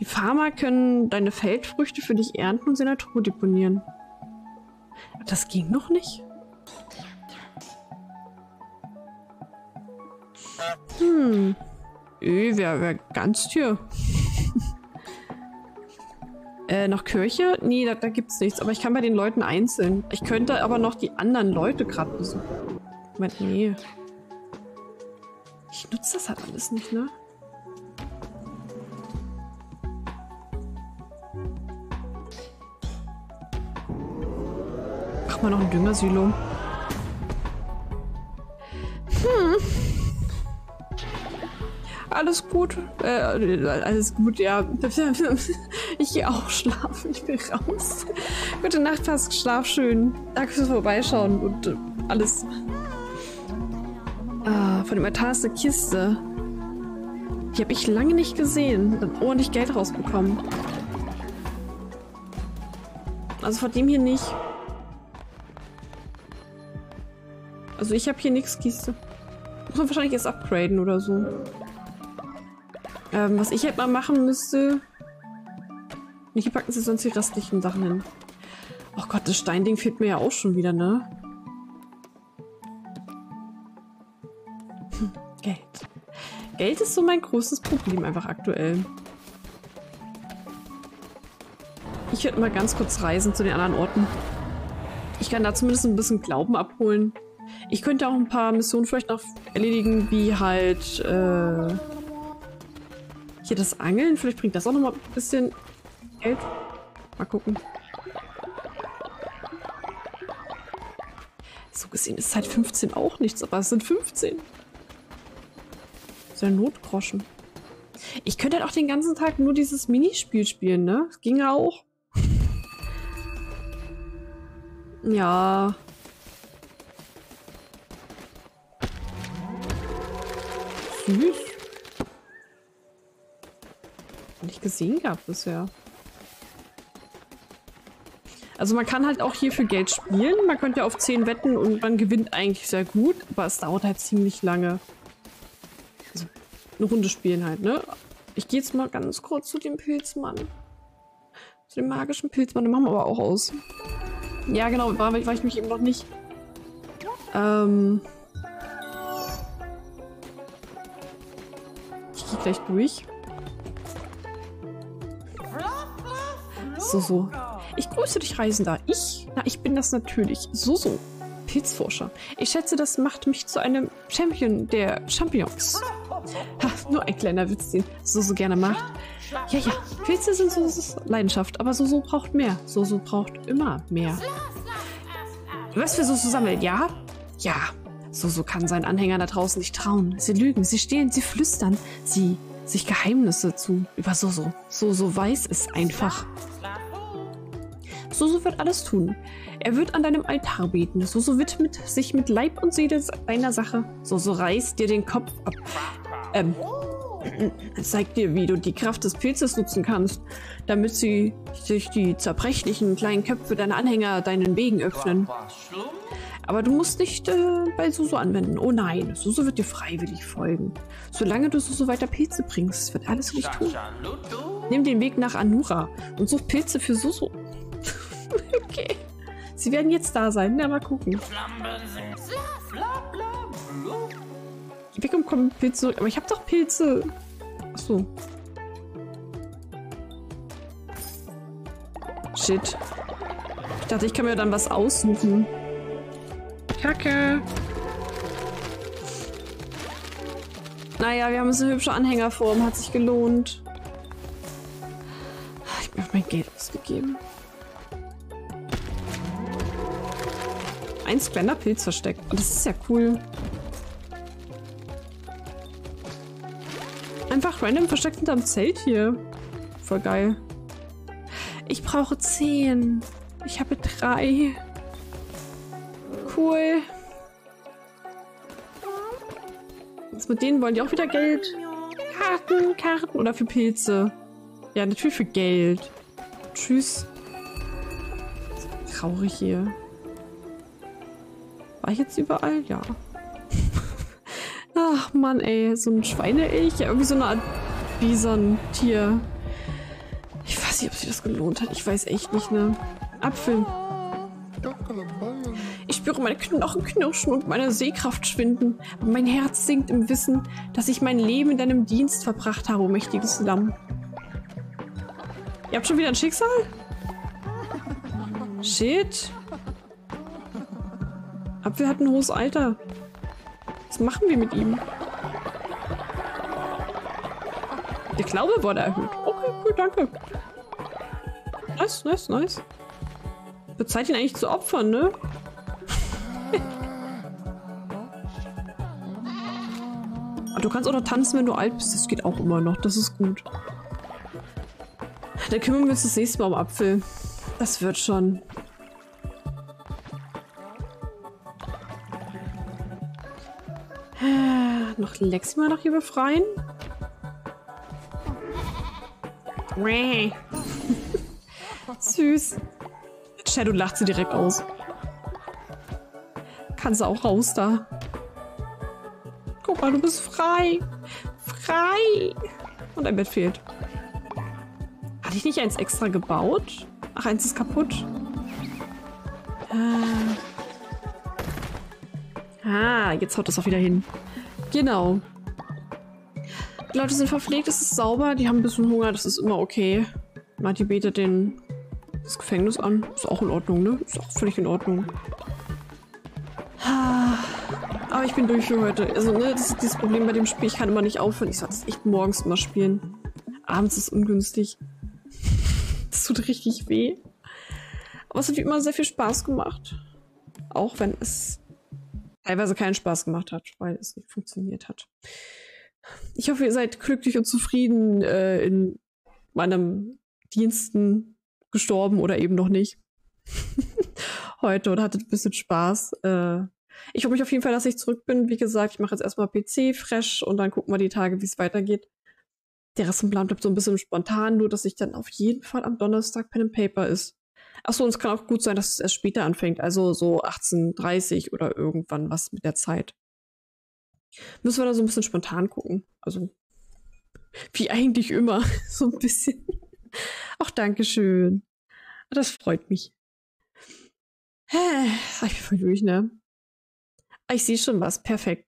Die Farmer können deine Feldfrüchte für dich ernten und sie in der Truhe deponieren. Das ging noch nicht? Hm. Öh, wer, wer ganz hier? [laughs] Äh, noch Kirche? Nee, da, da gibt's nichts. Aber ich kann bei den Leuten einzeln. Ich könnte aber noch die anderen Leute gerade besuchen. Moment, nee. Ich nutze das halt alles nicht, ne? Mach mal noch ein Düngersilo. Alles gut. Äh, alles gut, ja. [laughs] Ich gehe auch schlafen. Ich bin raus. Gute Nacht, passt. Schlaf schön. Danke fürs Vorbeischauen und äh, alles. Ah, von dem Altar ist eine Kiste. Die habe ich lange nicht gesehen. Dann ordentlich Geld rausbekommen. Also von dem hier nicht. Also ich habe hier nichts Kiste. Muss man wahrscheinlich erst upgraden oder so. Ähm, was ich halt mal machen müsste... Hier packen sie sonst die restlichen Sachen hin. Oh Gott, das Steinding fehlt mir ja auch schon wieder, ne? [laughs] Geld. Geld ist so mein größtes Problem einfach aktuell. Ich werde mal ganz kurz reisen zu den anderen Orten. Ich kann da zumindest ein bisschen Glauben abholen. Ich könnte auch ein paar Missionen vielleicht noch erledigen, wie halt äh, hier das Angeln. Vielleicht bringt das auch noch mal ein bisschen Geld. Mal gucken. So gesehen ist seit 15 auch nichts, aber es sind 15. So ein Notgroschen. Ich könnte halt auch den ganzen Tag nur dieses Minispiel spielen, ne? Das ging ja auch. Ja. Süß. Nicht gesehen gehabt bisher. Also man kann halt auch hier für Geld spielen. Man könnte ja auf 10 wetten und man gewinnt eigentlich sehr gut. Aber es dauert halt ziemlich lange. Also eine Runde spielen halt, ne? Ich gehe jetzt mal ganz kurz zu dem Pilzmann. Zu dem magischen Pilzmann. Den machen wir aber auch aus. Ja, genau. War, war ich mich eben noch nicht. Ähm... gleich durch. So, so. Ich grüße dich, Reisender. Ich? Na, ich bin das natürlich. So, so. Pilzforscher. Ich schätze, das macht mich zu einem Champion der Champions. Ha, nur ein kleiner Witz, den so so gerne macht. Ja, ja, Pilze sind so, so Leidenschaft, aber so so braucht mehr. So so braucht immer mehr. Was für so so sammeln, ja? Ja. So so kann seinen Anhängern da draußen nicht trauen. Sie lügen, sie stehlen, sie flüstern, sie sich Geheimnisse zu über so so. So so weiß es einfach. So wird alles tun. Er wird an deinem Altar beten. So widmet sich mit Leib und Seele deiner Sache. So reißt dir den Kopf ab. Ähm, [clears throat] zeigt dir, wie du die Kraft des Pilzes nutzen kannst, damit sie sich die zerbrechlichen kleinen Köpfe deiner Anhänger deinen Wegen öffnen. Aber du musst nicht äh, bei Suso anwenden. Oh nein, Suso wird dir freiwillig folgen. Solange du Suso weiter Pilze bringst, wird alles dich tun. Nimm den Weg nach Anura und such Pilze für Suso. [laughs] okay. Sie werden jetzt da sein. Na, mal gucken. Wie kommen Pilze zurück? Aber ich habe doch Pilze. Achso. Shit. Ich dachte, ich kann mir dann was aussuchen. Kacke. Naja, wir haben uns eine hübsche Anhängerform. Hat sich gelohnt. Ich habe mein Geld ausgegeben. Ein kleiner Pilz versteckt. Oh, das ist ja cool. Einfach random versteckt hinterm Zelt hier. Voll geil. Ich brauche zehn. Ich habe drei. Cool. Was mit denen wollen die auch wieder Geld? Karten, Karten oder für Pilze? Ja, natürlich für Geld. Tschüss. Traurig hier. War ich jetzt überall? Ja. Ach Mann, ey. So ein Schweineelch. Irgendwie so eine Art Bison-Tier. Ich weiß nicht, ob sich das gelohnt hat. Ich weiß echt nicht, ne? Apfel. Ich spüre meine Knochen knirschen und meine Sehkraft schwinden. Aber mein Herz sinkt im Wissen, dass ich mein Leben in deinem Dienst verbracht habe, mächtiges Lamm. Ihr habt schon wieder ein Schicksal? Shit. Apfel hat ein hohes Alter. Was machen wir mit ihm? Der Glaube wurde erhöht. Okay, cool, danke. Nice, nice, nice. Bezahlt ihn eigentlich zu opfern, ne? Aber [laughs] du kannst auch noch tanzen, wenn du alt bist. Das geht auch immer noch. Das ist gut. Dann kümmern wir uns das nächste Mal um Apfel. Das wird schon. Noch Lexi mal noch hier befreien? [laughs] Süß. Shadow lacht sie direkt aus. Kannst du auch raus da. Guck mal, du bist frei. Frei. Und ein Bett fehlt. Hatte ich nicht eins extra gebaut? Ach, eins ist kaputt. Ah, ah jetzt haut das auch wieder hin. Genau. Die Leute sind verpflegt, es ist sauber, die haben ein bisschen Hunger, das ist immer okay. Marty betet den, das Gefängnis an. Ist auch in Ordnung, ne? Ist auch völlig in Ordnung. Aber ich bin durch für heute. Also, ne, das ist das Problem bei dem Spiel. Ich kann immer nicht aufhören. Ich sollte es echt morgens immer spielen. Abends ist ungünstig. [laughs] Das tut richtig weh. Aber es hat wie immer sehr viel Spaß gemacht. Auch wenn es teilweise keinen Spaß gemacht hat, weil es nicht funktioniert hat. Ich hoffe, ihr seid glücklich und zufrieden äh, in meinem Diensten gestorben oder eben noch nicht. [laughs] Heute und hattet ein bisschen Spaß. Äh, ich hoffe mich auf jeden Fall, dass ich zurück bin. Wie gesagt, ich mache jetzt erstmal PC fresh und dann gucken wir die Tage, wie es weitergeht. Der Rest im Plan bleibt so ein bisschen spontan, nur dass ich dann auf jeden Fall am Donnerstag Pen and Paper ist. Achso, und es kann auch gut sein, dass es erst später anfängt, also so 18.30 oder irgendwann was mit der Zeit. Müssen wir da so ein bisschen spontan gucken. Also, wie eigentlich immer, [laughs] so ein bisschen. Ach, Dankeschön. Das freut mich. Ich bin voll durch, ne? Ich sehe schon was. Perfekt.